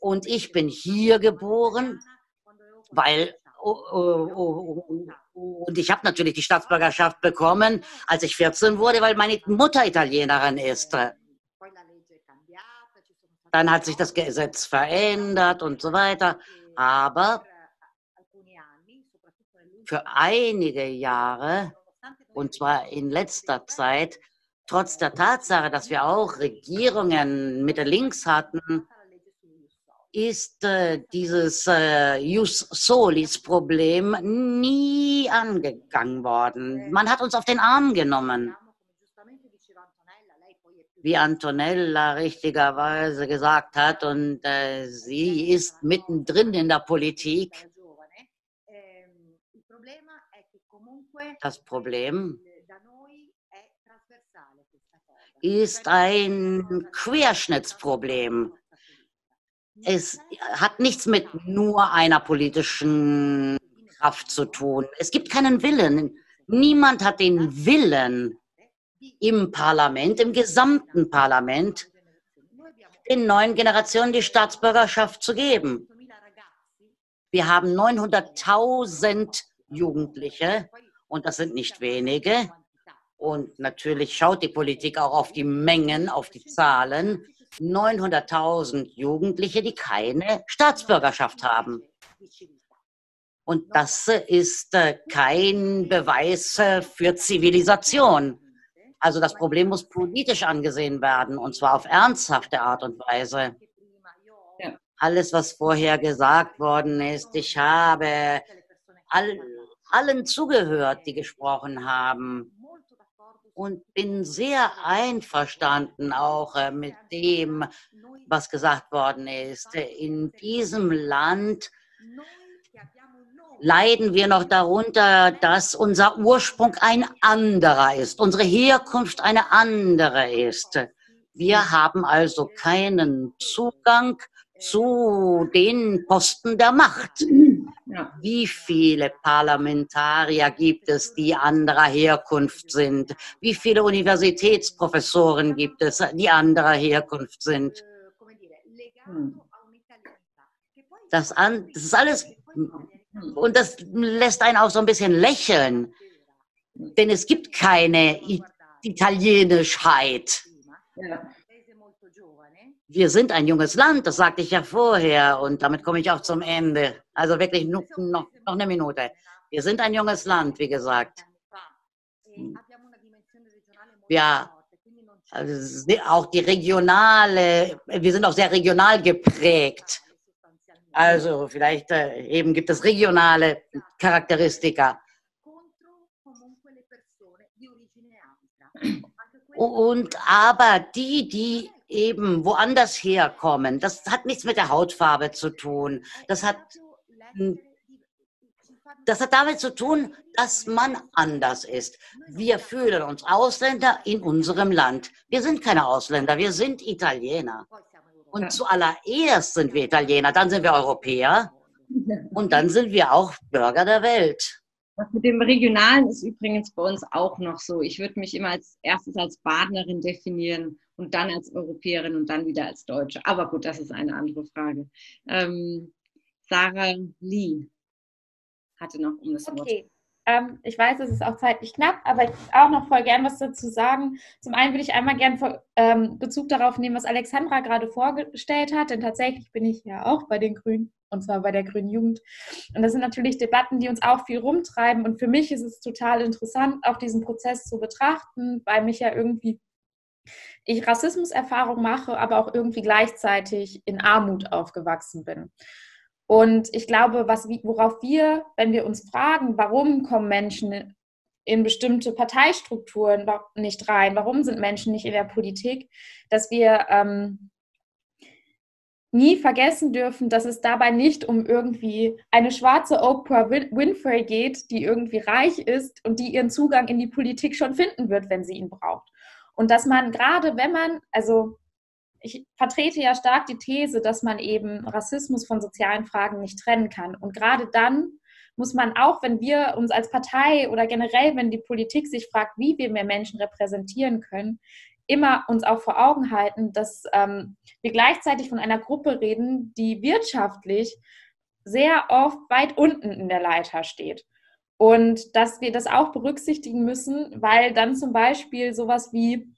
Und ich bin hier geboren, weil oh, oh, oh, und ich habe natürlich die Staatsbürgerschaft bekommen, als ich 14 wurde, weil meine Mutter Italienerin ist. Dann hat sich das Gesetz verändert und so weiter. Aber für einige Jahre, und zwar in letzter Zeit, trotz der Tatsache, dass wir auch Regierungen mit links hatten, ist äh, dieses äh, Jus Solis Problem nie angegangen worden. Man hat uns auf den Arm genommen. Wie Antonella richtigerweise gesagt hat, und äh, sie ist mittendrin in der Politik. Das Problem ist ein Querschnittsproblem es hat nichts mit nur einer politischen Kraft zu tun. Es gibt keinen Willen. Niemand hat den Willen im Parlament, im gesamten Parlament, den neuen Generationen die Staatsbürgerschaft zu geben. Wir haben 900.000 Jugendliche und das sind nicht wenige. Und natürlich schaut die Politik auch auf die Mengen, auf die Zahlen. 900.000 Jugendliche, die keine Staatsbürgerschaft haben. Und das ist äh, kein Beweis äh, für Zivilisation. Also das Problem muss politisch angesehen werden, und zwar auf ernsthafte Art und Weise. Alles, was vorher gesagt worden ist, ich habe all, allen zugehört, die gesprochen haben und bin sehr einverstanden auch äh, mit dem, was gesagt worden ist. In diesem Land leiden wir noch darunter, dass unser Ursprung ein anderer ist, unsere Herkunft eine andere ist. Wir haben also keinen Zugang zu den Posten der Macht. Wie viele Parlamentarier gibt es, die anderer Herkunft sind? Wie viele Universitätsprofessoren gibt es, die anderer Herkunft sind? Das, an, das ist alles, und das lässt einen auch so ein bisschen lächeln, denn es gibt keine Italienischheit. Ja wir sind ein junges Land, das sagte ich ja vorher und damit komme ich auch zum Ende. Also wirklich noch, noch, eine Minute. Wir sind ein junges Land, wie gesagt. Ja, also auch die regionale, wir sind auch sehr regional geprägt. Also vielleicht äh, eben gibt es regionale Charakteristika. Und aber die, die eben woanders herkommen. Das hat nichts mit der Hautfarbe zu tun. Das hat Das hat damit zu tun, dass man anders ist. Wir fühlen uns Ausländer in unserem Land. Wir sind keine Ausländer, wir sind Italiener. Und zuallererst sind wir Italiener, dann sind wir Europäer und dann sind wir auch Bürger der Welt. Das mit dem Regionalen ist übrigens bei uns auch noch so. Ich würde mich immer als erstes als Badenerin definieren und dann als Europäerin und dann wieder als Deutsche. Aber gut, das ist eine andere Frage. Ähm, Sarah Lee hatte noch um das Wort. Okay. Ähm, ich weiß, es ist auch zeitlich knapp, aber ich auch noch voll gern was dazu sagen. Zum einen würde ich einmal gern ähm, Bezug darauf nehmen, was Alexandra gerade vorgestellt hat, denn tatsächlich bin ich ja auch bei den Grünen und zwar bei der Grünen Jugend. Und das sind natürlich Debatten, die uns auch viel rumtreiben. Und für mich ist es total interessant, auch diesen Prozess zu betrachten, weil mich ja irgendwie ich Rassismuserfahrung mache, aber auch irgendwie gleichzeitig in Armut aufgewachsen bin. Und ich glaube, was, worauf wir, wenn wir uns fragen, warum kommen Menschen in bestimmte Parteistrukturen nicht rein, warum sind Menschen nicht in der Politik, dass wir ähm, nie vergessen dürfen, dass es dabei nicht um irgendwie eine schwarze Oprah Winfrey geht, die irgendwie reich ist und die ihren Zugang in die Politik schon finden wird, wenn sie ihn braucht. Und dass man gerade, wenn man, also ich vertrete ja stark die These, dass man eben Rassismus von sozialen Fragen nicht trennen kann. Und gerade dann muss man auch, wenn wir uns als Partei oder generell, wenn die Politik sich fragt, wie wir mehr Menschen repräsentieren können, immer uns auch vor Augen halten, dass ähm, wir gleichzeitig von einer Gruppe reden, die wirtschaftlich sehr oft weit unten in der Leiter steht. Und dass wir das auch berücksichtigen müssen, weil dann zum Beispiel sowas wie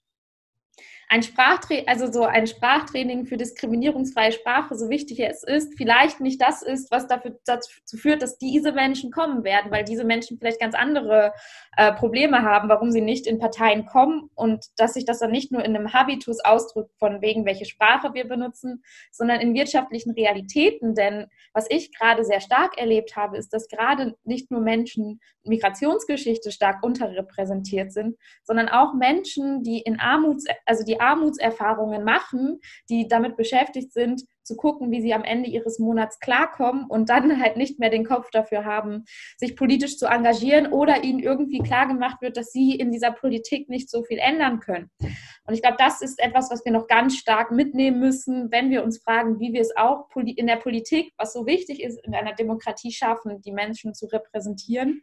ein Sprachtraining, also so ein Sprachtraining für diskriminierungsfreie Sprache, so wichtig es ist, vielleicht nicht das ist, was dafür, dazu führt, dass diese Menschen kommen werden, weil diese Menschen vielleicht ganz andere äh, Probleme haben, warum sie nicht in Parteien kommen und dass sich das dann nicht nur in einem Habitus ausdrückt, von wegen welche Sprache wir benutzen, sondern in wirtschaftlichen Realitäten. Denn was ich gerade sehr stark erlebt habe, ist, dass gerade nicht nur Menschen Migrationsgeschichte stark unterrepräsentiert sind, sondern auch Menschen, die in Armuts, also die Armutserfahrungen machen, die damit beschäftigt sind, zu gucken, wie sie am Ende ihres Monats klarkommen und dann halt nicht mehr den Kopf dafür haben, sich politisch zu engagieren oder ihnen irgendwie klargemacht wird, dass sie in dieser Politik nicht so viel ändern können. Und ich glaube, das ist etwas, was wir noch ganz stark mitnehmen müssen, wenn wir uns fragen, wie wir es auch in der Politik, was so wichtig ist, in einer Demokratie schaffen, die Menschen zu repräsentieren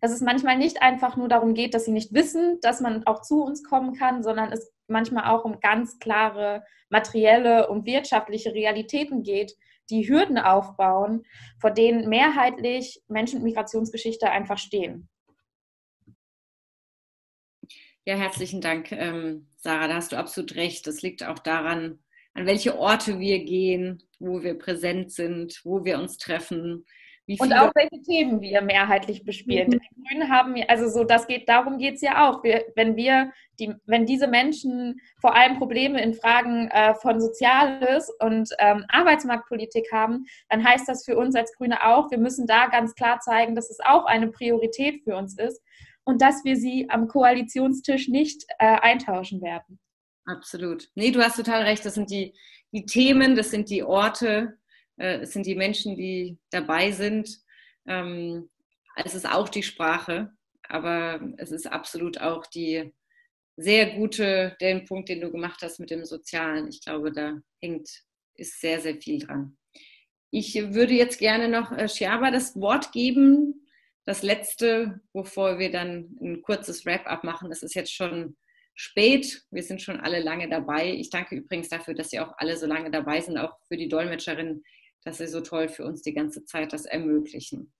dass es manchmal nicht einfach nur darum geht, dass sie nicht wissen, dass man auch zu uns kommen kann, sondern es manchmal auch um ganz klare materielle und wirtschaftliche Realitäten geht, die Hürden aufbauen, vor denen mehrheitlich Menschen mit Migrationsgeschichte einfach stehen. Ja, herzlichen Dank, ähm, Sarah. Da hast du absolut recht. Das liegt auch daran, an welche Orte wir gehen, wo wir präsent sind, wo wir uns treffen, und auch welche Themen wir mehrheitlich bespielen. Mhm. Die Grünen haben, also so, das geht, darum geht es ja auch. Wir, wenn wir, die, wenn diese Menschen vor allem Probleme in Fragen äh, von Soziales und ähm, Arbeitsmarktpolitik haben, dann heißt das für uns als Grüne auch, wir müssen da ganz klar zeigen, dass es auch eine Priorität für uns ist und dass wir sie am Koalitionstisch nicht äh, eintauschen werden. Absolut. Nee, du hast total recht. Das sind die, die Themen, das sind die Orte, äh, es sind die Menschen, die dabei sind. Ähm, es ist auch die Sprache, aber es ist absolut auch die sehr gute, den Punkt, den du gemacht hast mit dem Sozialen. Ich glaube, da hängt, ist sehr, sehr viel dran. Ich würde jetzt gerne noch äh, Schiaba das Wort geben. Das letzte, bevor wir dann ein kurzes Wrap-up machen. Es ist jetzt schon spät. Wir sind schon alle lange dabei. Ich danke übrigens dafür, dass Sie auch alle so lange dabei sind, auch für die Dolmetscherinnen, dass sie so toll für uns die ganze Zeit das ermöglichen.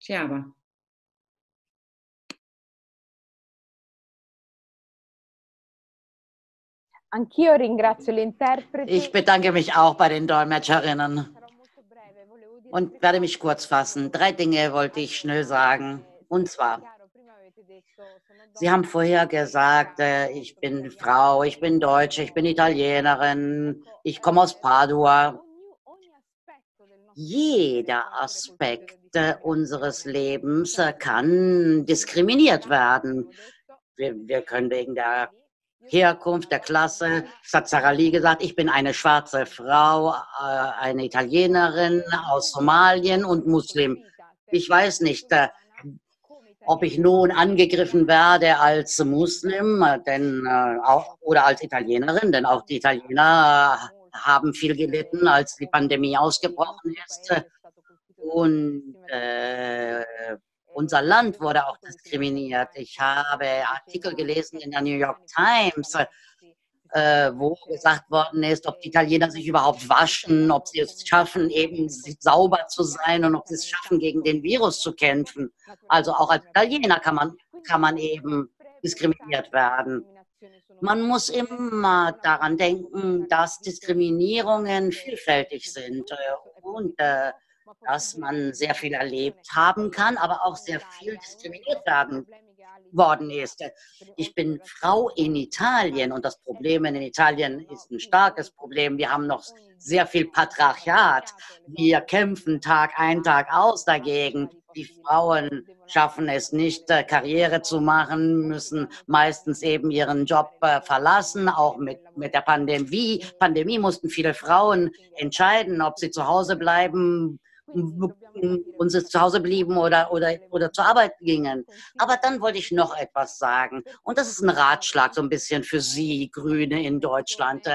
Tja, aber. Ich bedanke mich auch bei den Dolmetscherinnen und werde mich kurz fassen. Drei Dinge wollte ich schnell sagen. Und zwar, Sie haben vorher gesagt, äh, ich bin Frau, ich bin Deutsche, ich bin Italienerin, ich komme aus Padua jeder Aspekt unseres Lebens kann diskriminiert werden. Wir, wir können wegen der Herkunft, der Klasse, das hat Sarah Lee gesagt, ich bin eine schwarze Frau, äh, eine Italienerin aus Somalien und Muslim. ich weiß nicht, äh, ob ich nun angegriffen werde als Muslim äh, denn, oder als Italienerin, denn auch die Italiener haben viel gelitten, als die Pandemie ausgebrochen ist. Und äh, unser Land wurde auch diskriminiert. Ich habe Artikel gelesen in der New York Times, äh, wo gesagt worden ist, ob die Italiener sich überhaupt waschen, ob sie es schaffen, eben sauber zu sein und ob sie es schaffen, gegen den Virus zu kämpfen. Also auch als Italiener kann man, kann man eben diskriminiert werden. Man muss immer daran denken, dass Diskriminierungen vielfältig sind äh, und äh, dass man sehr viel erlebt haben kann, aber auch sehr viel diskriminiert werden worden ist. Ich bin Frau in Italien und das Problem in Italien ist ein starkes Problem. Wir haben noch sehr viel Patriarchat. Wir kämpfen Tag ein, Tag aus dagegen. Die Frauen schaffen es nicht, äh, Karriere zu machen, müssen meistens eben ihren Job äh, verlassen. Auch mit, mit der Pandemie. Pandemie mussten viele Frauen entscheiden, ob sie zu Hause bleiben und zu Hause blieben oder, oder, oder zur Arbeit gingen. Aber dann wollte ich noch etwas sagen. Und das ist ein Ratschlag so ein bisschen für Sie, Grüne in Deutschland.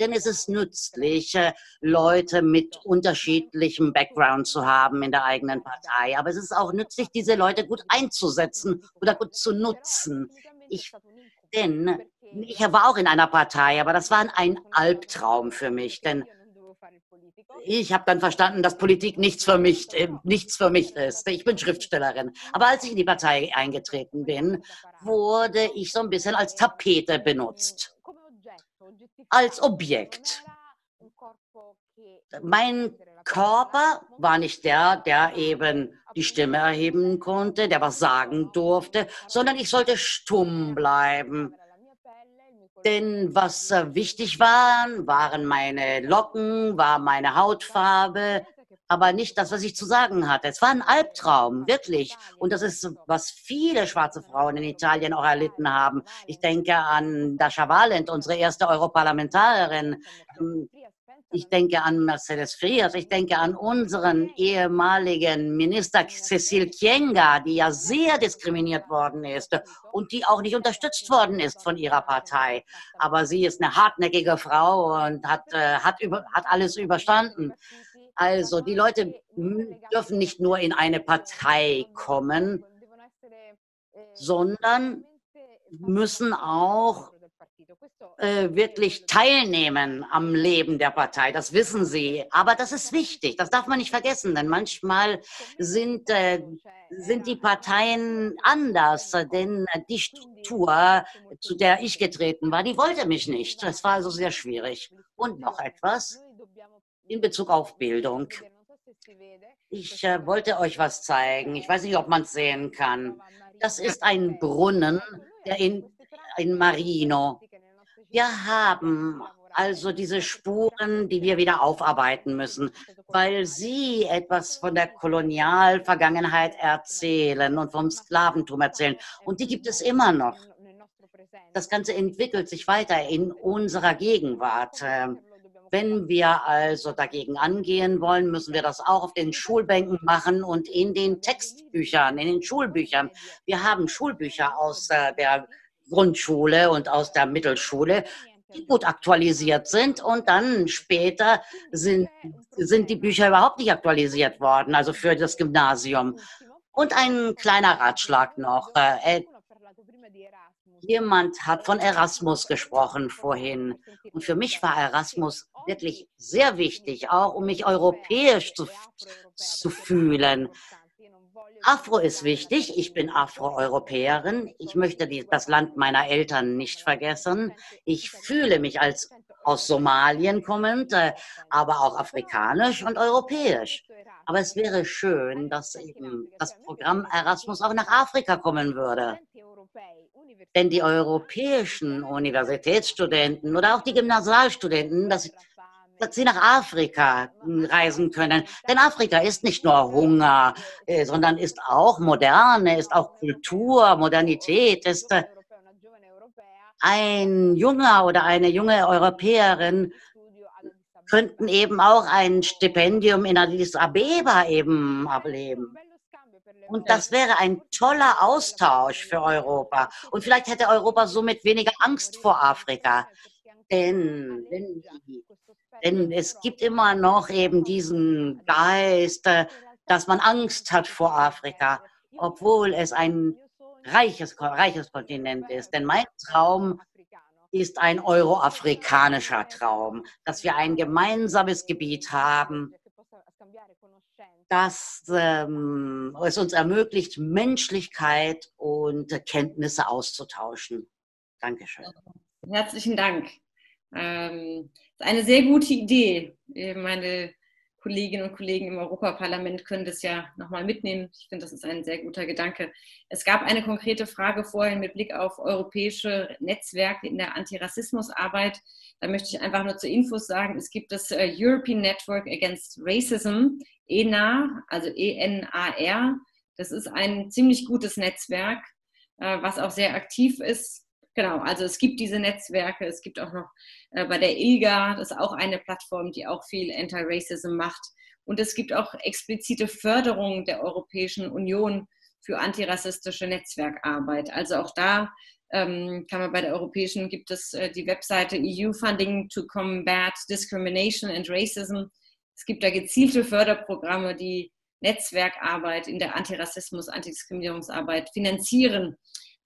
Denn es ist nützlich, Leute mit unterschiedlichem Background zu haben in der eigenen Partei. Aber es ist auch nützlich, diese Leute gut einzusetzen oder gut zu nutzen. Ich, denn ich war auch in einer Partei, aber das war ein Albtraum für mich. Denn ich habe dann verstanden, dass Politik nichts für, mich, äh, nichts für mich ist. Ich bin Schriftstellerin. Aber als ich in die Partei eingetreten bin, wurde ich so ein bisschen als Tapete benutzt. Als Objekt. Mein Körper war nicht der, der eben die Stimme erheben konnte, der was sagen durfte, sondern ich sollte stumm bleiben denn was äh, wichtig war, waren meine Locken, war meine Hautfarbe, aber nicht das, was ich zu sagen hatte. Es war ein Albtraum, wirklich. Und das ist, was viele schwarze Frauen in Italien auch erlitten haben. Ich denke an Dasha Valent, unsere erste Europaparlamentarierin. Ich denke an Mercedes Frias, ich denke an unseren ehemaligen Minister Cecil Kienga, die ja sehr diskriminiert worden ist und die auch nicht unterstützt worden ist von ihrer Partei. Aber sie ist eine hartnäckige Frau und hat, äh, hat, über, hat alles überstanden. Also die Leute dürfen nicht nur in eine Partei kommen, sondern müssen auch äh, wirklich teilnehmen am Leben der Partei. Das wissen sie. Aber das ist wichtig. Das darf man nicht vergessen, denn manchmal sind, äh, sind die Parteien anders. Denn die Struktur, zu der ich getreten war, die wollte mich nicht. Das war also sehr schwierig. Und noch etwas in Bezug auf Bildung. Ich äh, wollte euch was zeigen. Ich weiß nicht, ob man es sehen kann. Das ist ein Brunnen, der in, in Marino wir haben also diese Spuren, die wir wieder aufarbeiten müssen, weil Sie etwas von der Kolonialvergangenheit erzählen und vom Sklaventum erzählen. Und die gibt es immer noch. Das Ganze entwickelt sich weiter in unserer Gegenwart. Ähm, wenn wir also dagegen angehen wollen, müssen wir das auch auf den Schulbänken machen und in den Textbüchern, in den Schulbüchern. Wir haben Schulbücher aus äh, der Grundschule und aus der Mittelschule, die gut aktualisiert sind. Und dann später sind, sind die Bücher überhaupt nicht aktualisiert worden, also für das Gymnasium. Und ein kleiner Ratschlag noch. Äh, jemand hat von Erasmus gesprochen vorhin. Und für mich war Erasmus. Wirklich sehr wichtig, auch um mich europäisch zu, zu fühlen. Afro ist wichtig. Ich bin Afroeuropäerin. Ich möchte die, das Land meiner Eltern nicht vergessen. Ich fühle mich als aus Somalien kommend, äh, aber auch afrikanisch und europäisch. Aber es wäre schön, dass eben das Programm Erasmus auch nach Afrika kommen würde. Denn die europäischen Universitätsstudenten oder auch die Gymnasialstudenten, das dass sie nach Afrika reisen können. Denn Afrika ist nicht nur Hunger, äh, sondern ist auch Moderne, ist auch Kultur, Modernität, ist äh, ein Junger oder eine junge Europäerin könnten eben auch ein Stipendium in Addis Abeba eben ableben. Und das wäre ein toller Austausch für Europa. Und vielleicht hätte Europa somit weniger Angst vor Afrika. Denn, denn, denn es gibt immer noch eben diesen Geist, äh, dass man Angst hat vor Afrika, obwohl es ein reiches, reiches Kontinent ist. Denn mein Traum ist ein euroafrikanischer Traum, dass wir ein gemeinsames Gebiet haben, das ähm, es uns ermöglicht, Menschlichkeit und Kenntnisse auszutauschen. Dankeschön. Herzlichen Dank. Ähm, eine sehr gute Idee. Meine Kolleginnen und Kollegen im Europaparlament können das ja nochmal mitnehmen. Ich finde, das ist ein sehr guter Gedanke. Es gab eine konkrete Frage vorhin mit Blick auf europäische Netzwerke in der Antirassismusarbeit. Da möchte ich einfach nur zu Infos sagen, es gibt das äh, European Network Against Racism, ENAR, also E-N-A-R. Das ist ein ziemlich gutes Netzwerk, äh, was auch sehr aktiv ist Genau, also es gibt diese Netzwerke, es gibt auch noch äh, bei der ILGA, das ist auch eine Plattform, die auch viel Anti-Racism macht. Und es gibt auch explizite Förderung der Europäischen Union für antirassistische Netzwerkarbeit. Also auch da ähm, kann man bei der Europäischen, gibt es äh, die Webseite EU Funding to Combat Discrimination and Racism. Es gibt da gezielte Förderprogramme, die Netzwerkarbeit in der Antirassismus, Antidiskriminierungsarbeit finanzieren.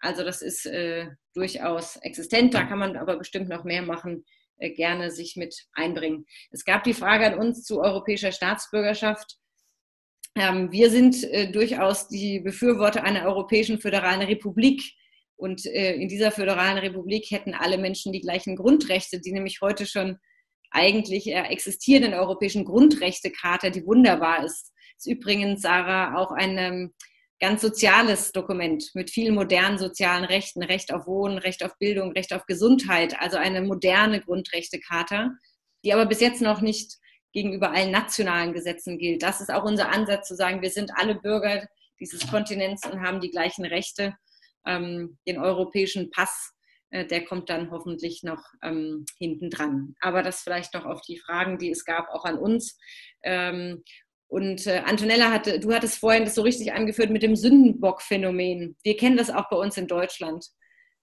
Also das ist äh, durchaus existent, da kann man aber bestimmt noch mehr machen, äh, gerne sich mit einbringen. Es gab die Frage an uns zu europäischer Staatsbürgerschaft. Ähm, wir sind äh, durchaus die Befürworter einer europäischen föderalen Republik. Und äh, in dieser föderalen Republik hätten alle Menschen die gleichen Grundrechte, die nämlich heute schon eigentlich existieren in der Europäischen Grundrechtecharta, die wunderbar ist. Ist übrigens, Sarah, auch eine ganz soziales Dokument mit vielen modernen sozialen Rechten, Recht auf Wohnen, Recht auf Bildung, Recht auf Gesundheit, also eine moderne Grundrechtecharta, die aber bis jetzt noch nicht gegenüber allen nationalen Gesetzen gilt. Das ist auch unser Ansatz zu sagen, wir sind alle Bürger dieses Kontinents und haben die gleichen Rechte. Ähm, den europäischen Pass, äh, der kommt dann hoffentlich noch ähm, hinten dran. Aber das vielleicht noch auf die Fragen, die es gab, auch an uns. Ähm, und äh, Antonella hatte, du hattest vorhin das so richtig angeführt mit dem Sündenbock-Phänomen. Wir kennen das auch bei uns in Deutschland,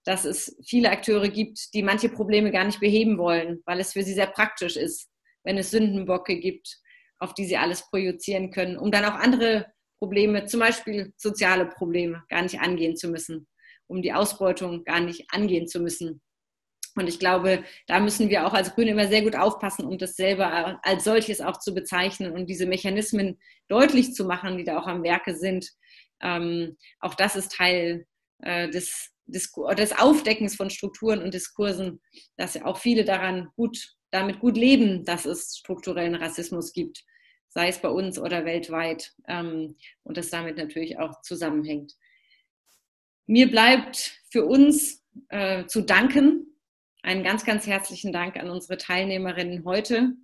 dass es viele Akteure gibt, die manche Probleme gar nicht beheben wollen, weil es für sie sehr praktisch ist, wenn es Sündenbocke gibt, auf die sie alles projizieren können, um dann auch andere Probleme, zum Beispiel soziale Probleme, gar nicht angehen zu müssen, um die Ausbeutung gar nicht angehen zu müssen. Und ich glaube, da müssen wir auch als Grüne immer sehr gut aufpassen, um das selber als solches auch zu bezeichnen und diese Mechanismen deutlich zu machen, die da auch am Werke sind. Ähm, auch das ist Teil äh, des, des, des Aufdeckens von Strukturen und Diskursen, dass ja auch viele daran gut, damit gut leben, dass es strukturellen Rassismus gibt, sei es bei uns oder weltweit, ähm, und das damit natürlich auch zusammenhängt. Mir bleibt für uns äh, zu danken einen ganz, ganz herzlichen Dank an unsere Teilnehmerinnen heute,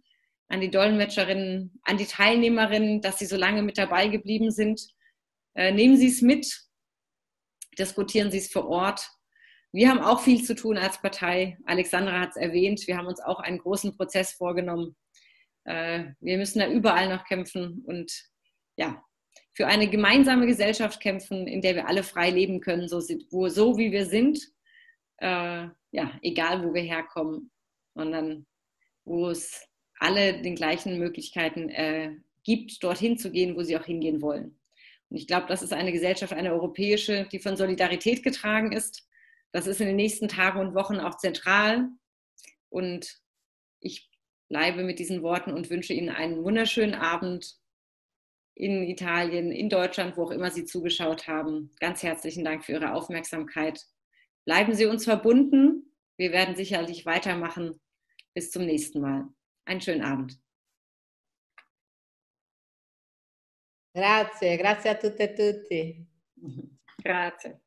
an die Dolmetscherinnen, an die Teilnehmerinnen, dass sie so lange mit dabei geblieben sind. Äh, nehmen Sie es mit, diskutieren Sie es vor Ort. Wir haben auch viel zu tun als Partei. Alexandra hat es erwähnt. Wir haben uns auch einen großen Prozess vorgenommen. Äh, wir müssen da überall noch kämpfen und ja, für eine gemeinsame Gesellschaft kämpfen, in der wir alle frei leben können, so, so wie wir sind äh, ja, egal wo wir herkommen, sondern wo es alle den gleichen Möglichkeiten äh, gibt, dorthin zu gehen, wo sie auch hingehen wollen. Und ich glaube, das ist eine Gesellschaft, eine europäische, die von Solidarität getragen ist. Das ist in den nächsten Tagen und Wochen auch zentral. Und ich bleibe mit diesen Worten und wünsche Ihnen einen wunderschönen Abend in Italien, in Deutschland, wo auch immer Sie zugeschaut haben. Ganz herzlichen Dank für Ihre Aufmerksamkeit Bleiben Sie uns verbunden. Wir werden sicherlich weitermachen. Bis zum nächsten Mal. Einen schönen Abend. Grazie, grazie a tutte e tutti. Grazie.